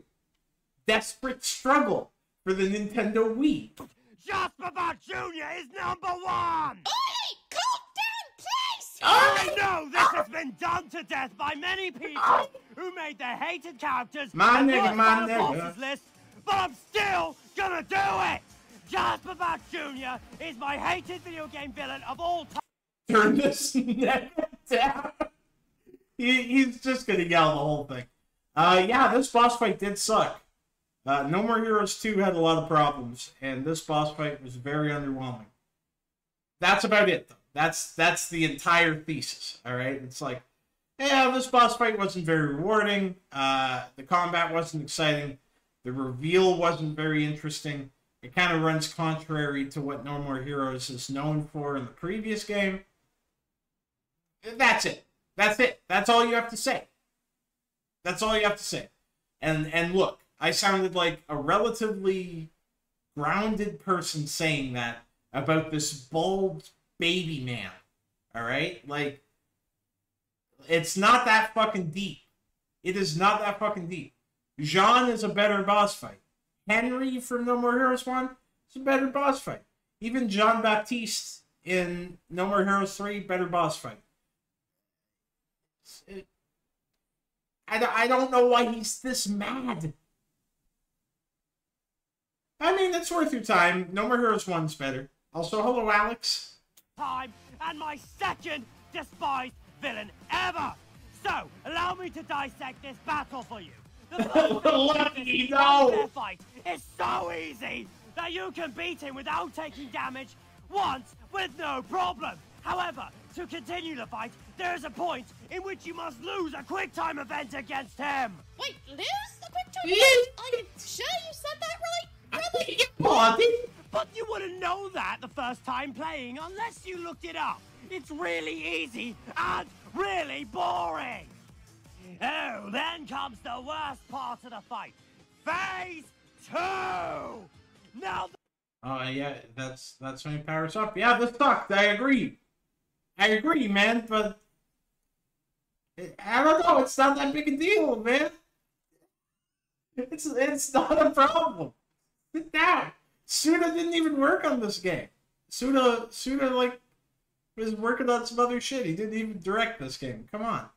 Desperate struggle for the Nintendo Wii. Jasper Bat Jr. is number one! Oh, Ollie, calm down, please! I know this has been done to death by many people who made their hated characters My and nigga, my nigga. list, but I'm still gonna do it! Jasper Bat Jr. is my hated video game villain of all time. Turn this nigga down. He, he's just gonna yell the whole thing. Uh, yeah, this boss fight did suck. Uh, no More Heroes 2 had a lot of problems, and this boss fight was very underwhelming. That's about it, though. That's that's the entire thesis. All right, it's like, yeah, this boss fight wasn't very rewarding. Uh, the combat wasn't exciting. The reveal wasn't very interesting. It kind of runs contrary to what No More Heroes is known for in the previous game. That's it. That's it. That's all you have to say. That's all you have to say. And and look, I sounded like a relatively grounded person saying that about this bald baby man. All right? Like it's not that fucking deep. It is not that fucking deep. Jean is a better boss fight. Henry from No More Heroes 1 is a better boss fight. Even Jean Baptiste in No More Heroes 3, better boss fight. It- I, I don't know why he's this mad. I mean, it's worth your time. No More Heroes 1's better. Also, hello, Alex. Time and my second despised villain ever. So, allow me to dissect this battle for you. The first thing Lucky, is no. fight is so easy that you can beat him without taking damage once with no problem. However, to continue the fight, there is a point in which you must lose a quick time event against him. Wait, lose the quick time event? Are you sure you said that right, brother? But you wouldn't know that the first time playing unless you looked it up. It's really easy and really boring. Oh, then comes the worst part of the fight. Phase two! Now Oh yeah, that's that's when he powers up. Yeah, this sucked. I agree. I agree, man. But I don't know. It's not that big a deal, man. It's it's not a problem. Sit down. Suda didn't even work on this game. Suda Suda like was working on some other shit. He didn't even direct this game. Come on.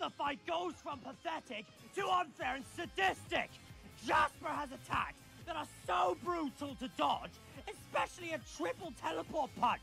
the fight goes from pathetic to unfair and sadistic. Jasper has attacks that are so brutal to dodge, especially a triple teleport punch.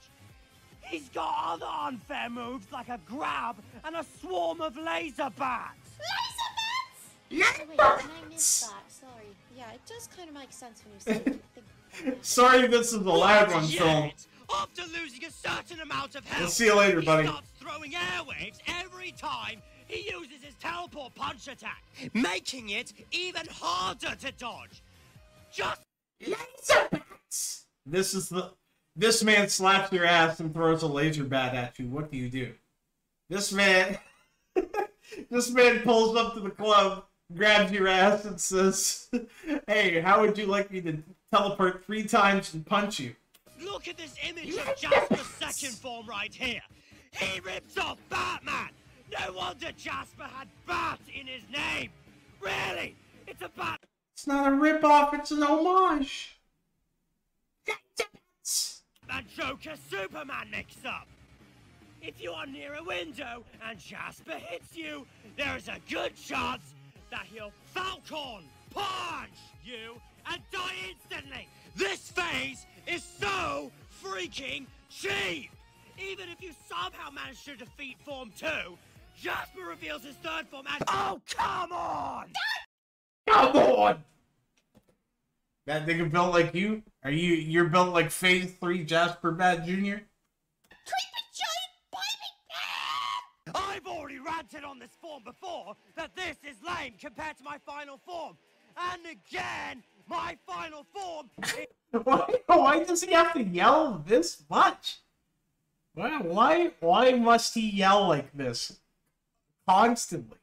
He's got other unfair moves like a grab and a swarm of laser bats. Laser bats. Yeah. Wait, and I missed that. Sorry. Yeah, it does kind of make sense when you say it. Sorry, this is the loud one. Yet, after losing a certain amount of health, We'll see you later, buddy. he starts throwing airwaves every time he uses his teleport punch attack, making it even harder to dodge. Just laser bats. This is the this man slaps your ass and throws a laser bat at you. What do you do? This man this man pulls up to the club, grabs your ass, and says, Hey, how would you like me to teleport three times and punch you? look at this image of Jasper's second form right here. He rips off Batman. No wonder Jasper had Bat in his name. Really, it's a Bat. It's not a ripoff, it's an homage. and Joker Superman mix up. If you are near a window and Jasper hits you, there is a good chance that he'll Falcon punch you and die instantly. This phase is so freaking cheap. Even if you somehow manage to defeat Form 2, Jasper reveals his third form as Oh, come on! Come on! That nigga built like you? Are you you're built like phase three Jasper Bat Jr.? I've already ranted on this form before that this is lame compared to my final form. And again, my final form Why, why does he have to yell this much? Why, why, why must he yell like this constantly?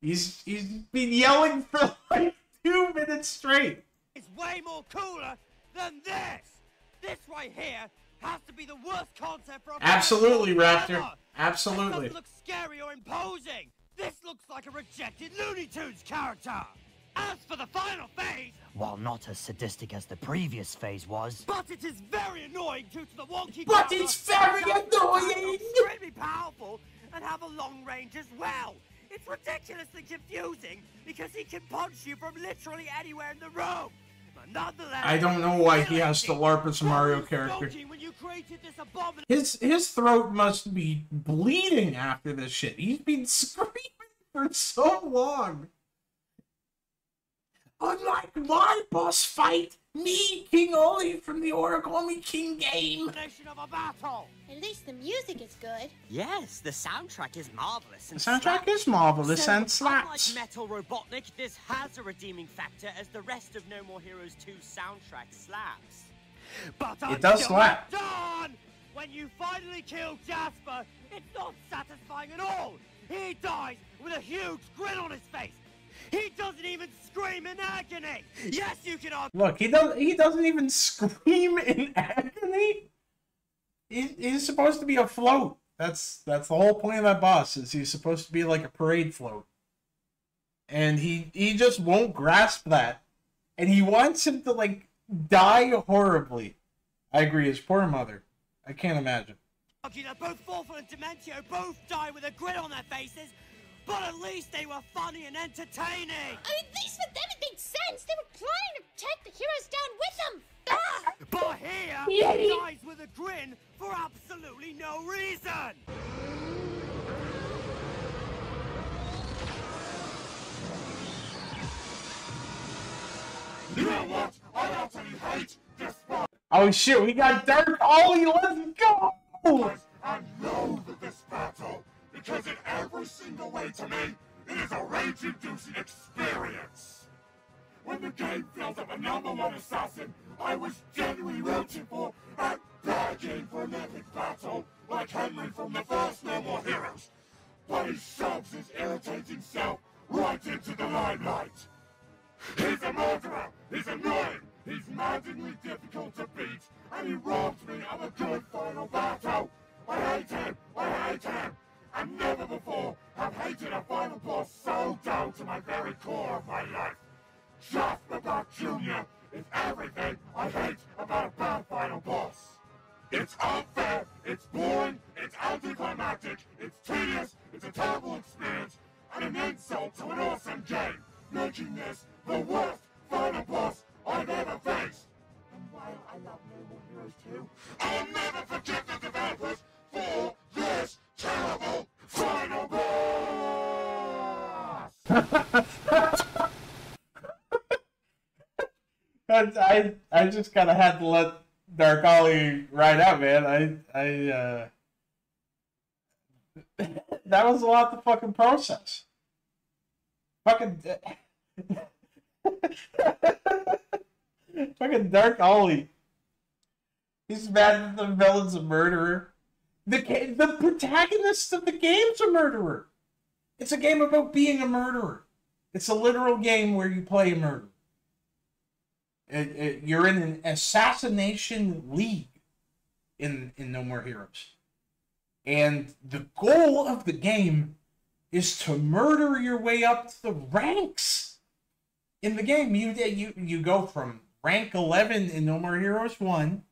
He's he's been yelling for like two minutes straight. It's way more cooler than this. This right here has to be the worst concept for a Absolutely, Raptor. ever. Absolutely. It doesn't look scary or imposing. This looks like a rejected Looney Tunes character. As for the final phase, While not as sadistic as the previous phase was, but it is very annoying due to the wonky. But camera it's very that annoying! Extremely powerful and have a long range as well. It's ridiculously confusing because he can punch you from literally anywhere in the room. But nonetheless, I don't know why he has to LARP as a Mario character. when you created this abominable. His his throat must be bleeding after this shit. He's been screaming for so long. Unlike my boss fight, me, King Ollie from the Origami King game. of a battle. At least the music is good. Yes, the soundtrack is marvelous. The soundtrack is marvelous and slaps. Unlike Metal Robotnik, this has a redeeming factor as the rest of No More Heroes 2 soundtrack slaps. But It does slap. it's done, when you finally kill Jasper, it's not satisfying at all. He dies with a huge grin on his face. He doesn't even scream in agony. Yes, you can argue. Look, he doesn't he doesn't even scream in agony. He, he's supposed to be a float. That's that's the whole point of that boss is he's supposed to be like a parade float. And he he just won't grasp that. And he wants him to like die horribly. I agree, his poor mother. I can't imagine. both Fawful and Dimentio both die with a grin on their faces, but at least they were funny and entertaining. I mean, at least for them it made sense. They were planning to take the heroes down with them. Ah! But here, he dies with a grin for absolutely no reason. You know what? I utterly hate this fight. Oh shit, we got Dark Ollie, let's go! I loathe this battle because in every single way to me, it is a rage-inducing experience. When the game filled up a number one assassin, I was genuinely rooting for and begging for an epic battle like Henry from the first No More Heroes. But he shoves his irritating self right into the limelight. He's a murderer! He's annoying! He's maddeningly difficult to beat! And he robbed me of a good final battle! I hate him! I hate him! And never before have hated a final boss so down to my very core of my life! Jasper Bat Jr. is everything I hate about a bad final boss! It's unfair, it's boring, it's anticlimactic, it's tedious, it's a terrible experience, and an insult to an awesome game! Making this the worst final boss I've ever faced. And while I love No More Heroes 2, I'll never forget the developers for this terrible final boss! I I just kind of had to let Dark Ollie ride out, man. I I uh that was a lot to fucking process. Fucking fucking Dark Ollie. He's mad that the villain's a murderer. The the protagonist of the game's a murderer. It's a game about being a murderer. It's a literal game where you play a murderer. It, it, you're in an assassination league in in No More Heroes, and the goal of the game is to murder your way up to the ranks in the game. You uh, you you go from rank eleven in No More Heroes one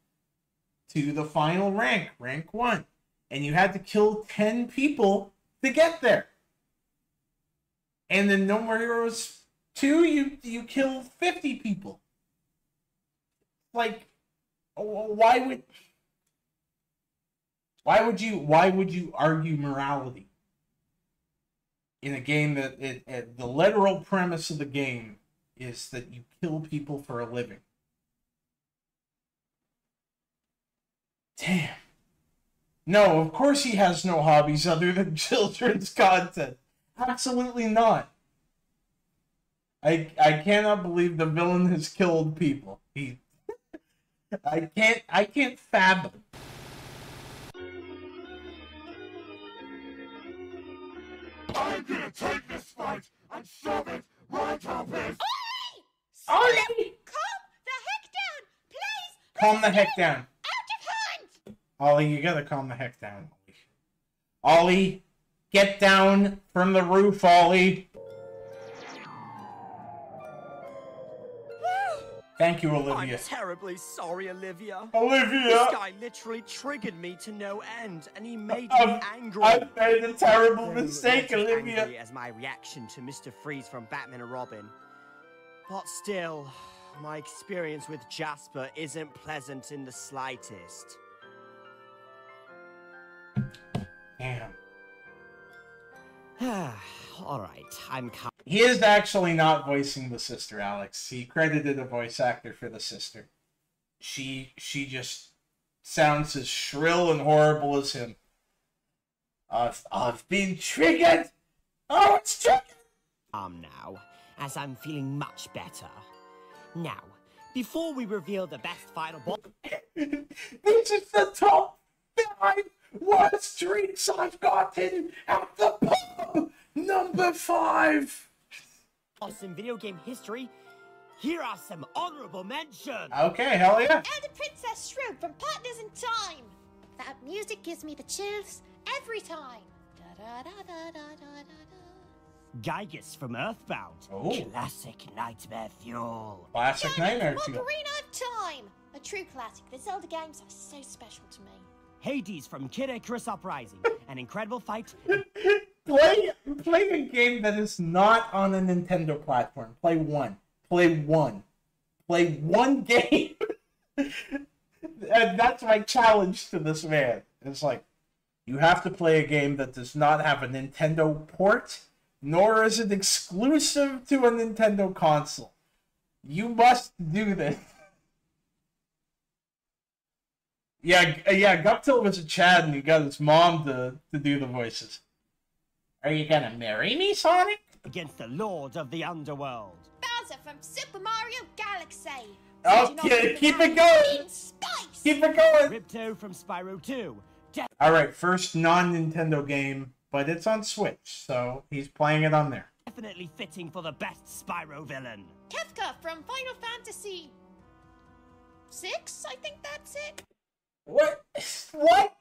to the final rank, rank one, and you had to kill ten people to get there. And then No More Heroes two, you you kill fifty people. Like why would why would you why would you argue morality in a game that it, it, the literal premise of the game is that you kill people for a living? Damn no of course he has no hobbies other than children's content absolutely not i i cannot believe the villain has killed people he I can't I can't fathom. I'm gonna take this fight and shove it right up his... Ollie! Ollie! Calm the heck down, please. Calm the heck down. Ollie, you gotta calm the heck down. Ollie. Ollie, get down from the roof, Ollie. Thank you, Olivia. I'm terribly sorry, Olivia. Olivia! This guy literally triggered me to no end, and he made me I've- angry. I've made a terrible mistake, Olivia. angry as my reaction to Mr. Freeze from Batman and Robin. But still, my experience with Jasper isn't pleasant in the slightest. Damn. All right, I'm. He is actually not voicing the sister, Alex. He credited a voice actor for the sister. She she just sounds as shrill and horrible as him. I've I've been triggered. Oh, it's triggered. Um, now, as I'm feeling much better. Now, before we reveal the best final boss. This is the top five worst drinks I've gotten at the pub. Number five. Awesome video game history, here are some honorable mentions. Okay, hell yeah. And the Princess Shroob from Partners in Time. That music gives me the chills every time. Da da da da da da da. Giygas from Earthbound. Oh. Classic nightmare fuel. Classic Nightmare Fuel. Ocarina of Time. A true classic. The Zelda games are so special to me. Hades from Kid Icarus Uprising. An incredible fight. Play play a game that is not on a Nintendo platform. Play one. Play one. Play one game. and that's my challenge to this man. It's like you have to play a game that does not have a Nintendo port, nor is it exclusive to a Nintendo console. You must do this. Yeah, g- uh, yeah. Guptil was a Chad, and he got his mom to, to do the voices. Are you gonna marry me, Sonic? Against the Lord of the Underworld. Bowser from Super Mario Galaxy. Okay, keep it going. Keep it going. Ripto from Spyro 2. Death All right, first non-Nintendo game, but it's on Switch, so he's playing it on there. definitely fitting for the best Spyro villain. Kefka from Final Fantasy. Six, I think that's it. What? What?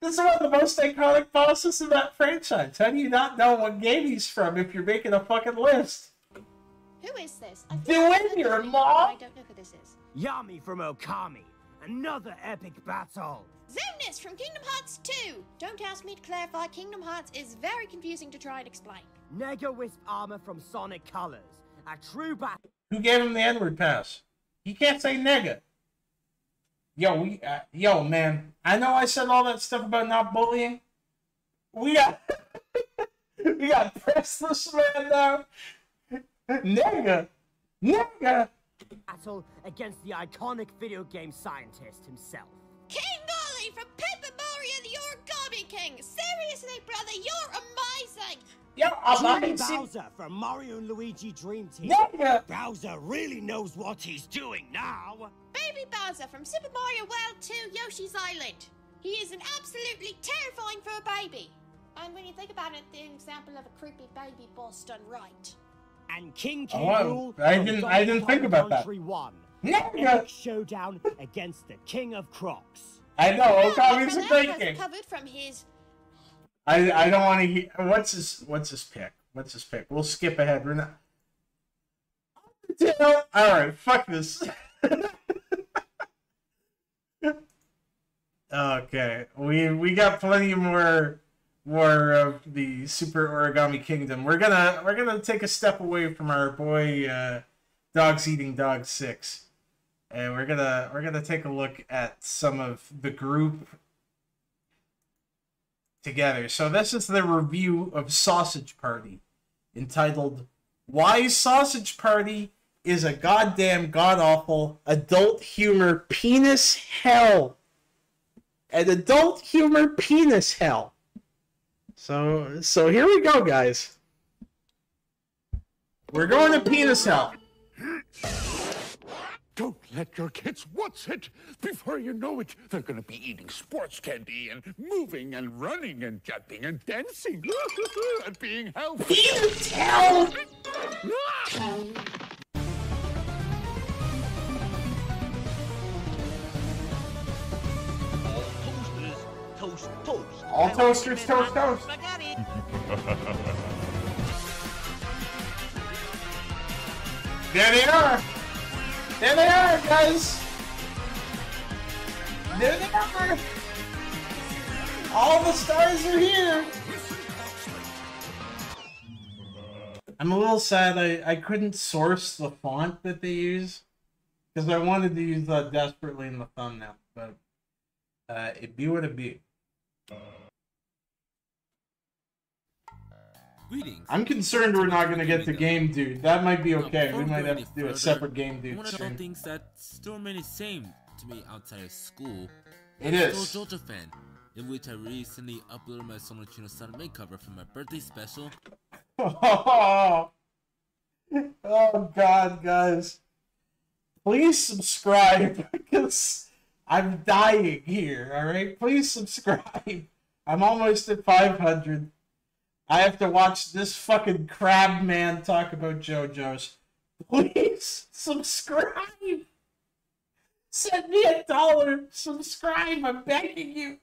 This is one of the most iconic bosses in that franchise. How do you not know what game he's from if you're making a fucking list? Who is this? I Do feel like it, I've your heard of it, mom. but I don't know who this is. Yami from Okami. Another epic battle. Xemnas from Kingdom Hearts 2. Don't ask me to clarify. Kingdom Hearts is very confusing to try and explain. Nega Wisp armor from Sonic Colors. a true bat. Who gave him the N-word pass? He can't say nigga. Yo, we, uh, yo, man. I know I said all that stuff about not bullying. We got, we got Pressless man now. Nigga, nigga. Battle against the iconic video game scientist himself. King Ollie from Paper Mario the Origami King! Seriously, brother, you're amazing! Yo, Jimmy amazing. Bowser from Mario and Luigi Dream Team. Nigga. Bowser really knows what he's doing now. Baby Bowser from Super Mario World 2 Yoshi's Island. He is an absolutely terrifying for a baby. And when you think about it, the example of a creepy baby boss done right. And King K. Oh, I- I didn't- I didn't think about that. Country 1. Nigga. Epic showdown against the King of Crocs. I know. Okami's a Fernando great game. covered from his I I don't want to hear. What's his What's his pick? What's his pick? We'll skip ahead. We're not. All right. Fuck this. okay, we we got plenty more more of the Super Origami Kingdom. We're gonna we're gonna take a step away from our boy uh, Dogs Eating Dog Six, and we're gonna we're gonna take a look at some of the group together. So this is the review of Sausage Party, entitled "Why Sausage Party is a Goddamn God Awful Adult Humor Penis Hell." An adult humor penis hell. So so here we go, guys. We're going to penis hell. Don't let your kids watch it. Before you know it, they're going to be eating sports candy and moving and running and jumping and dancing and being healthy. Penis hell! Toast, toast. All toasters toast toast. There they are. There they are, guys. There they are. All the stars are here. I'm a little sad I, I couldn't source the font that they use because I wanted to use that desperately in the thumbnail, but uh, it be what it be. Greetings. I'm concerned we're not gonna get the game dude. That might be okay. We might have to do a separate game dude One of the things that still remain the same to me outside of school. It I'm is. Still a JoJo fan, in which I recently uploaded my Summer Chino Sun cover for my birthday special. Oh, oh God, guys. Please subscribe because I'm dying here, alright? Please subscribe. I'm almost at 500. I have to watch this fucking crab man talk about JoJo's. Please subscribe. Send me a dollar. Subscribe. I'm begging you.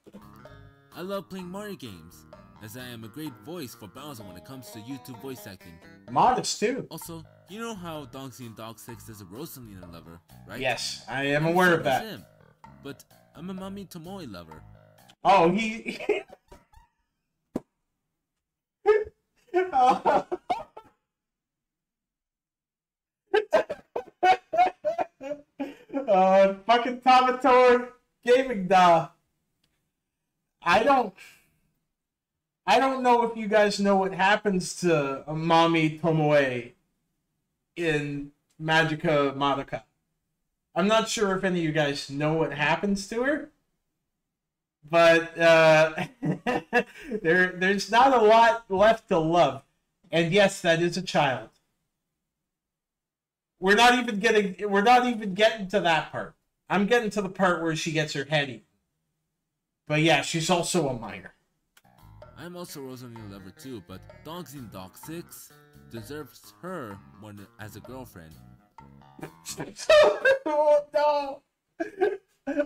I love playing Mario games, as I am a great voice for Bowser when it comes to YouTube voice acting. Modest, too. Also, you know how Dogsy and Dog 6 is a Rosalina lover, right? Yes, I am aware of that. him. But I'm a Mami Tomoe lover. Oh, he. Oh. fucking Tamatoa gaming da. I don't. I don't know if you guys know what happens to Mami Tomoe in Magica Madoka. I'm not sure if any of you guys know what happens to her but uh, there there's not a lot left to love. And yes, that is a child. We're not even getting we're not even getting to that part. I'm getting to the part where she gets her head eaten. But yeah, she's also a minor. I'm also a Rosalina lover too, but Dogsy in Dog 6 deserves her more than as a girlfriend. oh no!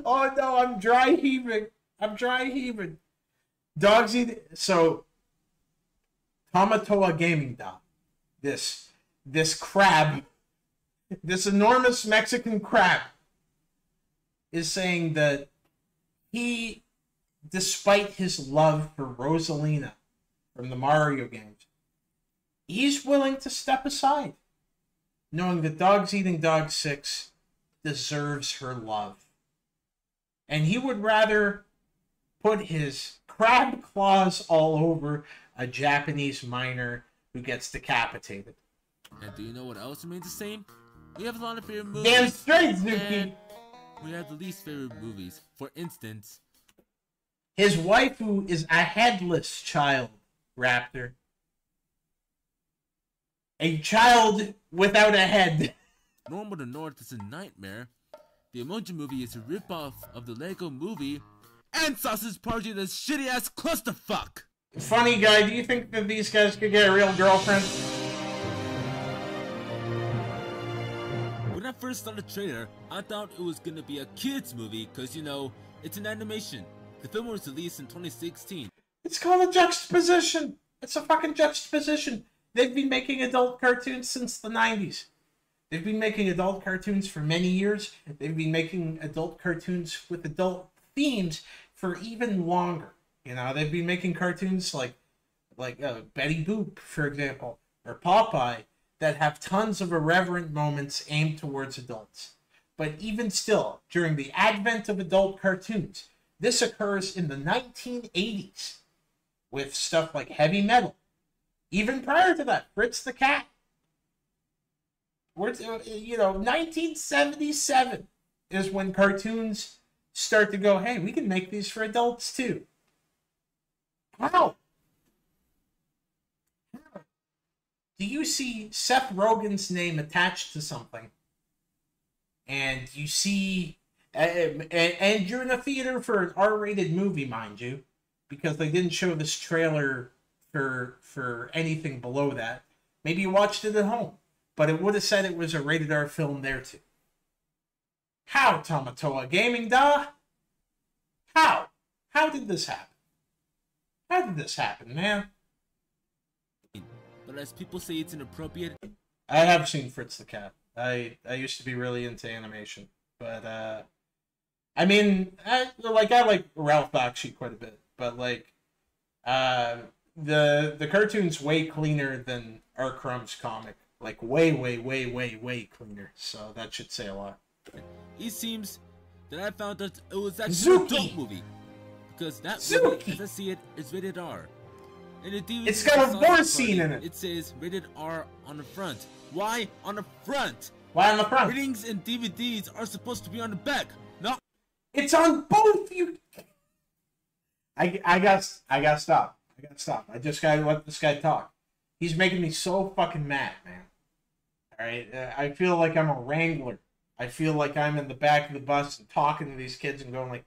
Oh no! I'm dry heaving. I'm dry heaving. Dogsy. So Tamatoa Gaming Dog. This this crab, this enormous Mexican crab, is saying that he, despite his love for Rosalina from the Mario games, he's willing to step aside. knowing that Dogs Eating Dog 6 deserves her love. And he would rather put his crab claws all over a Japanese miner who gets decapitated. And do you know what else remains the same? We have a lot of favorite movies. Damn straight, Zuki. We have the least favorite movies. For instance, His wife, who is a headless child raptor. A child without a head. Norm of the North is a nightmare. The Emoji Movie is a ripoff of the Lego Movie, and Sausage Party is shitty ass clusterfuck. Funny guy, do you think that these guys could get a real girlfriend? When I first saw the trailer, I thought it was gonna be a kids movie, cause you know, it's an animation. The film was released in 2016. It's called a juxtaposition. It's a fucking juxtaposition. They've been making adult cartoons since the 90s. They've been making adult cartoons for many years. They've been making adult cartoons with adult themes for even longer. You know, they've been making cartoons like like uh, Betty Boop, for example, or Popeye that have tons of irreverent moments aimed towards adults. But even still, during the advent of adult cartoons, this occurs in the 1980s with stuff like heavy metal. Even prior to that, Fritz the Cat. We're, uh, you know, 1977 is when cartoons start to go, hey, we can make these for adults too. How? Do you see Seth Rogen's name attached to something? And you see, and, and you're in a theater for an R-rated movie, mind you, because they didn't show this trailer for for anything below that. Maybe you watched it at home, but it would have said it was a rated R film there too. How, Tamatoa Gaming Da? How? How did this happen? How did this happen, man? But as people say it's inappropriate, I have seen Fritz the Cat. I I used to be really into animation, but uh, I mean, I, like I like Ralph Bakshi quite a bit, but like, uh, the the cartoon's way cleaner than R. Crumb's comic, like way way way way way cleaner. So that should say a lot. It seems that I found that it was actually Zuki! a adult movie. Because that Zuki! movie, as I see it, is rated R. And the DVD It's got a war scene in it. It says rated R on the front. Why on the front? Why on the front? Ratings and DVDs are supposed to be on the back, not It's on both you. I I got I got to stop. I got to stop. I just gotta let this guy talk. He's making me so fucking mad, man. All right, uh, I feel like I'm a wrangler. I feel like I'm in the back of the bus and talking to these kids and going like,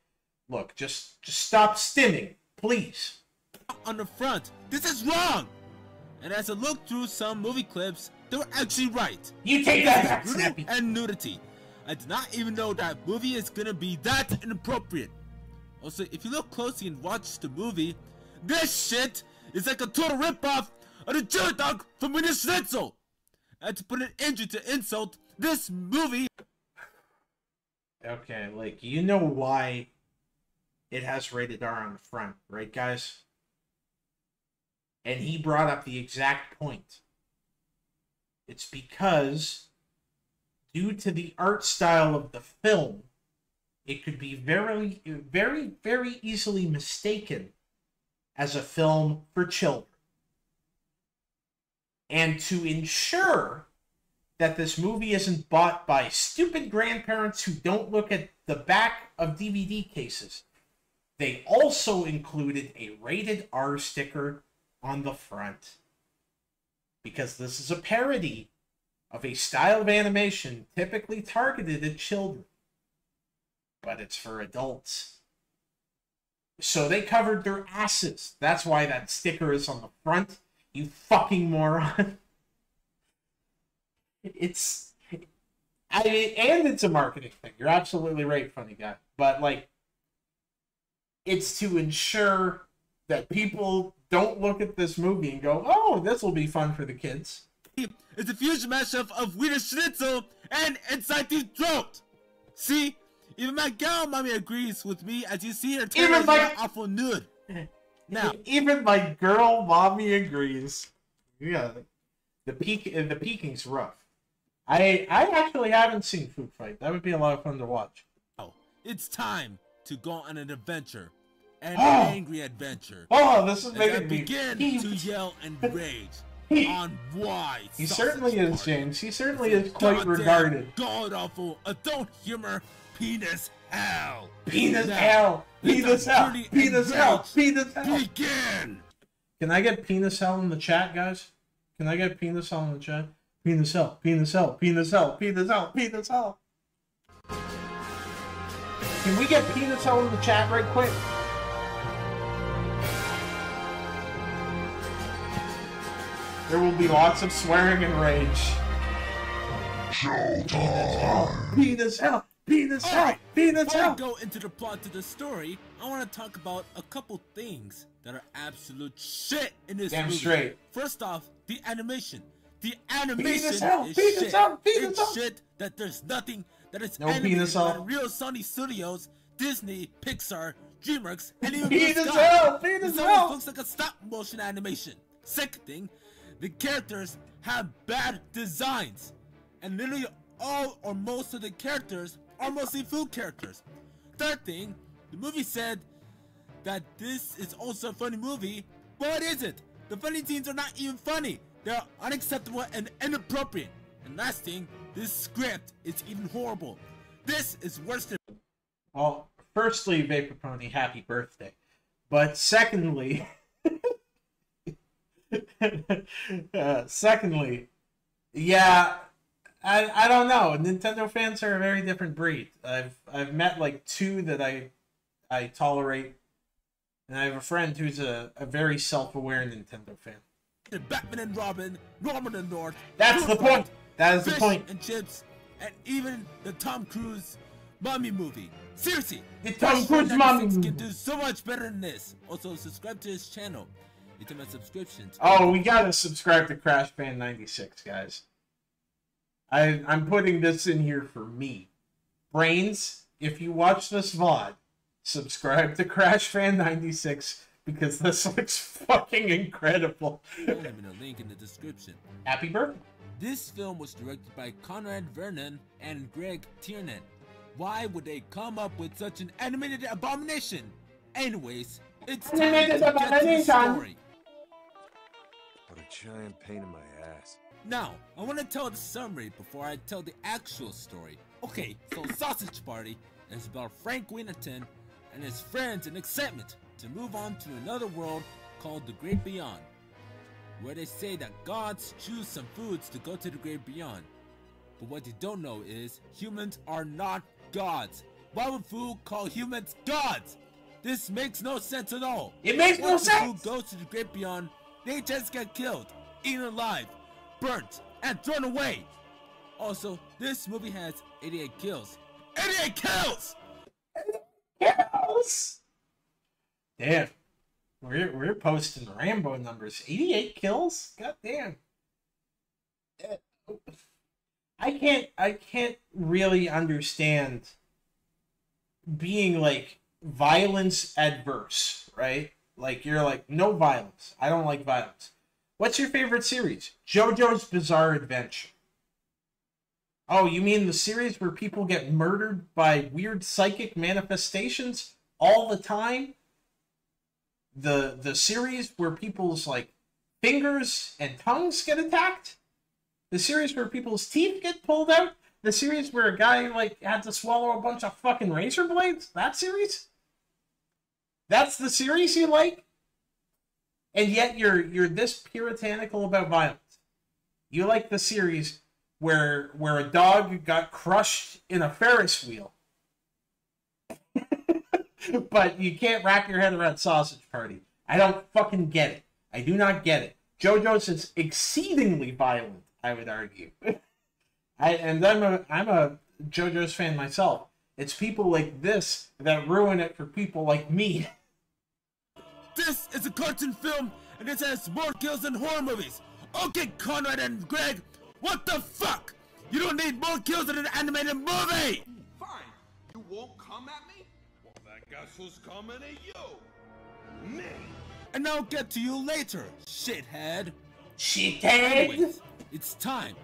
"Look, just just stop stimming, please." on the front. This is wrong! And as I looked through some movie clips, they were actually right. You take that back, Snappy. And nudity. I did not even know that movie is gonna be that inappropriate. Also, if you look closely and watch the movie, this shit is like a total ripoff of the chili dog from Wiener Schnitzel. And to put an injury to insult, this movie Okay, like you know why it has rated R on the front, right, guys? And he brought up the exact point. It's because, due to the art style of the film, it could be very, very, very easily mistaken as a film for children. And to ensure that this movie isn't bought by stupid grandparents who don't look at the back of DVD cases. They also included a rated R sticker on the front. Because this is a parody of a style of animation typically targeted at children. But it's for adults. So they covered their asses. That's why that sticker is on the front. You fucking moron. It's I mean, and it's a marketing thing. You're absolutely right, funny guy. But like it's to ensure that people don't look at this movie and go, "Oh, this will be fun for the kids." It's a fusion mashup of Wiener Schnitzel and Inside Deep Throat. See, even my gal mommy agrees with me as you see her turn Even my- awful nude. Now, even my girl mommy agrees. Yeah, the peak, the peaking's rough. I I actually haven't seen Food Fight. That would be a lot of fun to watch. Oh, it's time to go on an adventure. An Oh! angry adventure. Oh, this is As I making me begin to yell and rage he, on why He certainly is, James. He certainly is quite goddamn regarded. God awful adult humor penis hell. Penis Now, hell. Penis hell. Penis hell. Penis hell. Begin. Can I get penis hell in the chat, guys? Can I get penis hell in the chat? Penis hell. Penis hell. Penis hell. Penis hell. Penis hell. Can we get penis hell in the chat right quick? There will be lots of swearing and rage. Showtime. Penis hell. Penis. Alright, Penis before I go into the plot to the story, I want to talk about a couple things that are absolute shit in this Damn movie. straight. First off, the animation. The animation is penis shit. hell, penis it's hell. shit that there's nothing that is No animated penis by real Sony Studios, Disney, Pixar, DreamWorks, and even Penis Sky. penis almost looks like a stop motion animation. Second thing, the characters have bad designs, and literally all or most of the characters are mostly food characters. Third thing, the movie said that this is also a funny movie, but it isn't. The funny scenes are not even funny. They're unacceptable and inappropriate. And last thing, this script is even horrible. This is worse than Well, firstly, Vapor Pony, happy birthday. But secondly, uh, secondly, yeah, I, I don't know. Nintendo fans are a very different breed. I've I've met like two that I I tolerate, and I have a friend who's a, a very self aware Nintendo fan. Batman and Robin, Norm of the North. That's the point. That is the point. And chips, and even the Tom Cruise Mummy movie. Seriously, The Tom Cruise 96 Mummy can do so much better than this. Also, subscribe to his channel. It's in my subscriptions. Oh, we gotta subscribe to Crash Band 96, guys. I I'm putting this in here for me. Brains, if you watch this VOD, subscribe to Crash Fan 96 because this looks fucking incredible. I'll leave a link in the description. Happy birthday. This film was directed by Conrad Vernon and Greg Tiernan. Why would they come up with such an animated abomination? Anyways, it's time to Animated get to the story. What a giant pain in my ass. Now, I want to tell the summary before I tell the actual story. Okay, so Sausage Party is about Frank Winterton and his friends in excitement to move on to another world called the Great Beyond, where they say that gods choose some foods to go to the Great Beyond. But what they don't know is humans are not gods. Why would food call humans gods? This makes no sense at all. It makes no Once sense. food goes to the Great Beyond, they just get killed, eaten alive, burnt, and thrown away. Also, this movie has 88 kills. 88 kills! Kills! Damn. We're, we're posting Rambo numbers. 88 kills? God damn. I can't I can't really understand being like violence adverse, right? Like you're like no violence. I don't like violence. What's your favorite series? JoJo's Bizarre Adventure. Oh, you mean the series where people get murdered by weird psychic manifestations all the time? The the series where people's like fingers and tongues get attacked? The series where people's teeth get pulled out? The series where a guy like had to swallow a bunch of fucking razor blades? That series? That's the series you like? And yet you're you're this puritanical about violence. You like the series where where a dog got crushed in a Ferris wheel. but you can't wrap your head around sausage party. I don't fucking get it. I do not get it. JoJo's is exceedingly violent, I would argue. I and I'm a I'm a JoJo's fan myself. It's people like this that ruin it for people like me. This is a cartoon film, and it has more kills than horror movies. Okay, Conrad and Greg, what the fuck? You don't need more kills than an animated movie! Fine. You won't come at me? Well, then guess who's coming at you? Me. And I'll get to you later, shithead. Shithead? Anyways, it's time.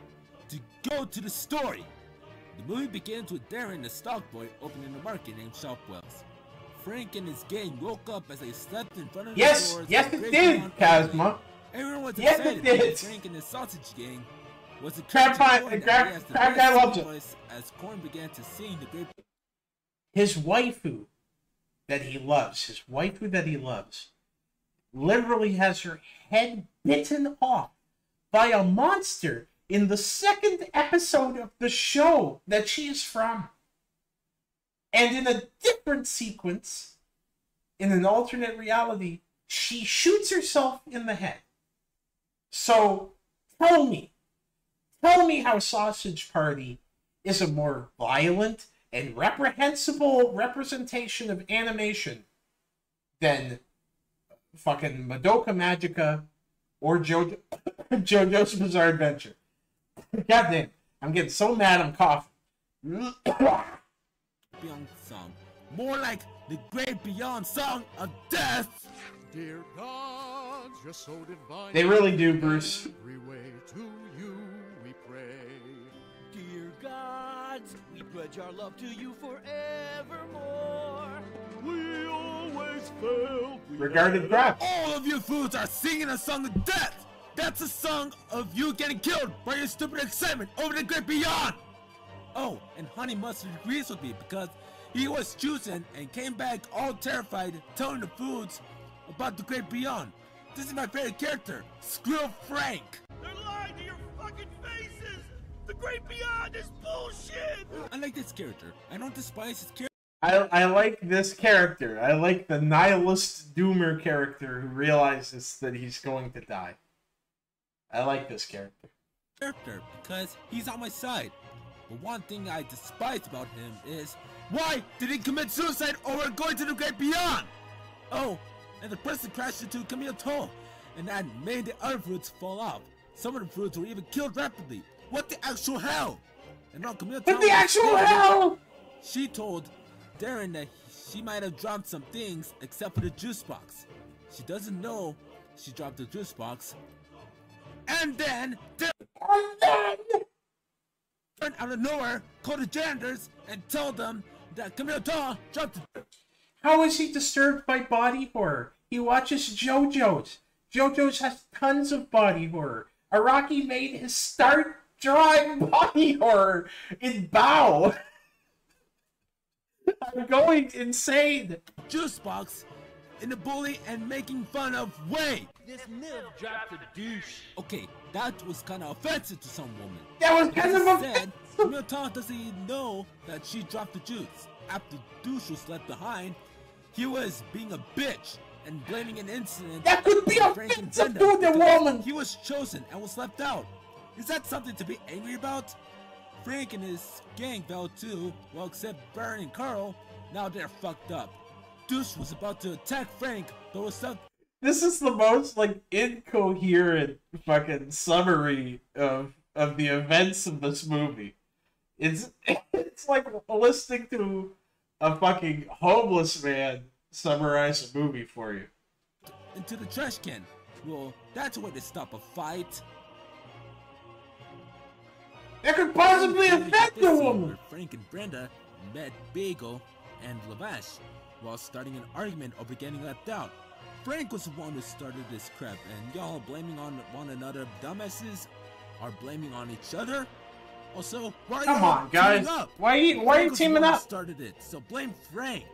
to go to the story. The movie begins with Darren, the stock boy, opening a market named Shopwells. Frank and his gang woke up as they slept in front of Yes, the doors. yes of it did, Beyond Kazma. Everyone was Yes, it excited did. Frank and his sausage gang was the Crab Pie- that Crab- he has Crab Guy loves it. As Corn began to sing the great His waifu that he loves, his waifu that he loves, literally has her head bitten off by a monster in the second episode of the show that she is from. And in a different sequence, in an alternate reality, she shoots herself in the head. So tell me, tell me how Sausage Party is a more violent and reprehensible representation of animation than fucking Madoka Magica or JoJo, JoJo's Bizarre Adventure. God damn, I'm getting so mad I'm coughing. Beyond song. More like the great beyond song of death. Dear gods, you're so divine. They really do, Bruce. Every way to you we pray. Dear gods, we pledge our love to you forevermore. We always fail. Regarded crap. All of you fools are singing a song of death. That's a song of you getting killed by your stupid excitement over the great beyond. Oh, and Honey Mustard agrees with me because he was choosing and came back all terrified, telling the fools about the great beyond. This is my favorite character, Skrill Frank. Great beyond is bullshit! I like this character. I don't despise his character. I, I like this character. I like the nihilist doomer character who realizes that he's going to die. I like this character. character because he's on my side. But one thing I despise about him is why did he commit suicide over going to the great beyond? Oh, and the person crashed into Camille Toe, and that made the other fruits fall off. Some of the fruits were even killed rapidly. What the actual hell? And What the actual hell? She told Darren that she might have dropped some things except for the juice box. She doesn't know she dropped the juice box. And then and Darren out of nowhere called the janitors and told them that Camille Toe dropped the How is he disturbed by body horror? He watches JoJo's. JoJo's has tons of body horror. Araki made his start drawing body horror in Baoh. I'm going insane. juice box in the bully and making fun of Way. This milk dropped a douche. Okay, that was kind of offensive to some woman. That was kind of said, Camille Toe doesn't even know that she dropped the juice. After douche was left behind, he was being a bitch and blaming an incident. That could be on Frank and offensive to the woman. He was chosen and was left out. Is that something to be angry about? Frank and his gang fell too, well except Baron and Carl, now they're fucked up. Douche was about to attack Frank, but was stuck This is the most like incoherent fucking summary of of the events of this movie. It's it's like listening to a fucking homeless man summarize a movie for you. into the trash can. Well, that's a way to stop a fight. That could possibly affect this the woman. Frank and Brenda met Bagel and Lavash while starting an argument over getting left out. Frank was the one who started this crap, and y'all blaming on one another. Dumbasses are blaming on each other. Also, why are Come y'all on, guys. teaming up? Why you- why are you Frank was the teaming one who up? Started it, so blame Frank.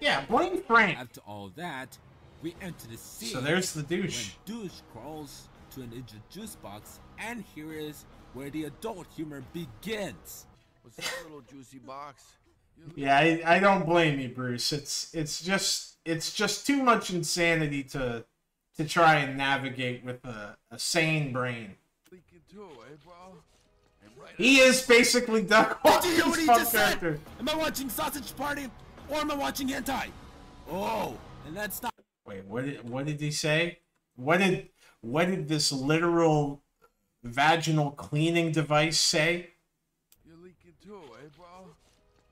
Yeah, blame Frank. After all that, we enter the scene. So there's the douche. When douche crawls to an injured juice box, and here is where the adult humor begins. What's that little juicy box? Yeah, I, I don't blame you, Bruce. It's it's just it's just too much insanity to to try and navigate with a, a sane brain. Leaking too, bro? And right He is basically Duck Did you hear what he fun just said? character. Am I watching Sausage Party or am I watching hentai? Oh, and that's not. Wait, what did what did he say? What did what did this literal vaginal cleaning device say? You're leaking too, eh, bro?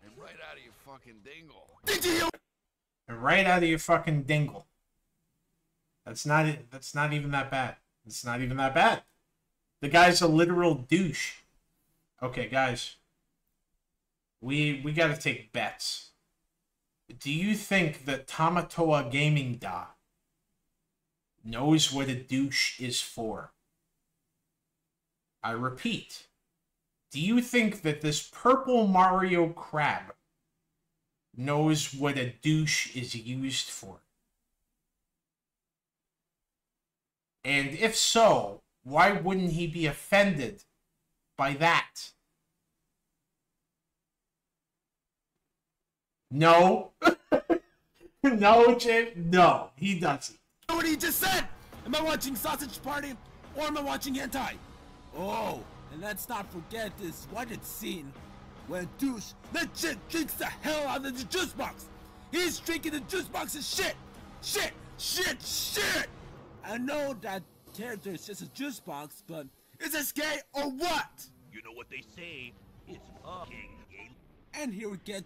And right out of your fucking dingle. Did you hear? Right out of your fucking dingle. That's not it. That's not even that bad. It's not even that bad. The guy's a literal douche. Okay, guys. We we got to take bets. Do you think that Tamatoa Gaming Da knows what a douche is for? I repeat. Do you think that this purple Mario crab knows what a douche is used for? And if so, why wouldn't he be offended by that? No. no, Jim. No, he doesn't. what he just said? Am I watching Sausage Party or am I watching hentai? Oh, and let's not forget this wanted scene where douche legit drinks the hell out of the juice box. He's drinking the juice box's shit, shit, shit, shit. I know that character is just a juice box, but is this gay or what? You know what they say? It's fucking gay. And here we get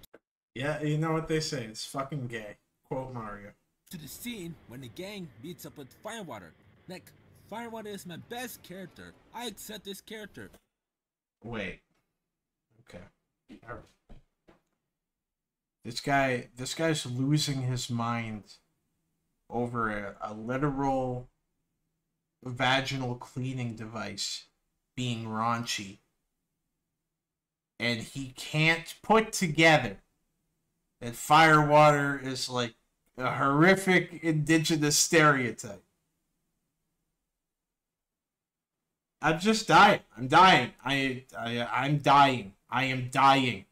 Yeah, you know what they say. It's fucking gay. Quote Mario. to the scene when the gang meets up with Firewater. Like, Firewater is my best character. I accept this character. Wait. Okay. This guy, this guy's losing his mind over a, a literal vaginal cleaning device being raunchy. And he can't put together that firewater is like a horrific indigenous stereotype. I'm just dying. I'm dying. I, I I'm dying. I am dying.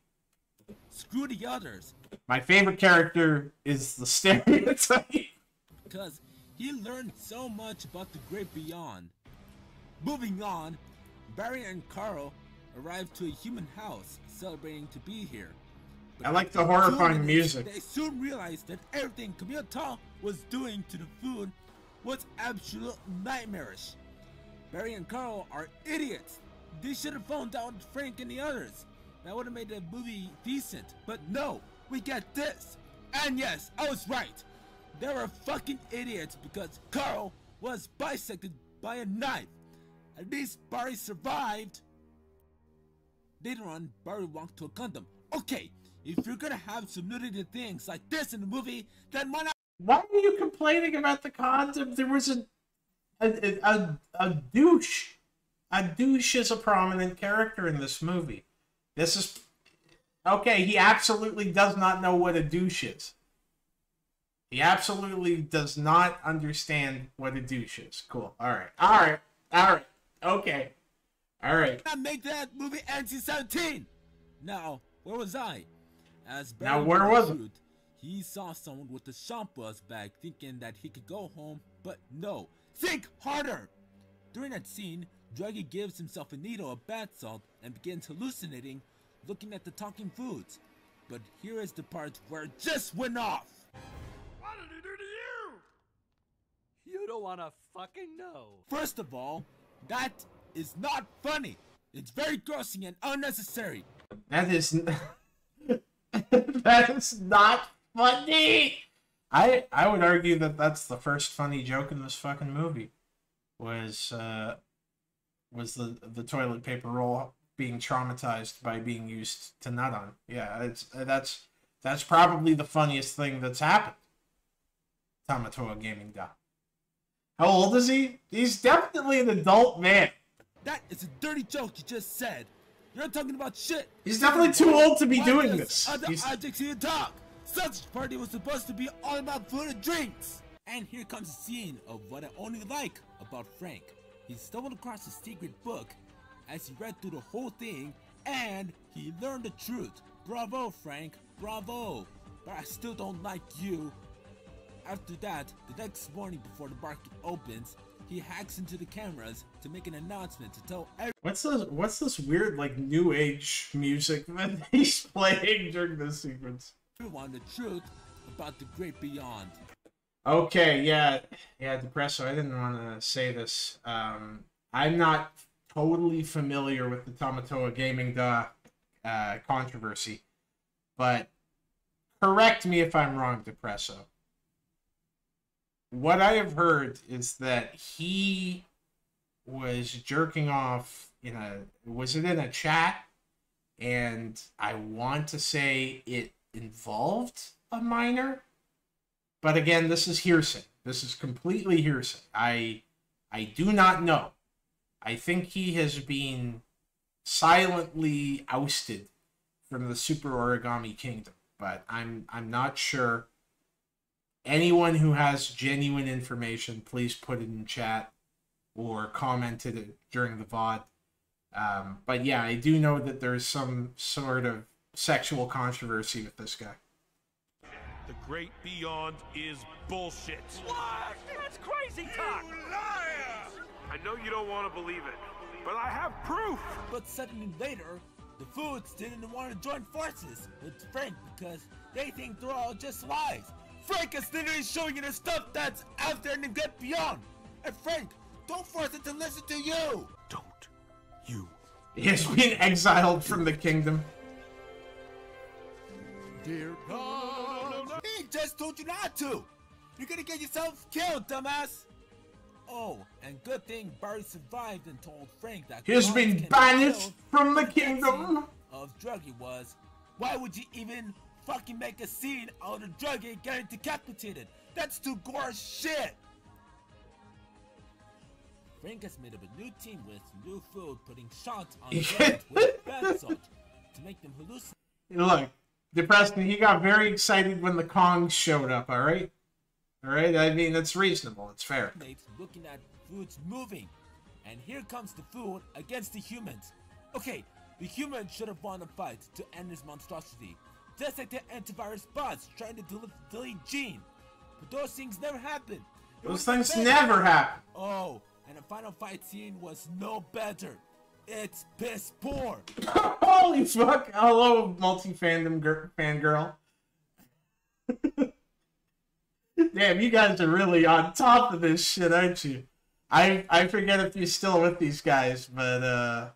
Screw the others, My favorite character is the stereotype. because he learned so much about the great beyond. Moving on, Barry and Carl arrived to a human house celebrating to be here. I like the horrifying music. They soon realized that everything Camille Toe was doing to the food was absolute nightmarish. Barry and Carl are idiots. They should have phoned down Frank and the others. That would have made the movie decent. But no, we get this. And yes, I was right. They were fucking idiots because Carl was bisected by a knife. At least Barry survived. Later on, Barry walked to a condom. Okay, if you're gonna have some nudity things like this in the movie, then why not? Why are you complaining about the condom? There was a a, a, a douche. A douche is a prominent character in this movie. This is okay. He absolutely does not know what a douche is. He absolutely does not understand what a douche is. Cool. All right. All right. All right. Okay. All right. not make that movie NC-17. Now, where was I? As Now, where was it? He saw someone with a shampoo bag thinking that he could go home, but no. Think harder! During that scene, Druggy gives himself a needle of bath salt and begins hallucinating, looking at the talking foods. But here is the part where it just went off! What did he do to you? You don't wanna fucking know. First of all, that is not funny. It's very grossing and unnecessary. That is n- that is not funny. I I would argue that that's the first funny joke in this fucking movie. Was uh was the the toilet paper roll being traumatized by being used to nut on? Yeah, it's that's that's probably the funniest thing that's happened. Tamatoa Gaming Da. How old is he? He's definitely an adult man. That is a dirty joke you just said. You're not talking about shit. He's definitely too old to be Why doing this. Other He's- objects here talk. Such party was supposed to be all about food and drinks. And here comes a scene of what I only like about Frank. He stumbled across a secret book as he read through the whole thing, and he learned the truth. Bravo, Frank. Bravo. But I still don't like you. After that, the next morning before the market opens, he hacks into the cameras to make an announcement to tell everyone. What's this? What's this weird like new age music that he's playing during this sequence? Everyone the truth about the great beyond. Okay, yeah, yeah, Depresso. I didn't want to say this. Um, I'm not totally familiar with the Tamatoa Gaming Da uh, controversy, but correct me if I'm wrong, Depresso. What I have heard is that he was jerking off in a was it in a chat and I want to say it involved a minor, but again, this is hearsay. This is completely hearsay. I I do not know. I think he has been silently ousted from the Super Origami Kingdom, but I'm I'm not sure. Anyone who has genuine information, please put it in chat or commented it during the VOD. Um, but yeah, I do know that there's some sort of sexual controversy with this guy. The great beyond is bullshit. What? That's crazy talk. Liar! I know you don't want to believe it, but I have proof. But suddenly later, the Foods didn't want to join forces with Frank because they think they're all just lies. Frank is literally showing you the stuff that's out there in the good beyond. And Frank, don't force it to listen to you. Don't you? He has been exiled from the kingdom. Dear God. He just told you not to. You're gonna get yourself killed, dumbass. Oh, and good thing Barry survived and told Frank that He has been be banished from the kingdom. Of drug he was. Why would you even fucking make a scene out of druggie getting decapitated? That's too gore shit. Frank has made up a new team with new food, putting shots on with bad salt to make them hallucinate. Look, Depresso, he got very excited when the Kongs showed up, alright? Alright? I mean, it's reasonable. It's fair. looking at foods moving. And here comes the food against the humans. Okay, the humans should have won the fight to end this monstrosity. Just like the antivirus bots trying to del- delete Gene. But those things never happened. It Those things better. never happen. Oh, and the final fight scene was no better. It's piss poor. Holy fuck! Hello, multi fandom gir- fangirl. Damn, you guys are really on top of this shit, aren't you? I I forget if you're still with these guys, but uh,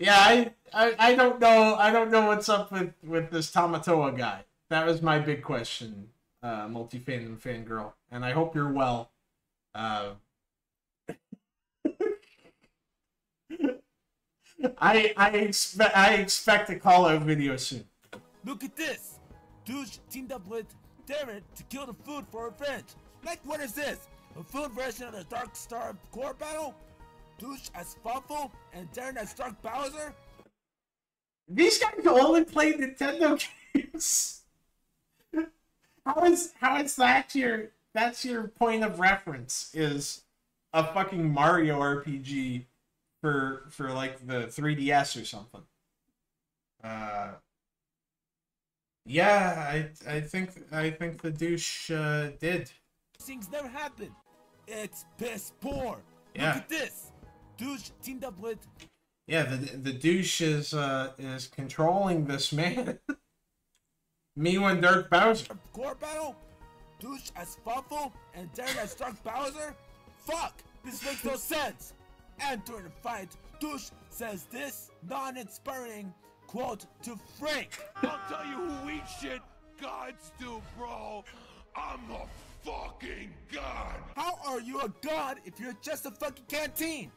yeah, I, I I don't know I don't know what's up with with this Tamatoa guy. That was my big question, uh, multi fandom fangirl, and I hope you're well. Uh, I I expect I expect a call out video soon. Look at this! Douche teamed up with Darren to kill the food for revenge. Like, what is this? A food version of the Dark Star core battle? Douche as Fawful and Darren as Dark Bowser? These guys only play Nintendo games. How is how is that your that's your point of reference? Is a fucking Mario RPG for for like the 3DS or something? Uh, yeah, I I think I think the douche uh, did. Things never happen. It's piss poor. Yeah. Look at this. Douche teamed up with Yeah, the the douche is uh is controlling this man. Me and Dark Bowser. core battle? Douche as Fawful and Darren as Dark Bowser? Fuck! This makes no sense! And during the fight, Douche says this non-inspiring quote to Frank. I'll tell you who eats shit. Gods do, bro. I'm a fucking god. How are you a god if you're just a fucking canteen?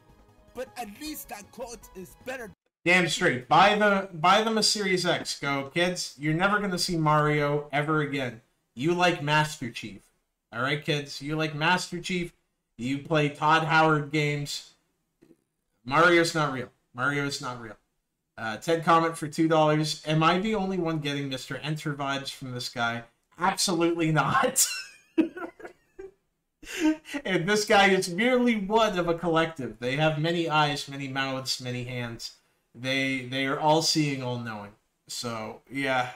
But at least that quote is better. Damn straight. Buy the buy them a Series X. Go, kids. You're never gonna see Mario ever again. You like Master Chief. Alright, kids? You like Master Chief. You play Todd Howard games. Mario's not real. Mario's not real. Uh, Ted comment for two dollars. Am I the only one getting Mr. Enter vibes from this guy? Absolutely not. and this guy is merely one of a collective. They have many eyes, many mouths, many hands. They they are all seeing, all knowing. So yeah,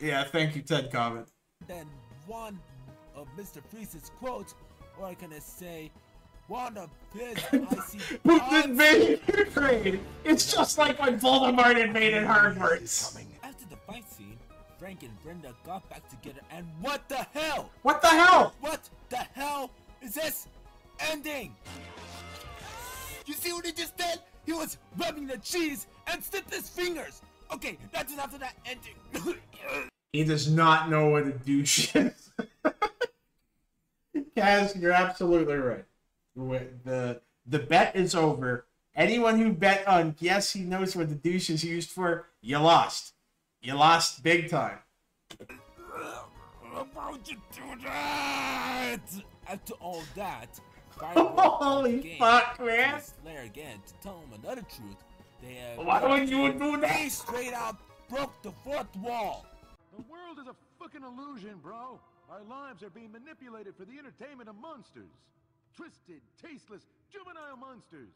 yeah. Thank you, Ted comment. than one of Mr. Freeze's quotes, or I can I say, of his icy But the Vader trade. It's just like when Voldemort invaded Hogwarts. After the fight scene, Frank and Brenda got back together, and what the hell? What the hell? What the hell is this ending? You see what he just did? He was rubbing the cheese and slipped his fingers. Okay, that's enough of that ending. He does not know what a douche is. Kaz, you're absolutely right. Wi- The the bet is over, Anyone who bet on yes, he knows what the douche is used for, you lost. You lost big time. Why'd you do that? After all that, Holy fuck, man. Slayer again to tell him another truth. They have Why would you do that? They straight out broke the fourth wall. The world is a fucking illusion, bro. Our lives are being manipulated for the entertainment of monsters. Twisted, tasteless, juvenile monsters.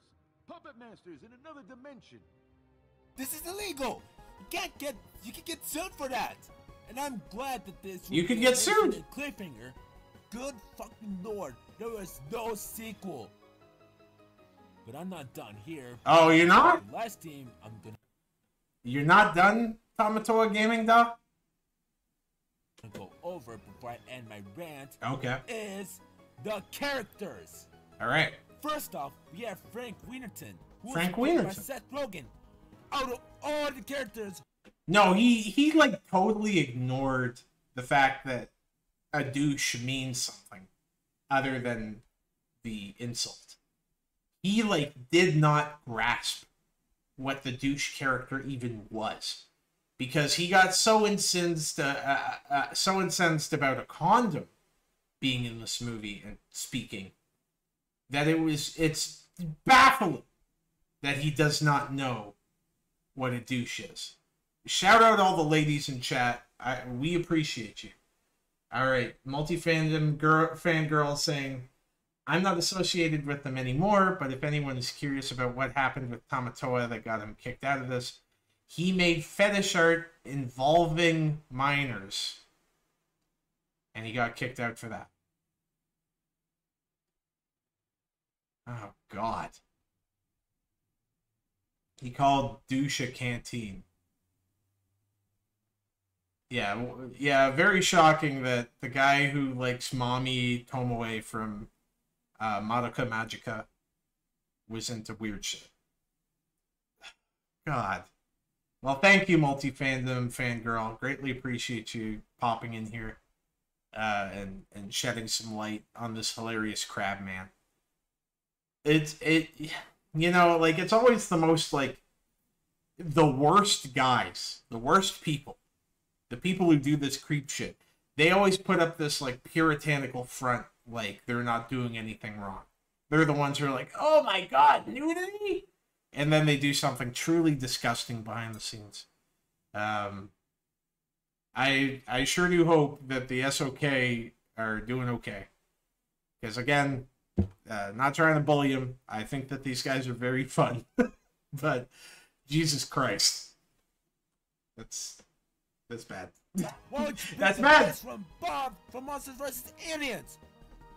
Puppet masters in another dimension. This is illegal. You can't get. You can get sued for that. And I'm glad that this. You will could get a sued. Cliffhanger. Good fucking lord, there was no sequel. But I'm not done here. Oh, you're not? The last team, I'm gonna You're not done, Tamatoa Gaming, though? go over before I end my rant. Okay. Is the characters. All right. First off, we have Frank Wienerton. Frank Wienerton. Seth Rogen. Out of all the characters, No, he he like totally ignored the fact that a douche means something other than the insult. He like did not grasp what the douche character even was because he got so incensed uh, uh, uh, so incensed about a condom being in this movie and speaking that it was it's baffling that he does not know what a douche is. Shout out all the ladies in chat. I, we appreciate you. All right, multi fandom girl fangirl saying, "I'm not associated with them anymore, but if anyone is curious about what happened with Tamatoa that got him kicked out of this, he made fetish art involving minors, and he got kicked out for that." Oh God. He called douche a canteen. Yeah, yeah, very shocking that the guy who likes Mommy Tomoe from uh, Madoka Magica was into weird shit. God. Well, thank you, multi fandom fangirl. Greatly appreciate you popping in here uh, and and shedding some light on this hilarious crab man. It's it, you know, like it's always the most like the worst guys, the worst people, the people who do this creep shit. They always put up this like puritanical front, like they're not doing anything wrong. They're the ones who are like, "Oh my god, nudity," and then they do something truly disgusting behind the scenes. Um, I I sure do hope that the SOK are doing okay, because again, uh, not trying to bully them. I think that these guys are very fun, but Jesus Christ, that's that's bad. That's bad. From Bob from Monsters vs. Aliens.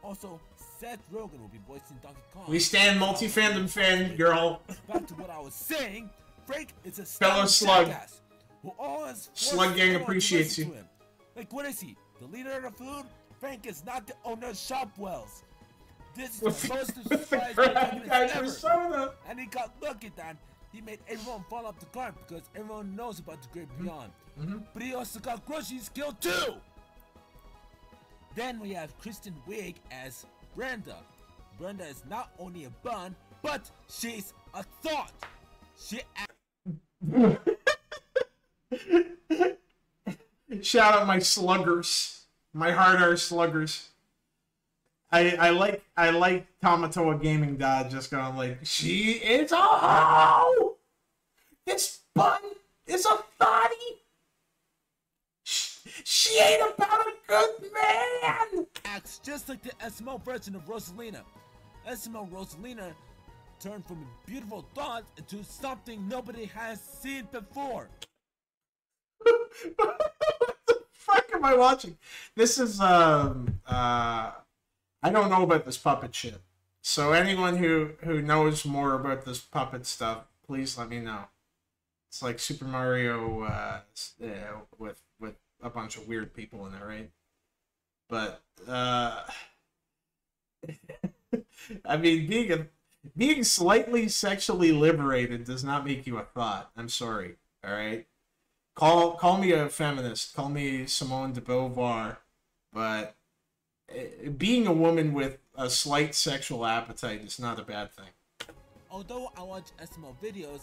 Also, Seth Rogen will be voicing Donkey Kong. We stand multi fandom fan girl. Back to what I was saying, Frank is a Fellow slug. jackass who always Slug gang appreciates you. Like, what is he? The leader of the food? Frank is not the owner of Shopwells. This is With the most with the surprise crab protagonist guy ever. And he got lucky that he made everyone fall off the cart because everyone knows about the Great mm-hmm. Beyond. Mm-hmm. But he also got groceries killed too. Then we have Kristen Wiig as Brenda. Brenda is not only a bun, but she's a thought. She Shout out my sluggers, my hard R sluggers. I I like I like Tamatoa Gaming Dad just going like she is a hoe. This bun is a thotty. Sh- She ain't about a good man. acts just like the SML version of Rosalina. SML Rosalina turned from a beautiful thought into something nobody has seen before. Fuck am I watching? This is um uh I don't know about this puppet shit. So anyone who who knows more about this puppet stuff, please let me know. It's like Super Mario uh, uh with with a bunch of weird people in it, right? But uh I mean being a being slightly sexually liberated does not make you a thought. I'm sorry. All right. Call call me a feminist. Call me Simone de Beauvoir, but eh, being a woman with a slight sexual appetite is not a bad thing. although I watch SML videos,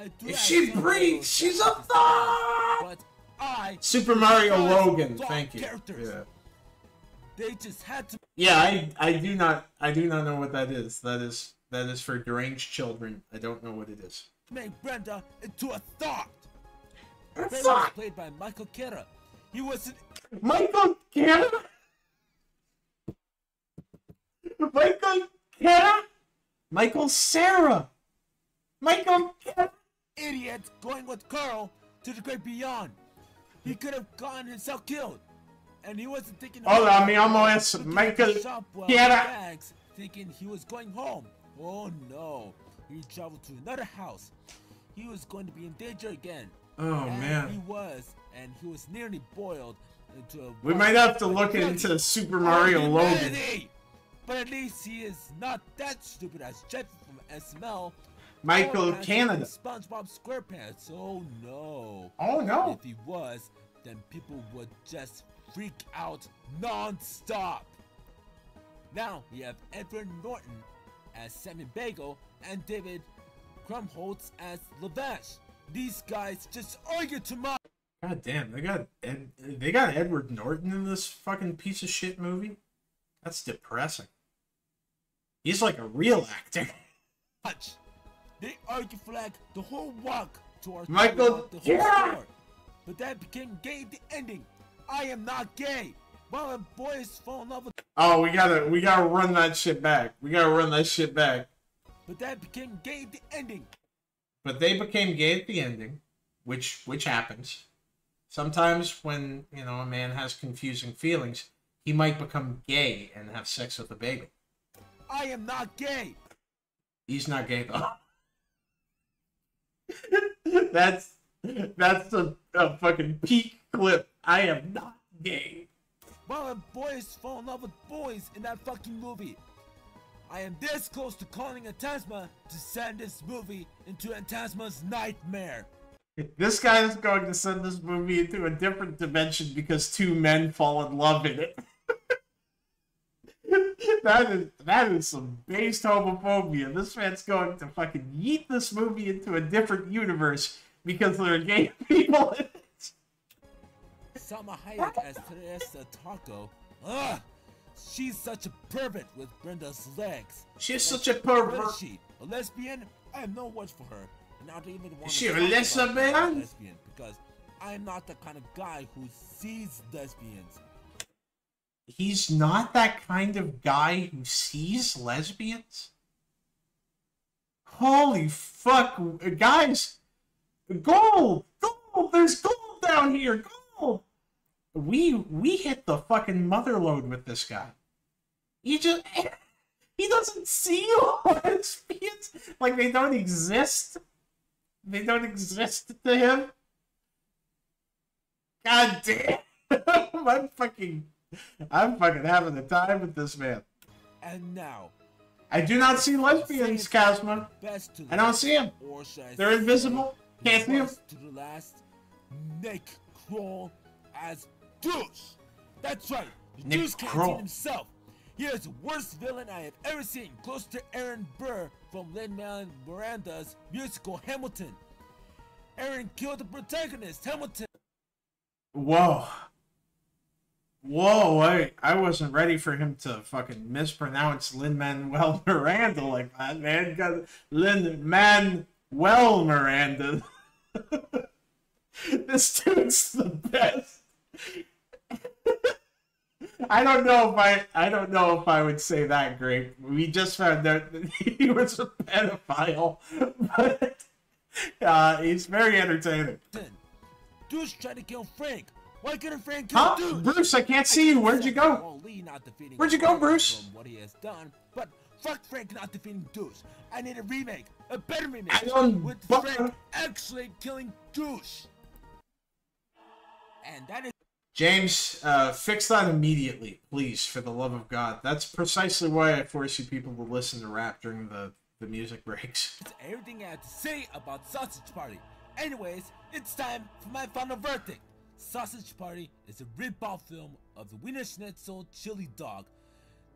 I do If she breathes, she's a despise, But I Super Mario Logan, thank you. Characters. Yeah. They just had to Yeah, I I do not I do not know what that is. That is that is for deranged children. I don't know what it is. make Brenda into a thought. Brenda was played by Michael Kera. He was an Michael Kera? Michael Kera? Michael Sarah. Michael Kera. idiot going with Carl to the great beyond. He could have gotten himself killed. And he wasn't thinking Hola, mi it. amo es Michael at the shop while Kera. thinking he was going home. Oh no. He traveled to another house. He was going to be in danger again. Oh, and man. He was, and he was nearly boiled into a We might have to look into Super Mario Logan. But at least he is not that stupid as Jeff from SML. Michael Canada. SpongeBob SquarePants. Oh no. Oh, no. If he was, then people would just freak out non-stop. Now we have Edward Norton as Simon Bagel and David Krumholtz as Lavash. These guys just argue too much. God damn, they got Ed, they got Edward Norton in this fucking piece of shit movie. That's depressing. He's like a real actor. much. They argue for like the whole walk towards Michael, the whole yeah! store. But that became gay the ending. I am not gay. While the boys fall in love with Oh, we gotta we gotta run that shit back. We gotta run that shit back. but that became gay the ending. But they became gay at the ending, which which happens. Sometimes when you know a man has confusing feelings, he might become gay and have sex with a bagel. I am not gay. He's not gay though. that's that's a, a fucking peak clip. I am not gay. While the boys fall in love with boys in that fucking movie. I am this close to calling Antasma to send this movie into Antasma's nightmare. This guy is going to send this movie into a different dimension because two men fall in love in it. that is that is some based homophobia. This man's going to fucking yeet this movie into a different universe because there are gay people in it. Salma Hayek as Teresa Taco. Ugh! She's such a pervert with Brenda's legs. She's such a pervert. What is she? A lesbian? I have no words for her. And I don't even want Is to she a talk about lesbian? a lesbian because I am not the kind of guy who sees lesbians. He's not that kind of guy who sees lesbians. Holy fuck, guys! Gold, gold. There's gold down here. Gold. We we hit the fucking mother load with this guy. He just he doesn't see lesbians like they don't exist. They don't exist to him. God damn! I'm fucking, I'm fucking having a time with this man. And now, I do not see lesbians, to I don't see see 'em. Or should I They're invisible. Can't see 'em. first To the last, Nick Kroll as Douche. That's right, the Nick Douche Kroll. himself. He is the worst villain I have ever seen, close to Aaron Burr from Lin-Manuel Miranda's musical Hamilton. Aaron killed the protagonist, Hamilton. Whoa. Whoa, I, I wasn't ready for him to fucking mispronounce Lin Manuel Miranda like that, man. Lin Manuel Miranda. this dude's the best. I don't know if I I don't know if I would say that great. We just found out that he was a pedophile, but uh, he's very entertaining. Douche tried to kill Frank. Why couldn't Frank kill Huh? Douche? Bruce, I can't see you. Where'd you go? Lee not defeating Where'd you go, Bruce? What he has done, but fuck Frank not defeating Douche. I need a remake, a better remake, with Frank actually killing Douche. And that is James, uh, fix that immediately, please, for the love of God. That's precisely why I force you people to listen to rap during the, the music breaks. That's everything I have to say about Sausage Party. Anyways, it's time for my final verdict. Sausage Party is a rip-off film of the Wiener Schnitzel chili dog.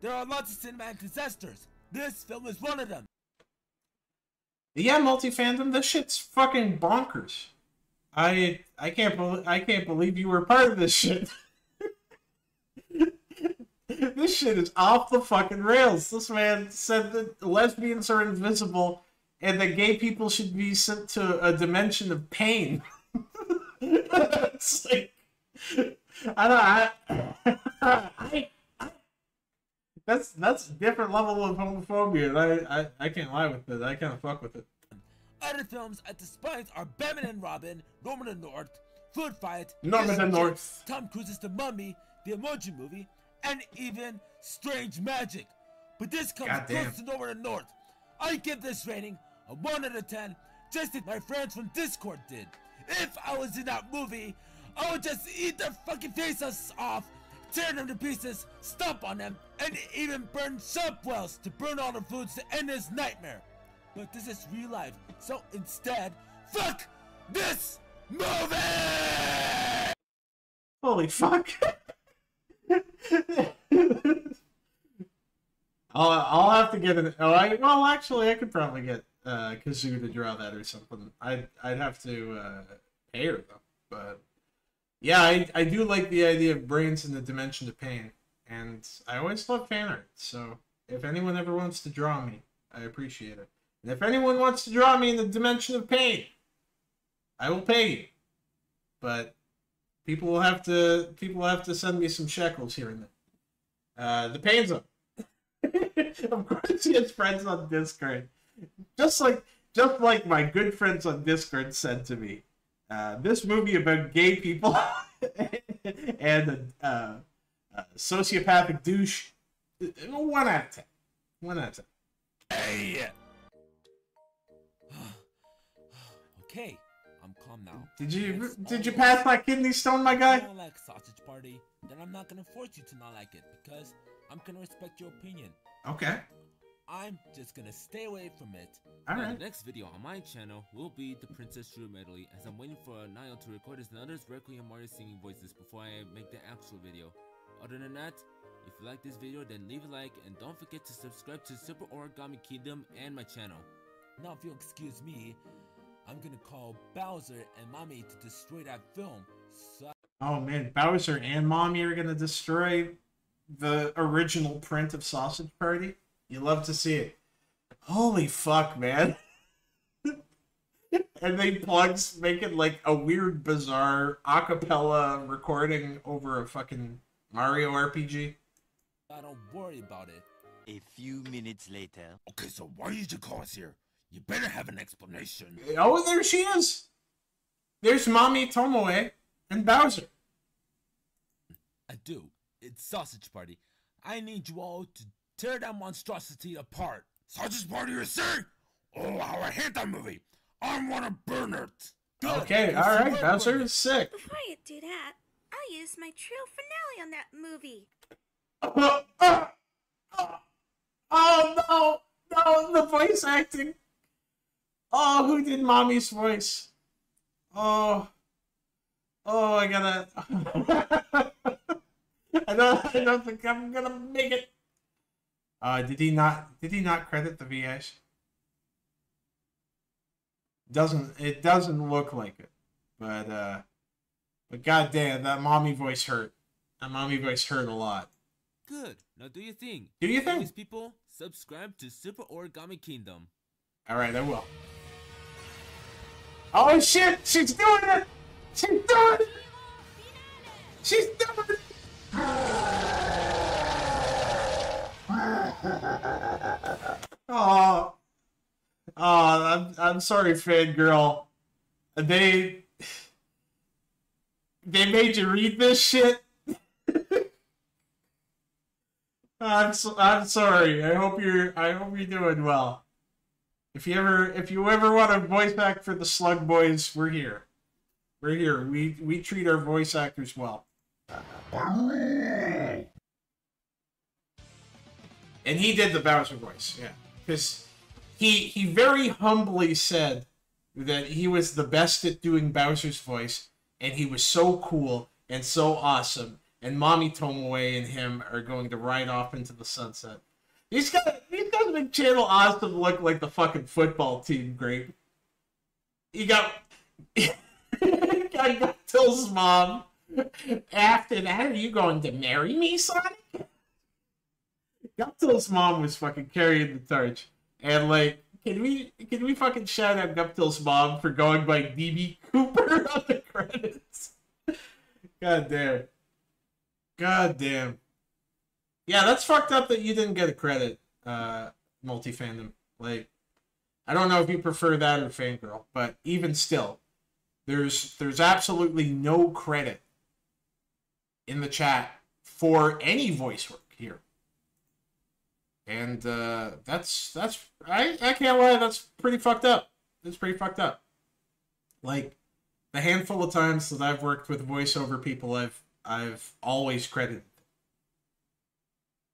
There are lots of cinematic disasters. This film is one of them. Yeah, multi fandom. This shit's fucking bonkers. I I can't believe I can't believe you were part of this shit. this shit is off the fucking rails. This man said that lesbians are invisible and that gay people should be sent to a dimension of pain. it's like I don't I, I, that's that's a different level of homophobia I, I, I can't lie with it. I can't fuck with it. Other films at the spines are Batman and Robin, Norm of the North, Food Fight, Norm of the North. Tom Cruise's The Mummy, The Emoji Movie, and even Strange Magic. But this comes Goddamn. close to Norm of the North. I give this rating a 1 out of 10, just as my friends from Discord did. If I was in that movie, I would just eat their fucking faces off, tear them to pieces, stomp on them, and even burn soap wells to burn all the foods to end this nightmare. But this is real life, so instead, fuck this movie! Holy fuck. I'll, I'll have to get an. Oh, I, well, actually, I could probably get uh, Kazoo to draw that or something. I'd I'd have to uh, pay her though. But yeah, I I do like the idea of brains in the dimension of pain, and I always love fan art. So if anyone ever wants to draw me, I appreciate it. And if anyone wants to draw me in the dimension of pain, I will pay you. But people will have to people will have to send me some shekels here and there. Uh, the pain zone. of course, he has friends on Discord. Just like just like my good friends on Discord said to me, uh, this movie about gay people and a, uh, a sociopathic douche. uh, One out of ten. One out of ten. Hey! Okay, I'm calm now. Did you did you pass my kidney stone, my guy? You don't like Sausage Party, then I'm not gonna force you to not like it because I'm gonna respect your opinion. Okay. I'm just gonna stay away from it. All Now, right. The next video on my channel will be the Princess Shroob medley, as I'm waiting for Niall to record his and others Requiem Mario singing voices before I make the actual video. Other than that, if you like this video, then leave a like and don't forget to subscribe to Super Origami Kingdom and my channel. Now, if you'll excuse me, I'm gonna call Bowser and Mommy to destroy that film. So Oh man, Bowser and Mommy are gonna destroy the original print of Sausage Party. You love to see it. Holy fuck, man. and they plugs making like a weird, bizarre acapella recording over a fucking Mario RPG. I don't worry about it. A few minutes later. Okay, so why did you call us here? You better have an explanation. Oh, there she is. There's Mami Tomoe and Bowser. I do. It's Sausage Party. I need you all to tear that monstrosity apart. Sausage Party, you say? Oh, how I hate that movie. I want to burn it. Okay, Good. all right, It's Bowser is sick. Before you do that, I'll use my Tiro Finale on that movie. Oh no, no, the voice acting. Oh, who did mommy's voice? Oh, oh, I gotta. I don't, I don't think I'm gonna make it. Uh, did he not? Did he not credit the VS? Doesn't it doesn't look like it, but uh, but goddamn, that mommy voice hurt. That mommy voice hurt a lot. Good. Now do your thing. Do your thing. Anyways, people, subscribe to Super Origami Kingdom. All right, I will. Oh shit! She's doing it! She's doing it! She's doing it! Oh, oh, I'm I'm sorry, fangirl. They they made you read this shit. I'm so, I'm sorry. I hope you're I hope you're doing well. If you ever if you ever want a voice act for the Slug Boys, we're here. We're here. We we treat our voice actors well. And he did the Bowser voice, yeah, because he he very humbly said that he was the best at doing Bowser's voice, and he was so cool and so awesome. And Mami Tomoe and him are going to ride off into the sunset. These guys, does make Channel Awesome look like the fucking football team great. You got, you got Till's mom. After that, are you going to marry me, Sonic? Guptill's mom was fucking carrying the torch. And like, can we can we fucking shout out Guptill's mom for going by DB Cooper on the credits? God damn. God damn. Yeah, that's fucked up that you didn't get a credit, uh, multi fandom. Like, I don't know if you prefer that or fangirl, but even still, there's there's absolutely no credit in the chat for any voice work here. And uh, that's that's I I can't lie, that's pretty fucked up. It's pretty fucked up. Like the handful of times that I've worked with voiceover people, I've I've always credited.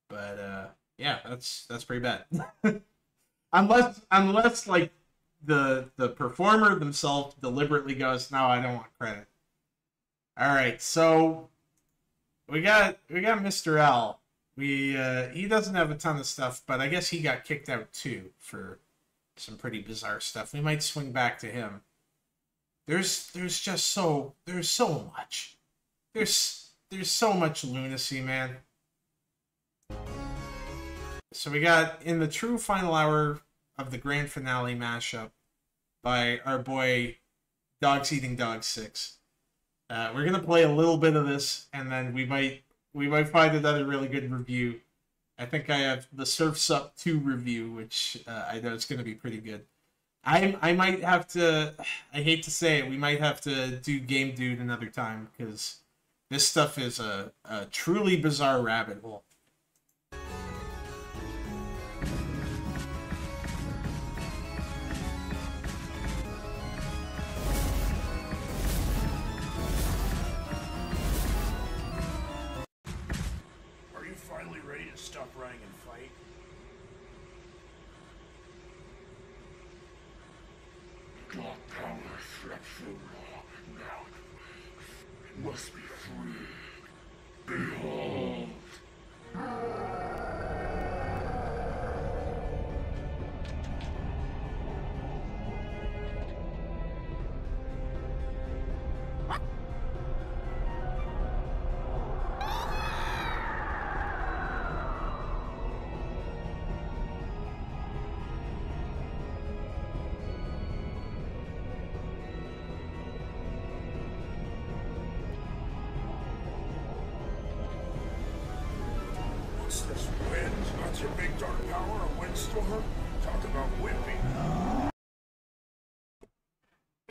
But uh, yeah, that's that's pretty bad. unless unless like the the performer themselves deliberately goes, no, I don't want credit. All right, so we got we got Mr. L. We uh, he doesn't have a ton of stuff, but I guess he got kicked out too for some pretty bizarre stuff. We might swing back to him. There's there's just so there's so much. There's there's so much lunacy, man. So we got in the true final hour of the grand finale mashup by our boy Dogs Eating Dogs Six. Uh, we're gonna play a little bit of this, and then we might we might find another really good review. I think I have the Surfs Up two review, which uh, I know it's gonna be pretty good. I I might have to. I hate to say it, we might have to do Game Dude another time because this stuff is a, a truly bizarre rabbit hole.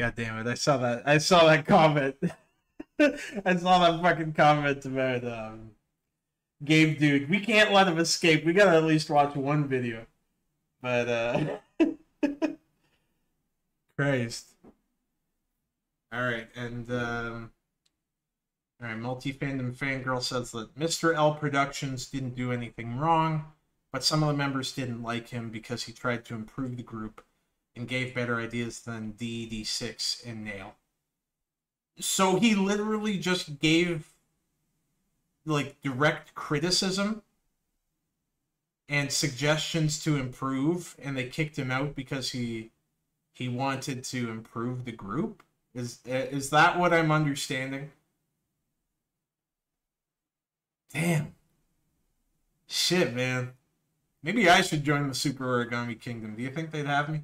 God damn it! I saw that. I saw that comment. I saw that fucking comment about um, Game Dude. We can't let him escape. We gotta at least watch one video. But uh, Christ. All right, and um, all right. Multi fandom fangirl says that Mr. L Productions didn't do anything wrong, but some of the members didn't like him because he tried to improve the group and gave better ideas than DD6 and Nail. So he literally just gave like direct criticism and suggestions to improve and they kicked him out because he he wanted to improve the group. Is is that what I'm understanding? Damn. Shit, man. Maybe I should join the Super Origami Kingdom. Do you think they'd have me?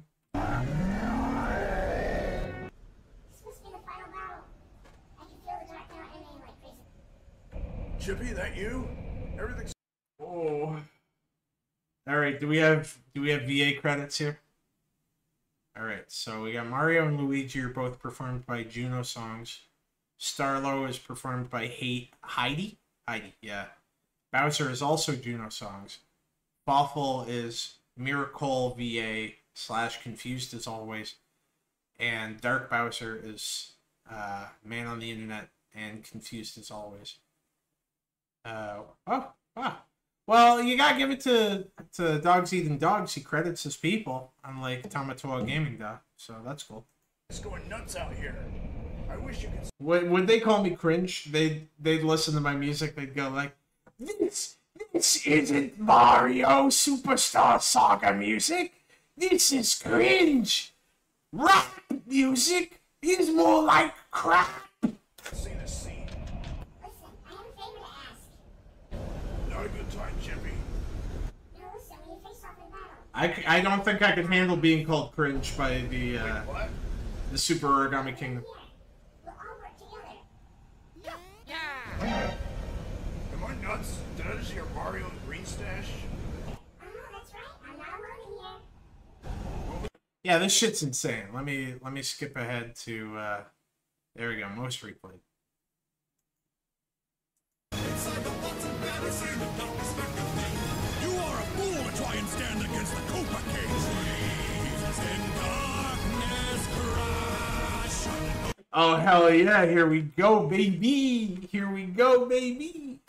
Chippy, that you? Everything's. Oh. All right. Do we have do we have VA credits here? All right. So we got Mario and Luigi are both performed by Juno songs. Starlo is performed by Hate Heidi. Heidi, yeah. Bowser is also Juno songs. Boffle is Miracle VA slash Confused as always, and Dark Bowser is uh, Man on the Internet and Confused as always. Uh, oh, wow. Well, you gotta give it to to Dogs Eating Dogs. He credits his people, unlike Tamatoa Gaming Da. So that's cool. It's going nuts out here. I wish you could. Would, would they call me cringe? They'd they'd listen to my music. They'd go like, "This This isn't Mario Superstar Saga music. This is cringe. Rap music is more like crap. Seen a scene. Not a good time, Chippy. I, I don't think I could handle being called cringe by the uh, the Super Origami Kingdom. Am I nuts? Did I just hear Mario and Green Stash? Yeah, this shit's insane. Let me let me skip ahead to uh, there we go, most replayed. Oh hell yeah! Here we go, baby. Here we go, baby.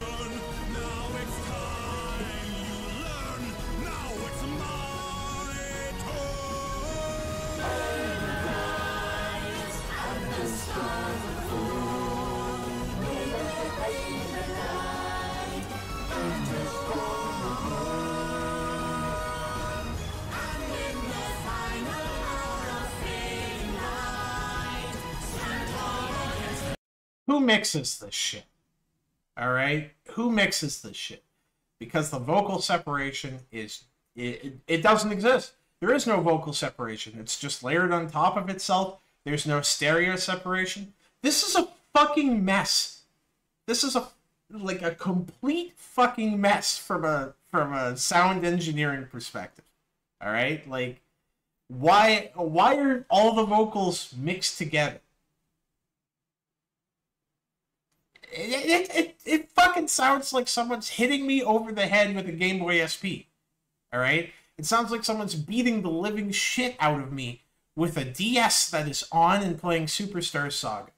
Who mixes this shit? All right, who mixes this shit? Because the vocal separation is it, it, doesn't exist. There is no vocal separation. It's just layered on top of itself. There's no stereo separation. This is a fucking mess. This is a like a complete fucking mess from a from a sound engineering perspective. All right? Like why why are all the vocals mixed together? It, it, it, it fucking sounds like someone's hitting me over the head with a Game Boy SP. All right? It sounds like someone's beating the living shit out of me with a DS that is on and playing Superstar Saga.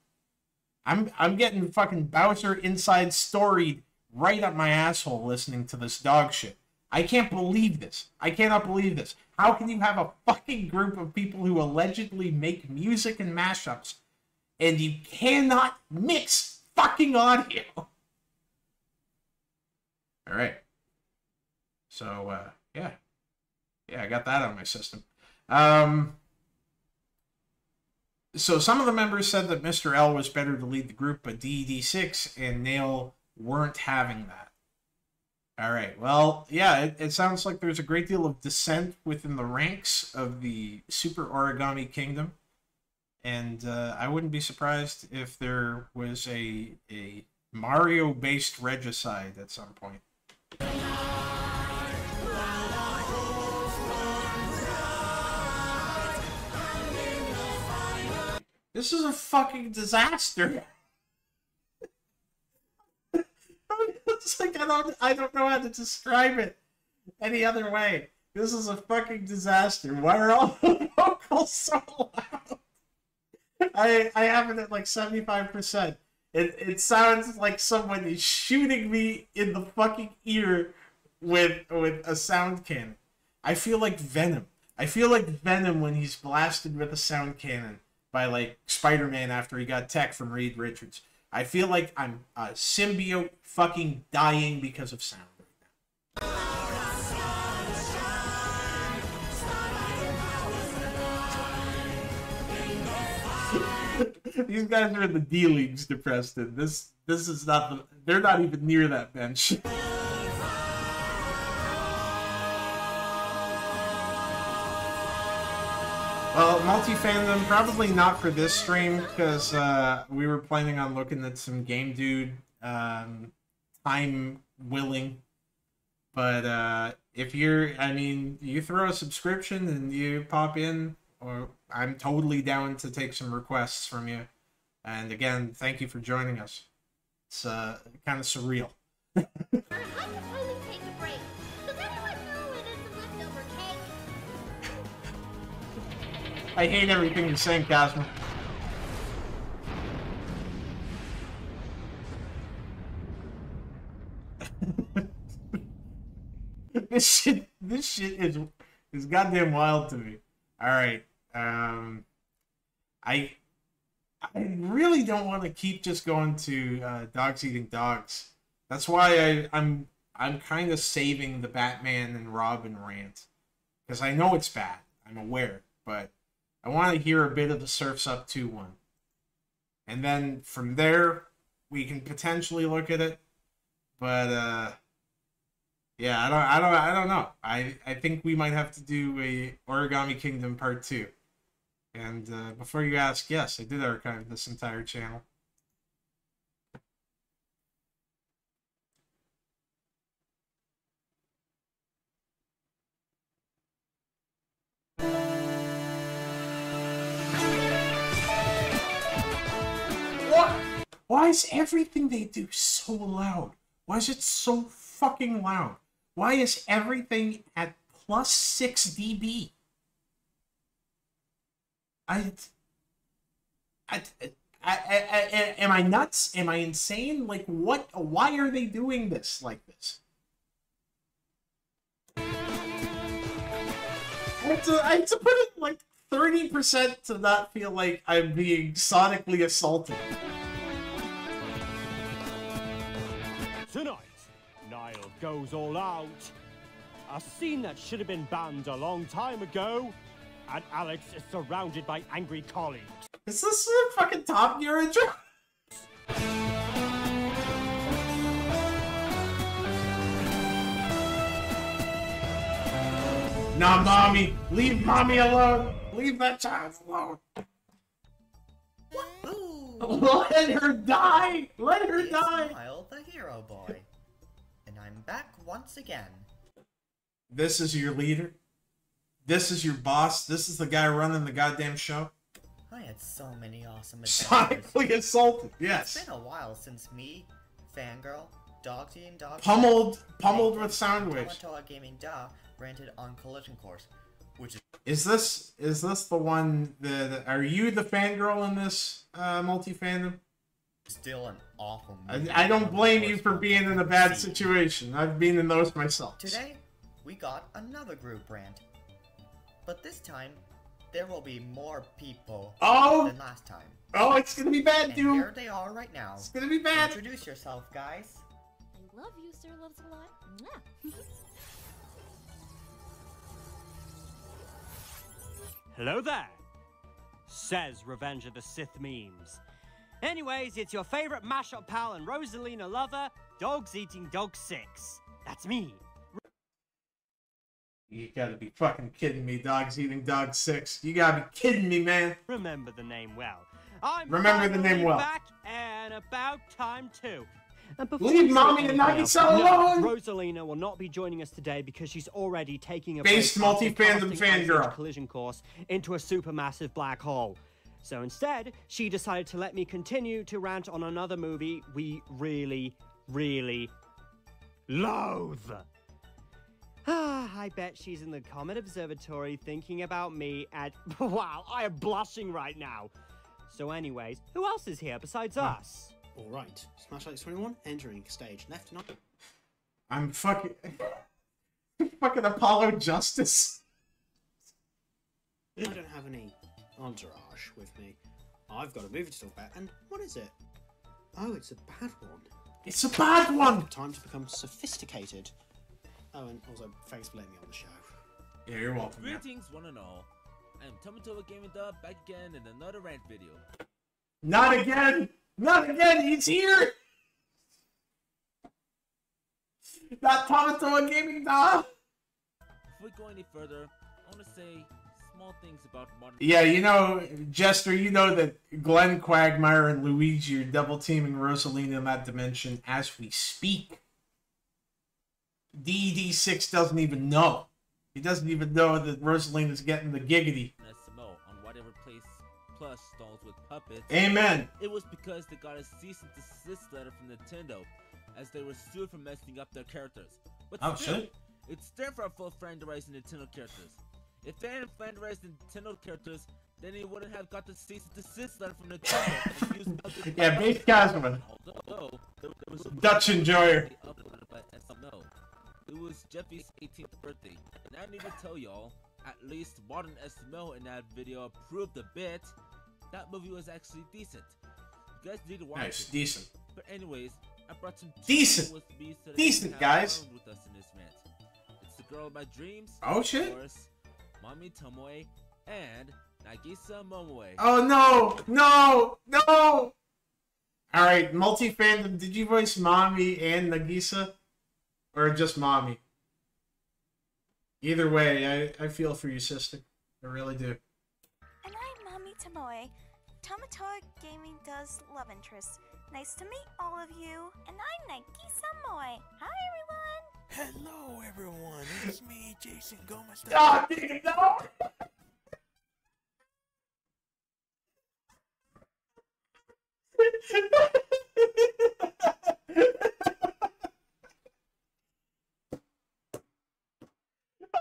I'm I'm getting fucking Bowser inside storied right up my asshole listening to this dog shit. I can't believe this. I cannot believe this. How can you have a fucking group of people who allegedly make music and mashups and you cannot mix fucking audio? All right. So uh yeah. Yeah, I got that on my system. Um so some of the members said that Mr. L was better to lead the group, but DED6 and Nail weren't having that. All right. Well, yeah, it, it sounds like there's a great deal of dissent within the ranks of the Super Origami Kingdom, and uh, I wouldn't be surprised if there was a a Mario-based regicide at some point. This is a fucking disaster. it's like I don't I don't know how to describe it any other way. This is a fucking disaster. Why are all the vocals so loud? I I have it at like seventy five percent. It it sounds like someone is shooting me in the fucking ear with with a sound cannon. I feel like Venom. I feel like Venom when he's blasted with a sound cannon by like Spider-Man after he got tech from Reed Richards. I feel like I'm a symbiote fucking dying because of sound. These guys are in the D leagues, Depreston. This this is not the. They're not even near that bench. Well, multi fandom probably not for this stream because uh, we were planning on looking at some game dude um, time willing. But uh, if you're, I mean, you throw a subscription and you pop in, or I'm totally down to take some requests from you. And again, thank you for joining us. It's uh, kind of surreal. I hate everything you're saying, Casper. this shit, this shit is is goddamn wild to me. All right, um, I I really don't want to keep just going to uh, dogs eating dogs. That's why I I'm I'm kind of saving the Batman and Robin rant because I know it's bad. I'm aware, but I want to hear a bit of the Surfs Up 2 one. And then from there, we can potentially look at it. But uh yeah, I don't I don't I don't know. I I think we might have to do a Origami Kingdom part 2. And uh, before you ask, yes, I did archive this entire channel. What? Why is everything they do so loud? Why is it so fucking loud? Why is everything at plus 6 dB? I, I, I, I, I, am I nuts? Am I insane? Like, what? Why are they doing this like this? I to, I have to put it like 30% to not feel like I'm being sonically assaulted. Tonight, Niall goes all out. A scene that should have been banned a long time ago, and Alex is surrounded by angry colleagues. Is this a fucking Top Gear intro? Nah, mommy. Leave mommy alone. Leave that child alone. Let her die. Let her It's die. Niall, the hero boy. And I'm back once again. This is your leader. This is your boss. This is the guy running the goddamn show. I had so many awesome adventures. Sonically assaulted. Yes. It's been a while since me, Fangirl, Dogs Eating Dogs, Pummeled, pummeled with sound waves. Gaming Da rented on Collision Course, which is Is this is this the one that are you the fangirl in this uh, multi fandom? still an awful I. I don't blame you for being in a bad situation. I've been in those myself. Today, we got another group rant. But this time, there will be more people Oh! than last time. Oh, it's gonna be bad, and dude. here they are right now. It's gonna be bad. Introduce yourself, guys. I love you, Sir Loves a lot. Mwah. Hello there, says Revenge of the Sith memes. Anyways, it's your favorite mashup pal and Rosalina lover, Dogs Eating Dog 6. That's me. You gotta be fucking kidding me, dogs eating dog six. You gotta be kidding me, man. Remember the name well. I'm Remember the name well. Back and about time too. And Leave mommy and anything Nugget else, alone! no, Rosalina will not be joining us today because she's already taking a Based multi-fandom casting Ice fangirl. Collision course into a supermassive black hole. So instead, she decided to let me continue to rant on another movie we really, really loathe. Ah, I bet she's in the Comet Observatory thinking about me at. Wow, I am blushing right now. So, anyways, who else is here besides us? All right, Smash Alex 21 entering stage left and up. I'm fucking fucking Apollo Justice. I don't have any entourage with me. I've got a movie to talk about, and what is it? Oh, it's a bad one. It's a bad one. Time to become sophisticated. Oh, and also thanks for letting me on the show. Yeah, you're welcome. man. Greetings, one and all. I am Tamatoa Gaming Dub back again in another rant video. Not again. Not again. He's here. Not Tamatoa Gaming Dog. Before we go any further, I want to say small things about modern. Yeah, you know, Jester, you know that Glenn Quagmire and Luigi are double teaming Rosalina in that dimension as we speak. DD6 doesn't even know. He doesn't even know that Rosalina's getting the giggity. SMO on whatever place Plus stalls with puppets. Amen. It was because they got a cease and desist letter from Nintendo, as they were sued for messing up their characters. But Oh, still, shit. it's there for full franchise Nintendo characters. If they hadn't franchise Nintendo characters, then he wouldn't have got the cease and desist letter from Nintendo. and used other- Yeah, base Casman. Although there, there was a Dutch enjoyer. It was Jeffy's 18th birthday, and I need to tell y'all, at least modern SML in that video proved a bit. That movie was actually decent. You guys need to watch Nice, it. decent. But anyways, I brought some Decent. with me so Decent, guys. With us in this rant. It's the girl of my dreams. Oh, shit. course, Mami Tomoe and Nagisa Momoe. Oh no, no, no! Alright, multi fandom, did you voice Mommy and Nagisa? Or just Mommy? Either way, I, I feel for you, sister. I really do. And I'm Mami Tomoe. Tamatoa Gaming does love interest. Nice to meet all of you. And I'm Nike Moe. Hi, everyone. Hello, everyone. It's me, Jason Gomez. Ah, nigga, no!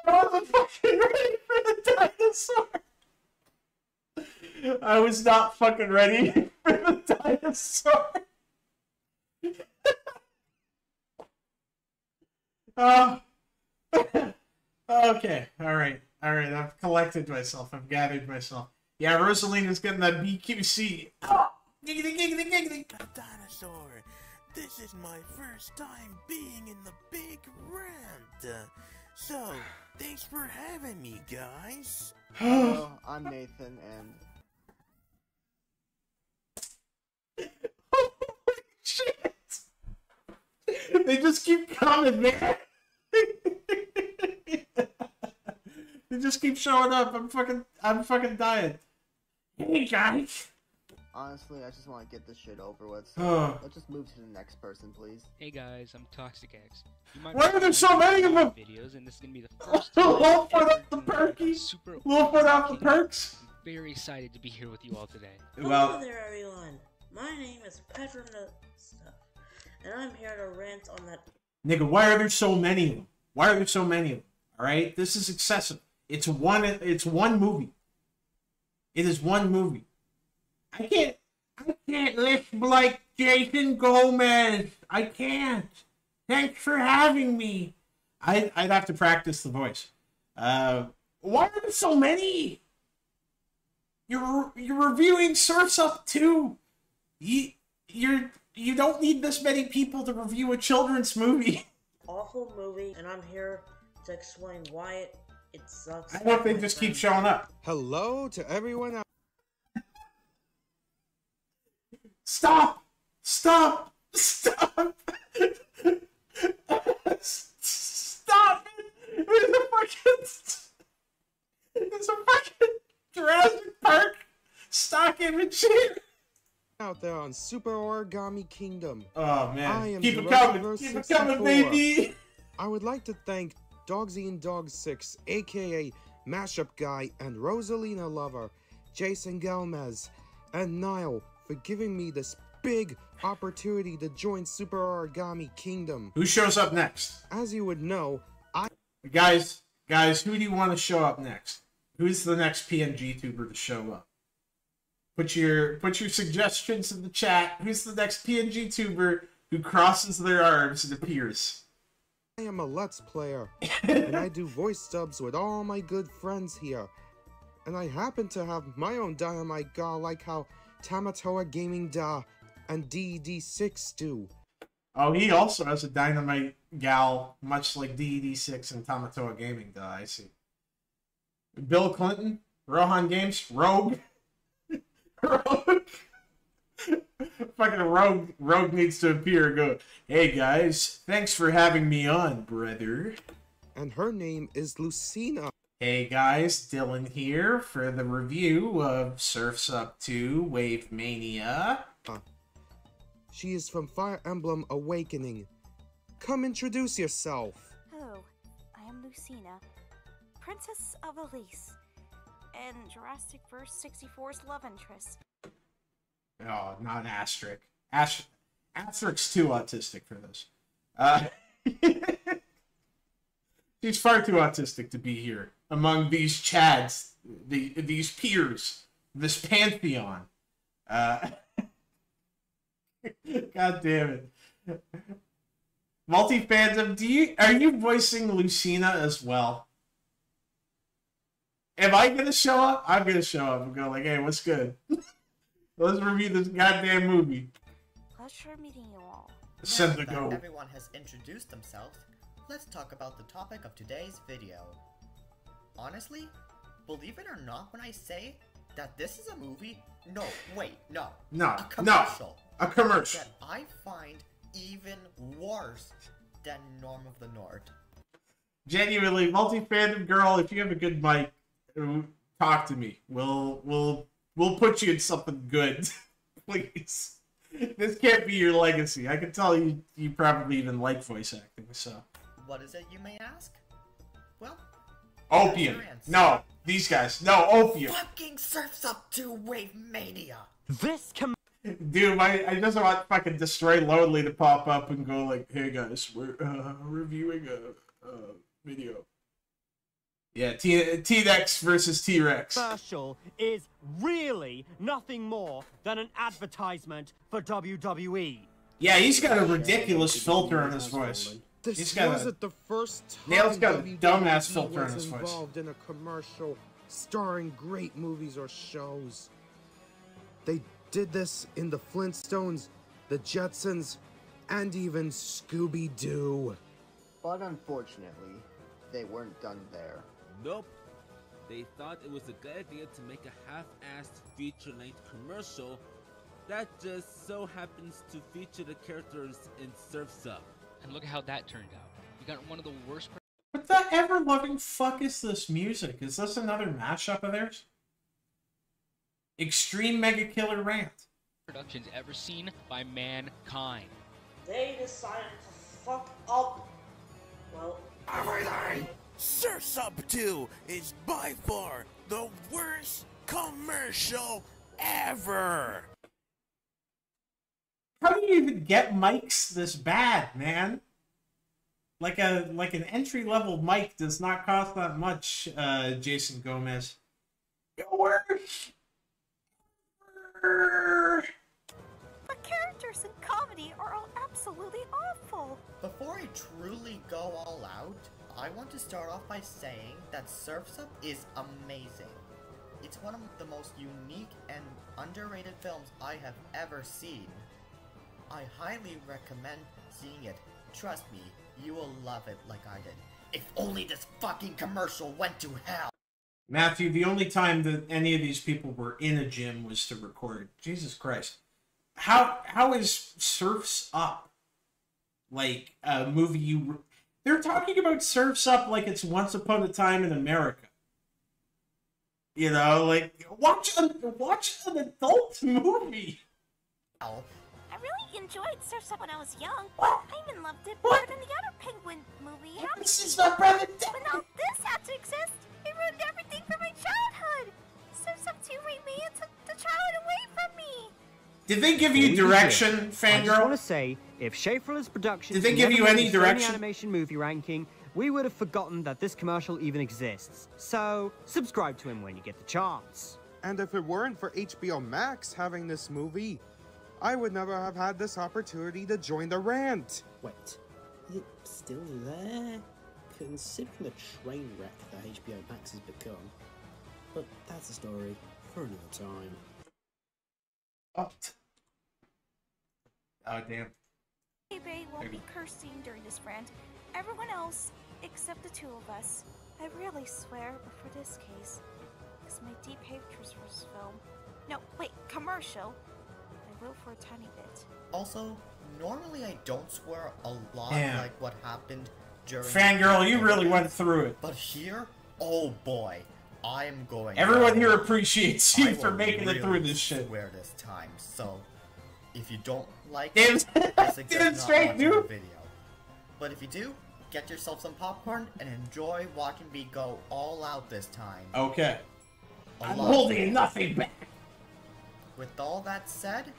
I wasn't fucking ready for the dinosaur. I was not fucking ready for the dinosaur. Oh. okay, alright, alright. I've collected myself. I've gathered myself. Yeah, Rosalina's getting that BQC. Oh, giggity, giggity, giggity. Dinosaur. This is my first time being in the big rant. So, thanks for having me, guys. Hello, I'm Nathan, and Shit. They just keep coming, man. they just keep showing up. I'm fucking, I'm fucking dying. Hey guys. Honestly, I just want to get this shit over with. So let's just move to the next person, please. Hey guys, I'm Toxic X. Why are there so many of them? Videos, and this is gonna be the first time Little foot the doing, like, a perky. super Little foot off the perks. I'm very excited to be here with you all today. Well- Hello there, everyone. My name is Pedro Stuff, and I'm here to rant on that. Nigga, why are there so many of them? Why are there so many of them? All right, this is excessive. It's one. It's one movie. It is one movie. I can't. I can't lisp like Jason Gomez. I can't. Thanks for having me. I I'd have to practice the voice. Uh, why are there so many? You're you're reviewing Surf's Up too. You you're you don't need this many people to review a children's movie. Awful movie, and I'm here to explain why it it sucks. I hope they just keep showing up. Hello to everyone Stop! Stop! Stop! Stop! There's a fucking. There's a fucking Jurassic Park stock image here. out there on Super Origami Kingdom. Oh, man. I am Keep it coming. Keep it coming, baby. I would like to thank Dogsy and Dog 6, aka Mashup Guy and Rosalina Lover, Jason Gomez, and Niall for giving me this big opportunity to join Super Origami Kingdom. Who shows up next? As you would know, I Guys, guys, who do you want to show up next? Who's the next PNG tuber to show up? Put your put your suggestions in the chat. Who's the next PNG tuber who crosses their arms and appears? I am a Let's Player, and I do voice subs with all my good friends here. And I happen to have my own Dynamite Ga like how Tamatoa Gaming Da and DD6 do. Oh, he also has a dynamite gal, much like DED6 and Tamatoa Gaming. Duh, I see. Bill Clinton, Rohan Games, Rogue. Rogue. Fucking Rogue. Rogue needs to appear and go, hey guys, thanks for having me on, brother. And her name is Lucina. Hey guys, Dylan here for the review of Surf's Up 2 Wave Mania. She is from Fire Emblem Awakening. Come introduce yourself. Hello, I am Lucina, Princess of Ylisse, and Jurassic Verse 64's love interest. Oh, not Astric. Ast- Astric's too autistic for this. Uh, she's far too autistic to be here among these chads, the, these peers, this pantheon. Uh, God damn it. Multi fandom, do you are you voicing Lucina as well? Am I gonna show up? I'm gonna show up and go like, hey, what's good? Let's review this goddamn movie. Pleasure meeting you all. Send the go. everyone has introduced themselves, let's talk about the topic of today's video. Honestly, believe it or not when I say that this is a movie. No, wait, no. No, a no, commercial. a commercial. That I find even worse than Norm of the North. Genuinely, multi fandom girl. If you have a good mic, uh, talk to me. We'll we'll we'll put you in something good, please. This can't be your legacy. I can tell you you probably even like voice acting. So What is it, you may ask? Well, opium. No, these guys. No opium. fucking Surf's Up to Wave Mania. This com- Dude, I, I just want fucking Destroy Lonely to pop up and go like, hey guys, we're uh, reviewing a, a video. Yeah, T T-Rex versus T-Rex. commercial is really nothing more than an advertisement for E. WWE. Yeah, he's got a ridiculous filter on his voice. This He's got wasn't the first time Nail's got a dumbass filter on was his voice. involved in a commercial starring great movies or shows. They did this in the Flintstones, the Jetsons, and even Scooby Doo. But unfortunately, they weren't done there. Nope. They thought it was a good idea to make a half-assed feature-length commercial that just so happens to feature the characters in Surf's Up. And look at how that turned out. You got one of the worst What the ever loving fuck is this music? Is this another mashup of theirs? Extreme Mega Killer Rant. productions ever seen by mankind. They decided to fuck up. Well, Everything! Surf's Up 2 is by far the worst commercial ever! How do you even get mics this bad, man? Like a like an entry level mic does not cost that much, uh, Jason Gomez. Worse. The characters in comedy are all absolutely awful. Before I truly go all out, I want to start off by saying that Surf's Up is amazing. It's one of the most unique and underrated films I have ever seen. I highly recommend seeing it. Trust me, you will love it like I did. If only this fucking commercial went to hell! Matthew, the only time that any of these people were in a gym was to record. Jesus Christ. How how is Surfs Up like a movie you They're talking about Surfs Up like it's Once Upon a Time in America. You know, like watch a, watch an adult movie. Really enjoyed Surf's Up when I was young. I even loved it better than the other Penguin movie. Happy This is Feet. my brother But now this had to exist. It ruined everything for my childhood. Surf's Up 2 raped me and took the childhood away from me. Did they give you Before direction, begin, I just want fangirl? to say, if Schaefer's Productions Did they give never you made any a Sony direction? animation movie ranking, we would have forgotten that this commercial even exists. So, subscribe to him when you get the chance. And if it weren't for HBO Max having this movie, I would never have had this opportunity to join the rant. Wait, is it still there? Considering the train wreck that HBO Max has become. But that's a story for another time. Oh, oh damn. Bay won't be cursing during this rant. Everyone else, except the two of us. I really swear, but for this case, is my deep hatred for this film. No, wait, commercial. I will for a tiny bit. Also, normally I don't swear a lot Yeah. like what happened during Fangirl, you really went through it. But here, oh boy, I am going. Everyone here all- appreciates I you for will making it through this shit. Swear this time. So, if you don't like Damn- it, I suggest damn not straight, watching the video. But if you do, get yourself some popcorn and enjoy watching me go all out this time. Okay. A I'm holding nothing back. With all that said,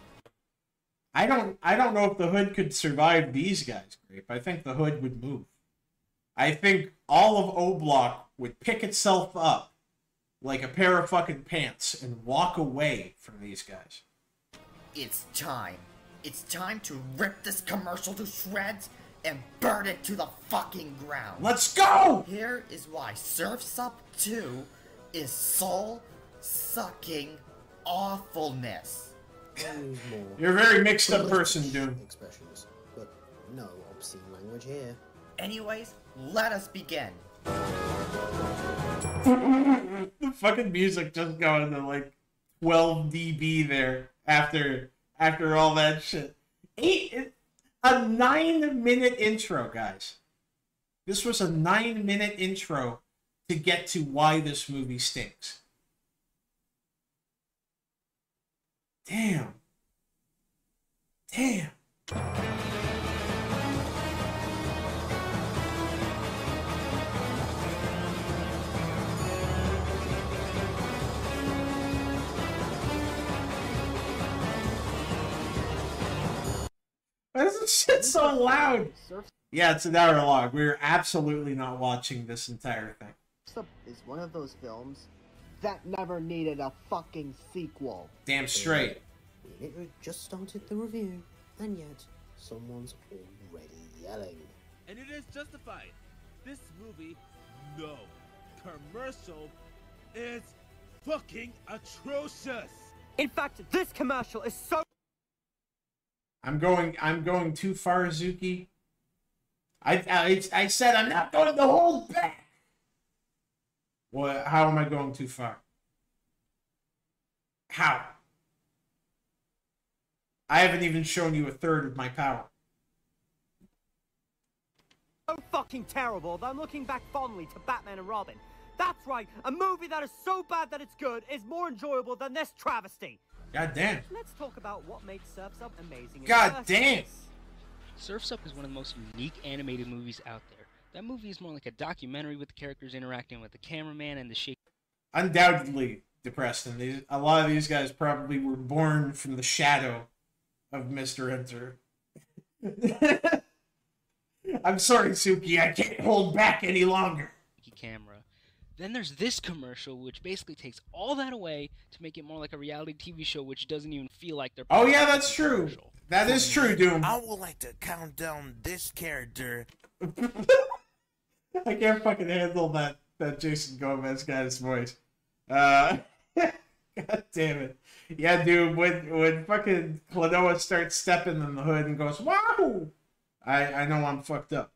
I don't I don't know if the hood could survive these guys, Grape. I think the hood would move. I think all of O Block would pick itself up like a pair of fucking pants and walk away from these guys. it's time. It's time to rip this commercial to shreds and burn it to the fucking ground. Let's go! Here is why Surf's Up 2 is soul sucking awfulness. More You're a very mixed up person, dude. Expressions, but No obscene language here. Anyways, let us begin. the fucking music just going to like 12 dB there after after all that shit. Eight, a nine minute intro, guys. This was a nine minute intro to get to why this movie stinks. Damn. Damn. Why is this shit so loud? Yeah, it's an hour long. We're absolutely not watching this entire thing. is one of those films that never needed a fucking sequel. Damn straight. We literally just started the review, and yet someone's already yelling. And it is justified. This movie, no. Commercial is fucking atrocious. In fact, this commercial is so. I'm going. I'm going too far, Zuki. I, I I said I'm not going to hold back. What? How am I going too far? How? I haven't even shown you a third of my power. so fucking terrible that I'm looking back fondly to Batman and Robin. That's right, a movie that is so bad that it's good is more enjoyable than this travesty. God damn. Let's talk about what made Surf's Up amazing. God damn. Surf's Up is one of the most unique animated movies out there. That movie is more like a documentary with the characters interacting with the cameraman and the shape. Undoubtedly, Depreston. These a lot of these guys probably were born from the shadow of Mr. Enter. I'm sorry, Suki. I can't hold back any longer. camera. Then there's this commercial, which basically takes all that away to make it more like a reality TV show, which doesn't even feel like they're. Oh yeah, that's true. That is true, Doom. I would like to count down this character. I can't fucking handle that that Jason Gomez guy's voice. Uh, God damn it. Yeah, dude. When when fucking Klonoa starts stepping in the hood and goes, "Wow!" I I know I'm fucked up.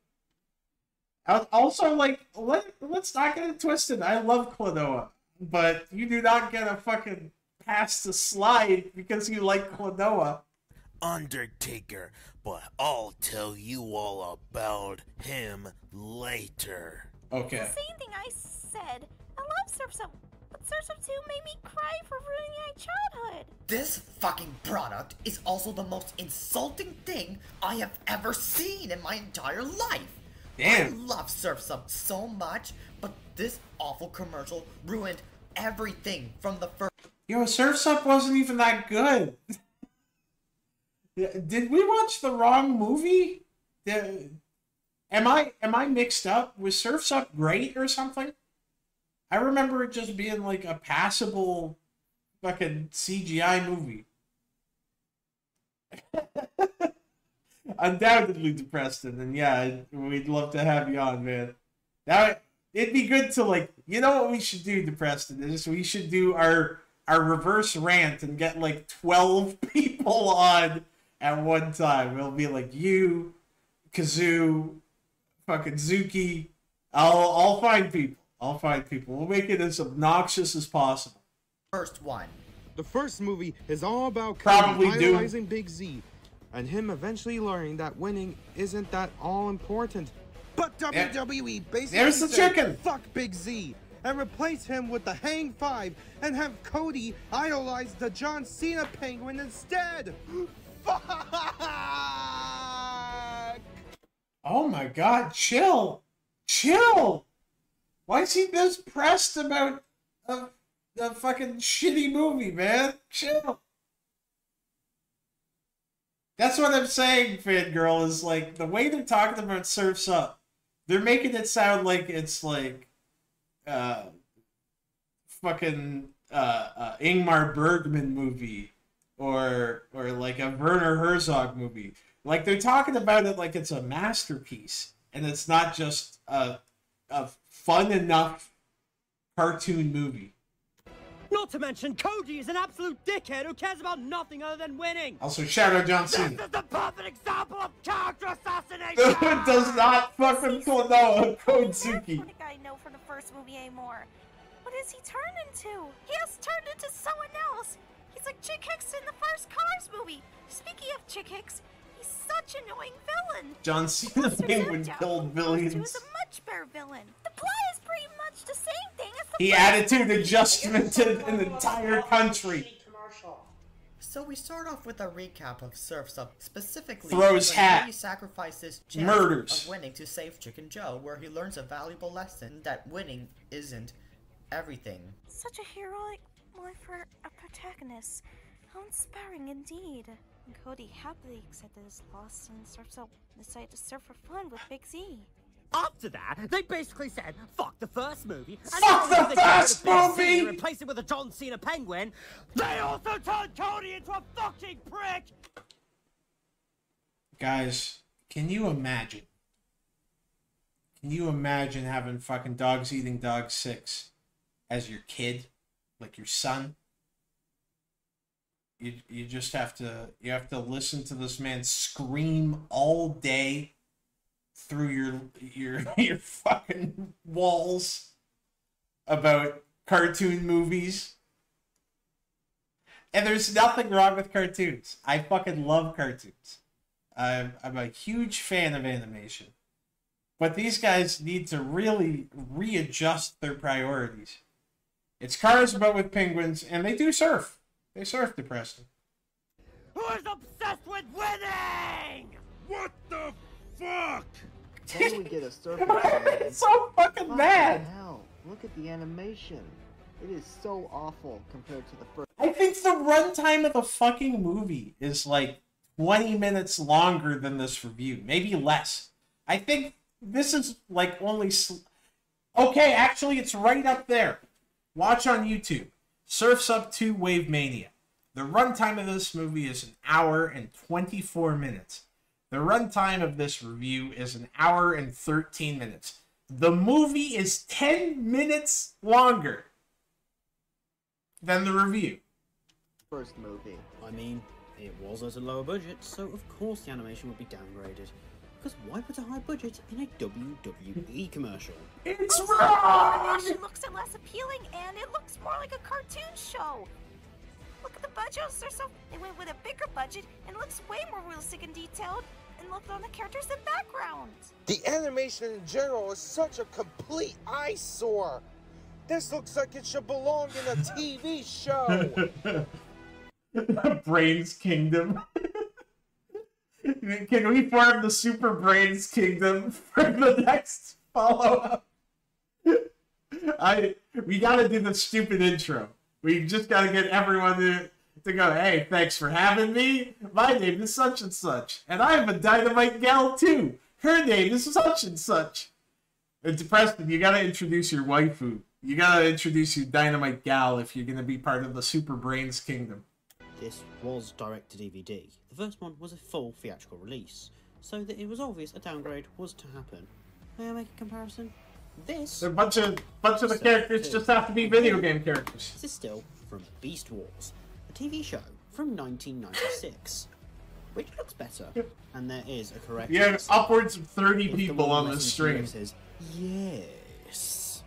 Also, like, let let's not get it twisted. I love Klonoa, but you do not get a fucking pass to slide because you like Klonoa. Undertaker, but I'll tell you all about him later. Okay. The Same thing I said. I love Surf's Up, but Surf's Up 2 made me cry for ruining my childhood. This fucking product is also the most insulting thing I have ever seen in my entire life. Damn. I love Surf's Up so much, but this awful commercial ruined everything from the first. Yo, Surf's Up wasn't even that good. Did we watch the wrong movie? Did- am I am I mixed up? Was Surf's Up great or something? I remember it just being like a passable fucking CGI movie. Undoubtedly depressed and yeah, we'd love to have you on, man. Now it'd be good to like you know what we should do, Depreston, is we should do our our reverse rant and get like twelve people on at one time. It'll be like you, Kazoo, fucking Zuki. I'll I'll find people. I'll find people. We'll make it as obnoxious as possible. First one. The first movie is all about Probably Cody idolizing Big Z, and him eventually learning that winning isn't that all important. But There- WWE basically there's the said, chicken. fuck Big Z and replace him with the Hang Five and have Cody idolize the John Cena Penguin instead. Fuck! Oh my god, chill. Chill. Why is he this pressed about a, a fucking shitty movie, man? Chill. That's what I'm saying, Fangirl, is like the way they're talking about Surf's Up, they're making it sound like it's like uh fucking uh, uh Ingmar Bergman movie or or like a Werner Herzog movie. Like they're talking about it like it's a masterpiece and it's not just a a fun enough cartoon movie. Not to mention, Cody is an absolute dickhead who cares about nothing other than winning. Also, shout out John Cena. This is the perfect example of character assassination. Dude does not fucking know Kodzuki. What I know from the first movie anymore. What has he turned into? He has turned into someone else. He's like Chick Hicks in the first Cars movie. Speaking of Chick Hicks, he's such an annoying villain. John Cena penguin Zephyr killed He billions. was a much better villain. The plot is pretty much the same thing as the He first attitude adjustment to an entire country. So we start off with a recap of Surf's Up, specifically Throws hat. he sacrifices chance Murders. of winning to save Chicken Joe, where he learns a valuable lesson that winning isn't everything. Such a heroic life for a protagonist. How inspiring indeed. And Cody happily accepted his loss and surfs up decided to surf for fun with Big Z. After that, they basically said, fuck the first movie. And Fuck the they get rid of first movie! And replace it with a John Cena penguin. They also turned Cody into a fucking prick! Guys, can you imagine? Can you imagine having fucking dogs eating dog six as your kid, like your son? You you just have to you have to listen to this man scream all day through your your your fucking walls about cartoon movies. And there's nothing wrong with cartoons. I fucking love cartoons. I'm, I'm a huge fan of animation. But these guys need to really readjust their priorities. It's cars, but with penguins, and they do surf. They surf, Depreston. Who is obsessed with winning? What the fuck? Then we get a surfer. It's so fucking mad. Hell, look at the animation. It is so awful compared to the first. I think the runtime of the fucking movie is like 20 minutes longer than this review, maybe less. I think this is like only. Sl- okay, actually, it's right up there. Watch on YouTube. Surf's Up 2 Wave Mania. The runtime of this movie is an hour and 24 minutes. The runtime of this review is an hour and 13 minutes. The movie is 10 minutes longer than the review. First movie. I mean, it was at a lower budget, so of course the animation would be downgraded. Because why put a high budget in a WWE commercial? It's Also, the animation looks less appealing and it looks more like a cartoon show. Look at the budgets. They're so they went with a bigger budget and looks way more realistic and detailed. And look on the characters and backgrounds. The animation in general is such a complete eyesore. This looks like it should belong in a TV show. Brainz Kingdom. Can we form the Super Brainz Kingdom for the next follow up? I we gotta do the stupid intro. We just gotta get everyone to, to go, hey, thanks for having me. My name is such and such. And I'm a dynamite gal too. Her name is such and such. And Preston, you gotta introduce your waifu. You gotta introduce your dynamite gal if you're gonna be part of the Super Brainz Kingdom. This was direct to DVD. The first one was a full theatrical release, so that it was obvious a downgrade was to happen. May I make a comparison? This A bunch of bunch of the characters just have to be video game characters. This is still from Beast Wars, a TV show from 1996, which looks better, and there is a correct. You have answer. upwards of 30 If people one on this lessons stream. viewers Is, yes.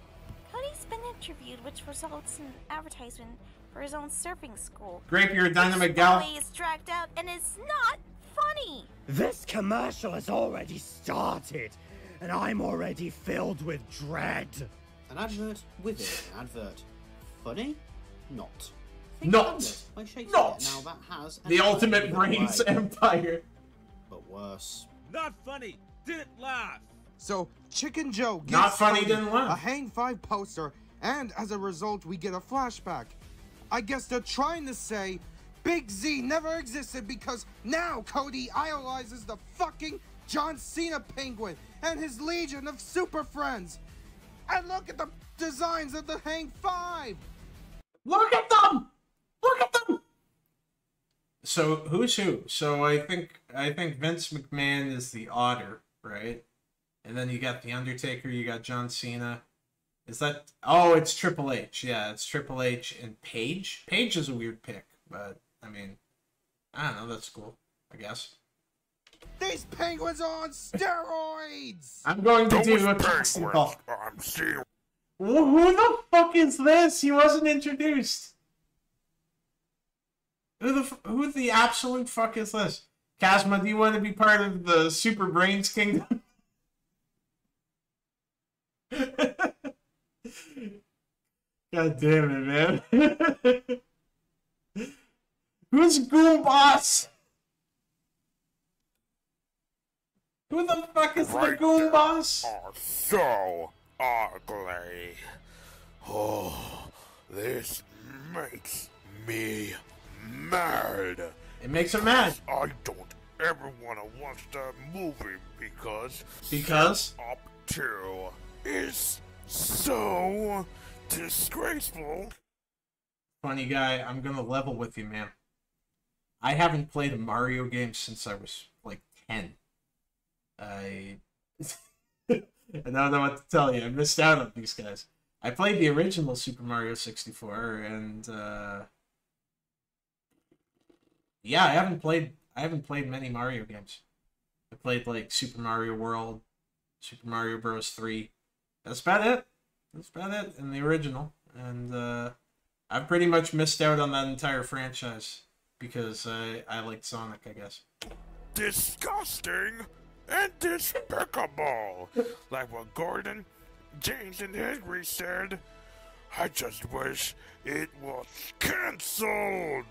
Cody's been interviewed, which results in advertisement for his own surfing school. Grape, you're a dynamite Which gal. always dragged out and it's not funny. This commercial has already started, and I'm already filled with dread. An advert with it. an advert. Funny? Not. Not. Hamlet by Shakespeare. Not. Now that has The ultimate within brains way, empire. But worse. Not funny. Didn't laugh. So Chicken Joe gives Not funny, didn't laugh. a Hang Five poster, and as a result, we get a flashback. I guess they're trying to say Big Z never existed because now Cody idolizes the fucking John Cena penguin and his legion of super friends. And look at the designs of the Hang Five. Look at them! Look at them! So who's who? So I think I think Vince McMahon is the otter, right? And then you got the Undertaker, you got John Cena, Is that? Oh, it's Triple H. Yeah, it's Triple H and Paige. Paige is a weird pick, but I mean, I don't know. That's cool. I guess. These penguins are on steroids! I'm going to do a casting call. Wh- Who the fuck is this? He wasn't introduced. Who the f- who the absolute fuck is this? Kazma, do you want to be part of the Super Brainz Kingdom? God damn it, man. Who's Goon Boss? Who the fuck is the Goon Boss? So ugly. Oh, this makes me mad. It makes him mad. I don't ever want to watch that movie because Because? up to is so disgraceful. Funny guy, I'm gonna level with you, man. I haven't played a Mario game since I was like 10. I. I don't know what to tell you. I missed out on these guys. I played the original Super Mario 64, and uh, yeah, I haven't played. I haven't played many Mario games. I played like Super Mario World, Super Mario Bros. 3. That's about it. That's about it in the original, and uh, I've pretty much missed out on that entire franchise because I I liked Sonic, I guess. Disgusting and despicable. like what Gordon, James, and Henry said. I just wish it was cancelled.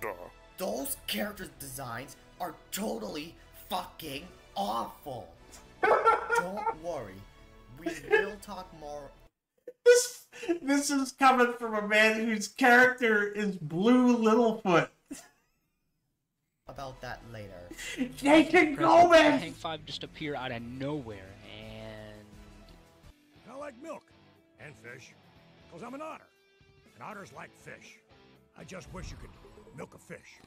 Those characters' designs are totally fucking awful. Don't worry, we will talk more. This this is coming from a man whose character is Blue Littlefoot. About that later. Jacob Gomez! Hang 5 just appear out of nowhere and I like milk and fish, because I'm an otter. And otters like fish. I just wish you could milk a fish.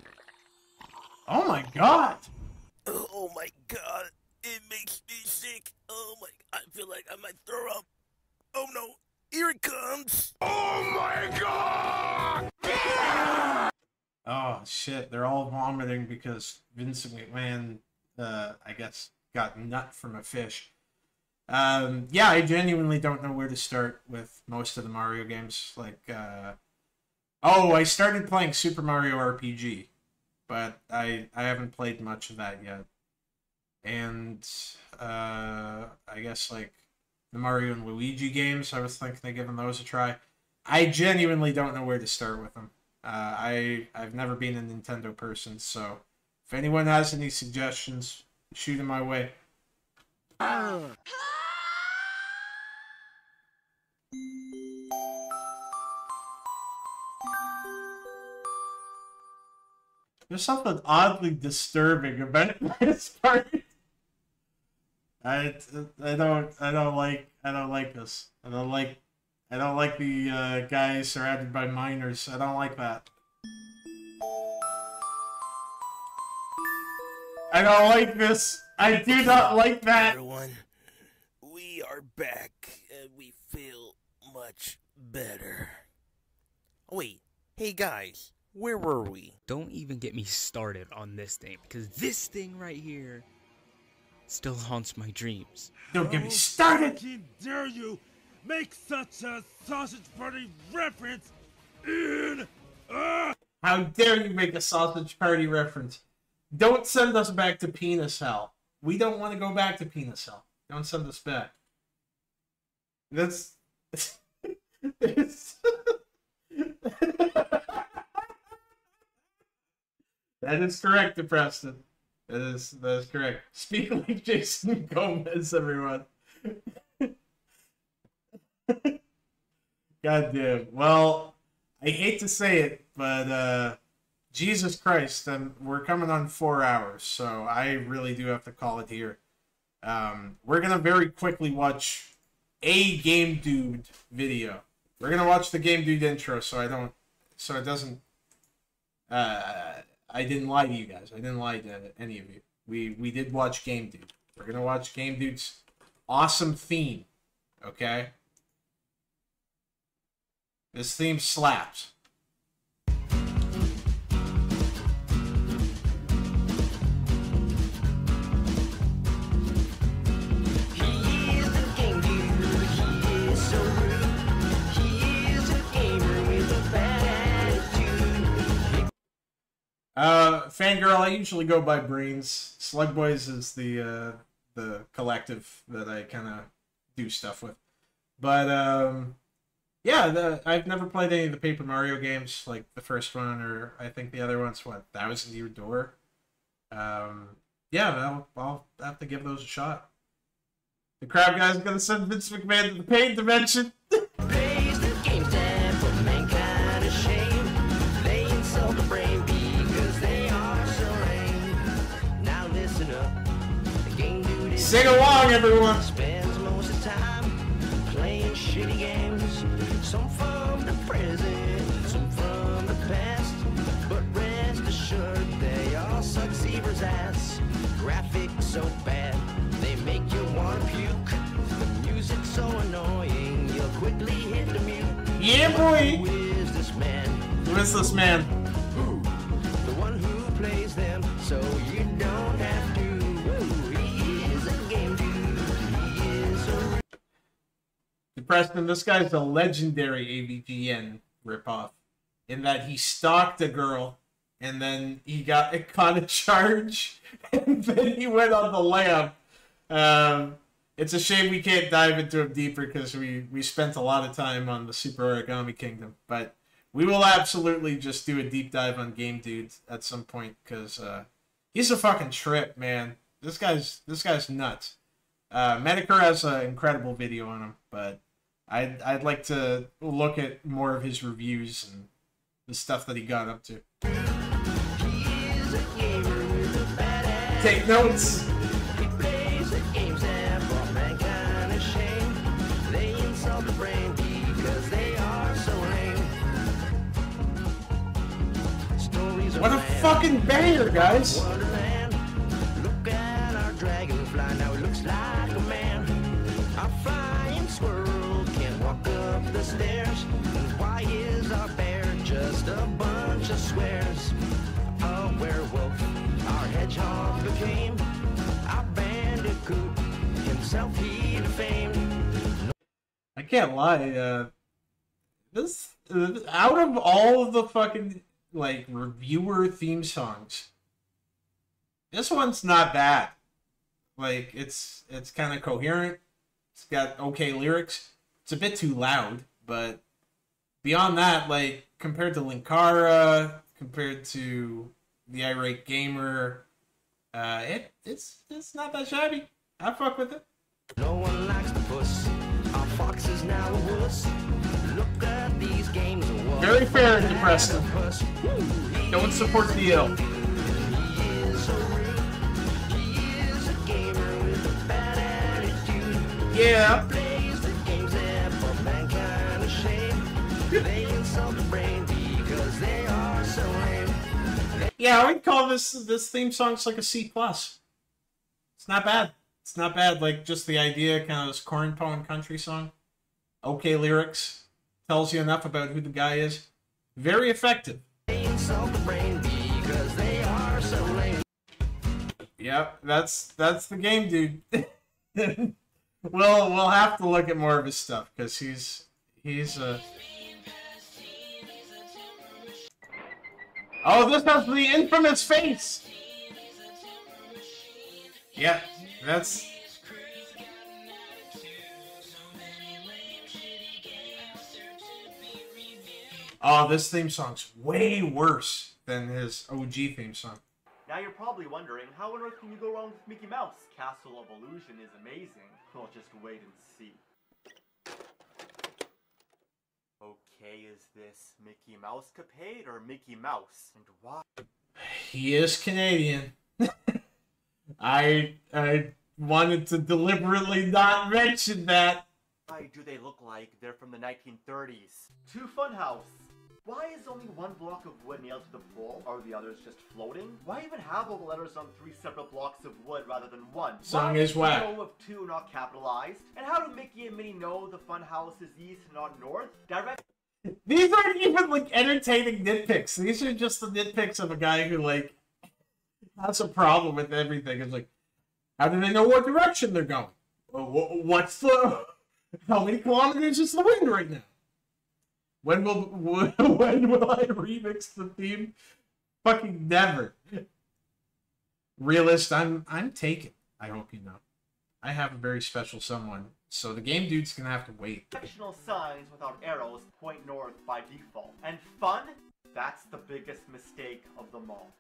Oh my god! Oh my god, it makes me sick. Oh my, I feel like I might throw up. Oh no, here it comes. Oh my god! Oh shit, they're all vomiting because Vincent McMahon, uh, I guess, got nut from a fish. Um, yeah, I genuinely don't know where to start with most of the Mario games. Like, uh, oh, I started playing Super Mario RPG, but I I haven't played much of that yet. And uh, I guess like the Mario and Luigi games, I was thinking of giving those a try. I genuinely don't know where to start with them. Uh, I I've never been a Nintendo person, so if anyone has any suggestions, shoot them my way. There's something oddly disturbing about this part. I, I don't I don't like I don't like this. I don't like I don't like the uh, guy surrounded by minors. I don't like that. I don't like this. I do not like that. Everyone, we are back and we feel much better. Wait, hey guys, where were we? don't even get me started on this thing because this thing right here still haunts my dreams. Don't get me oh, started. How dare you make such a sausage party reference in a How dare you make a sausage party reference? Don't send us back to penis hell. We don't want to go back to penis hell. Don't send us back. That's. it's- that is correct, Preston. That is that is correct. Speak like Jason Gomez, everyone. God damn. Well, I hate to say it, but uh Jesus Christ, um, we're coming on four hours, so I really do have to call it here. Um, we're gonna very quickly watch a Game Dude video. We're gonna watch the Game Dude intro, so I don't, so it doesn't. Uh, I didn't lie to you guys. I didn't lie to any of you. We we did watch Game Dude. We're gonna watch Game Dude's awesome theme. Okay. This theme slaps. Uh, fangirl. I usually go by Brainz. Slug Boys is the uh, the collective that I kind of do stuff with. But um, yeah, the, I've never played any of the Paper Mario games, like the first one, or I think the other one's what Thousand Year Door. Um, yeah, I'll, I'll have to give those a shot. The crowd guys gonna send Vince McMahon to the pain dimension. Sing along, everyone. Spends most of the time playing shitty games. Some from the present, some from the past. But rest assured, they all suck Zebra's ass. Graphics so bad, they make you wanna puke. The music's so annoying, you'll quickly hit the mute. Yeah, boy. Who is this man? Who is this man? The one who plays them, so you Preston, this guy's a legendary AVGN ripoff in that he stalked a girl and then he got caught a charge and then he went on the lam. Um, it's a shame we can't dive into him deeper because we, we spent a lot of time on the Super Origami Kingdom, but we will absolutely just do a deep dive on Game Dude at some point because uh, he's a fucking trip, man. This guy's this guy's nuts. Uh, Medicare has an incredible video on him, but I'd I'd like to look at more of his reviews and the stuff that he got up to. Take notes. He plays the games that the stairs. Why is bear just a bunch of swears? A werewolf, our hedgehog became. Our bandicoot, himself he defamed. I can't lie. Uh, this out of all of the fucking like reviewer theme songs, this one's not bad. Like it's it's kind of coherent. It's got okay lyrics. It's a bit too loud, but beyond that, like compared to Linkara, compared to the Irate Gamer, uh, it it's it's not that shabby. I fuck with it. No one likes the puss. Our fox is now a wuss. Look at these games. Very fair and depressing. Don't support the ill. is Yeah, I would call this this theme song's like a C plus. It's not bad. It's not bad. Like just the idea, kind of this corn country song. Okay lyrics, tells you enough about who the guy is. Very effective. Yep, that's that's the game, dude. we'll we'll have to look at more of his stuff because he's he's uh Oh, this has the infamous face. Yeah, that's Oh, this theme song's way worse than his OG theme song. Now you're probably wondering, how on earth can you go wrong with Mickey Mouse? Castle of Illusion is amazing. Well, just wait and see. Okay, is this Mickey Mousecapade or Mickey Mouse? And why? He is Canadian. I I wanted to deliberately not mention that. Why do they look like they're from the 1930s? To Funhouse! Why is only one block of wood nailed to the pole? Are the others just floating? Why even have all the letters on three separate blocks of wood rather than one? Song Why is whack. O of two not capitalized? And how do Mickey and Minnie know the Funhouse is east and not north? Direct. These aren't even like entertaining nitpicks. These are just the nitpicks of a guy who like has a problem with everything. It's like, how do they know what direction they're going? What's the how many kilometers is the wind right now? When will when will I remix the theme? Fucking never. Realist, I'm I'm taken. I hope you know. I have a very special someone, so the game dude's gonna have to wait. Directional signs without arrows point north by default. And fun? That's the biggest mistake of them all.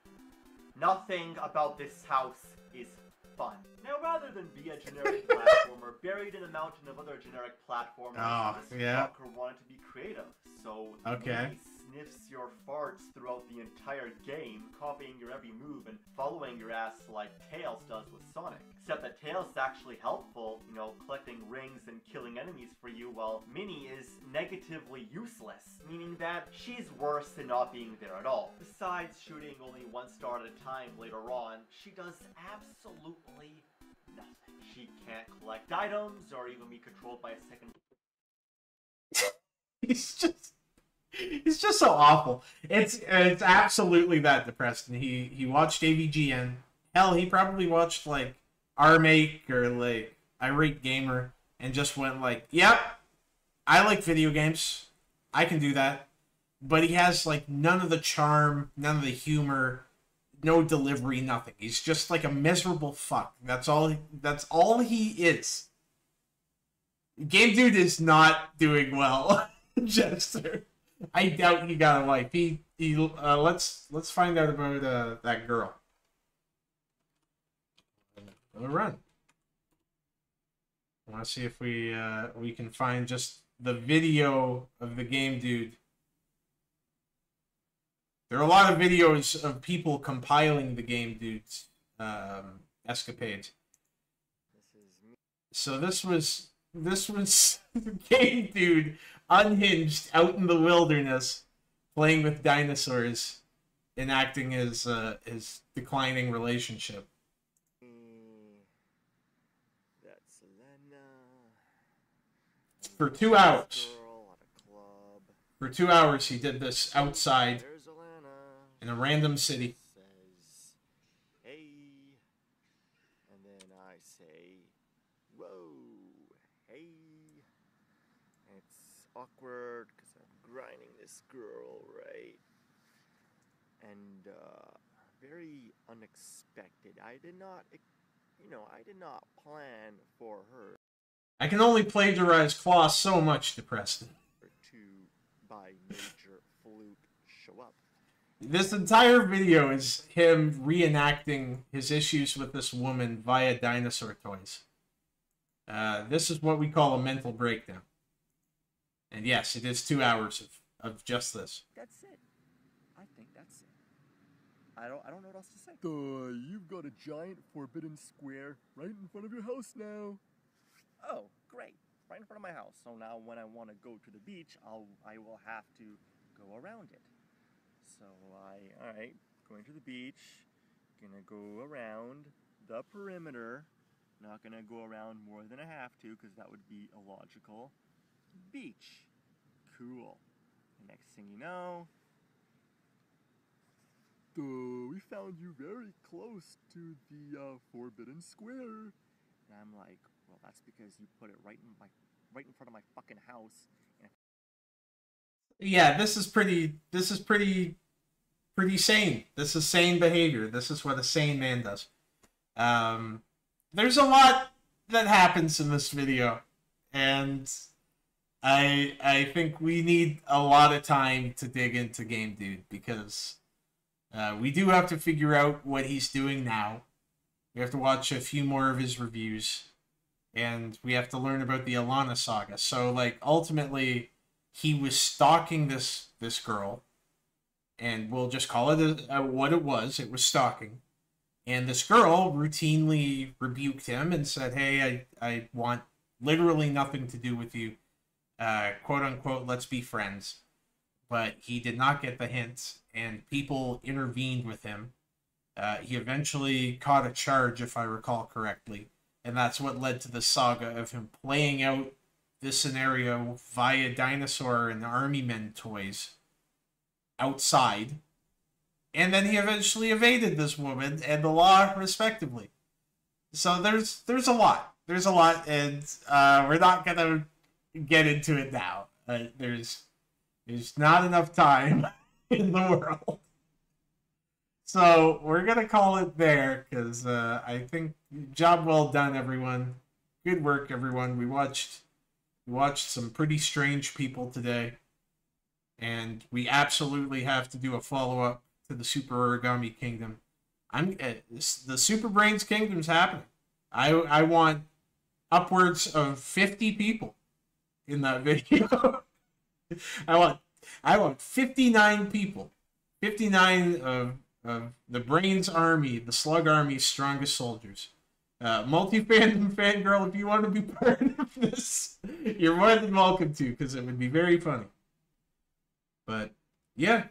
Nothing about this house is fun. Now, rather than be a generic platformer buried in a mountain of other generic platformers, Oh, this yeah. fucker wanted to be creative. So Okay. Sniffs your farts throughout the entire game, copying your every move and following your ass like Tails does with Sonic. Except that Tails is actually helpful, you know, collecting rings and killing enemies for you, while Minnie is negatively useless, meaning that she's worse than not being there at all. Besides shooting only one star at a time later on, she does absolutely nothing. She can't collect items or even be controlled by a second He's just he's just so awful. It's it's absolutely that depressing. He he watched AVGN. Hell, he probably watched like Armake or like Irate Gamer and just went like, "Yep, I like video games. I can do that." But he has like none of the charm, none of the humor, no delivery, nothing. He's just like a miserable fuck. That's all. That's all he is. Game Dude is not doing well, Jester. I doubt he got a wife. He he. Uh, let's let's find out about uh, that girl. Gonna run. I want to see if we uh, we can find just the video of the Game Dude. There are a lot of videos of people compiling the Game Dude's um, escapades. So this was this was Game Dude unhinged out in the wilderness, playing with dinosaurs, enacting his uh, his declining relationship. That's Elena. For two hours. Girl at a club. For two hours, he did this outside in a random city. Says, hey. And then I say, whoa, hey. And it's awkward because I'm grinding this girl, right? And, uh, very unexpected. I did not, you know, I did not plan for her I can only plagiarize Claw so much, Depreston. to, by major fluke, show up. This entire video is him reenacting his issues with this woman via dinosaur toys. Uh, this is what we call a mental breakdown. And yes, it is two hours of, of just this. That's it. I think that's it. I don't I don't know what else to say. Duh, you've got a giant forbidden square right in front of your house now. Oh, great. Right in front of my house. So now when I want to go to the beach, I'll I will have to go around it. So I all right, going to the beach, gonna go around the perimeter. Not gonna go around more than I have to because that would be illogical. Beach. Cool. The next thing you know, Duh, we found you very close to the uh, forbidden square. and I'm like, well, that's because you put it right in my right in front of my fucking house. Yeah, this is pretty. This is pretty, pretty sane. This is sane behavior. This is what a sane man does. Um, there's a lot that happens in this video, and I I think we need a lot of time to dig into Game Dude because uh, we do have to figure out what he's doing now. We have to watch a few more of his reviews, and we have to learn about the Alana saga. So, like, ultimately, he was stalking this this girl, and we'll just call it a, a, what it was. It was stalking, and this girl routinely rebuked him and said, "Hey, I I want literally nothing to do with you, uh, quote unquote. Let's be friends." But he did not get the hint, and people intervened with him. Uh, he eventually caught a charge, if I recall correctly, and that's what led to the saga of him playing out this scenario via dinosaur and army men toys outside. And then he eventually evaded this woman and the law respectively. So there's there's a lot. There's a lot and uh, we're not gonna get into it now. Uh, there's there's not enough time in the world. So we're gonna call it there because uh, I think job well done, everyone. Good work, everyone. We watched we watched some pretty strange people today, and we absolutely have to do a follow up to the Super Origami Kingdom. I'm uh, the Super Brainz Kingdom's happening. I I want upwards of fifty people in that video. I want I want fifty nine people, fifty nine of of the Brainz Army, the Slug Army's strongest soldiers. Uh, multi fandom fangirl, if you want to be part of this, you're more than welcome to, because it would be very funny. But yeah,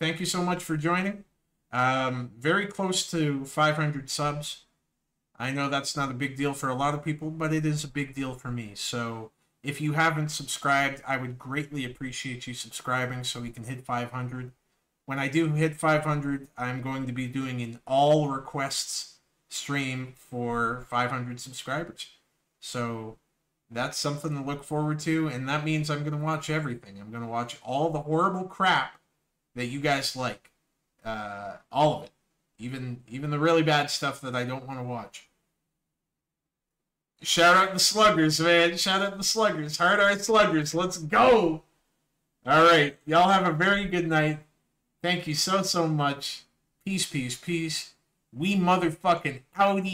thank you so much for joining. Um, very close to 500 subs. I know that's not a big deal for a lot of people, but it is a big deal for me. So if you haven't subscribed, I would greatly appreciate you subscribing so we can hit 500 when I do hit 500, I'm going to be doing an all requests stream for 500 subscribers. So that's something to look forward to, and that means I'm going to watch everything. I'm going to watch all the horrible crap that you guys like, uh, all of it, even even the really bad stuff that I don't want to watch. Shout out the sluggers, man! Shout out the sluggers, hard art sluggers. Let's go! All right, y'all have a very good night. Thank you so, so much. Peace, peace, peace. We motherfucking outie.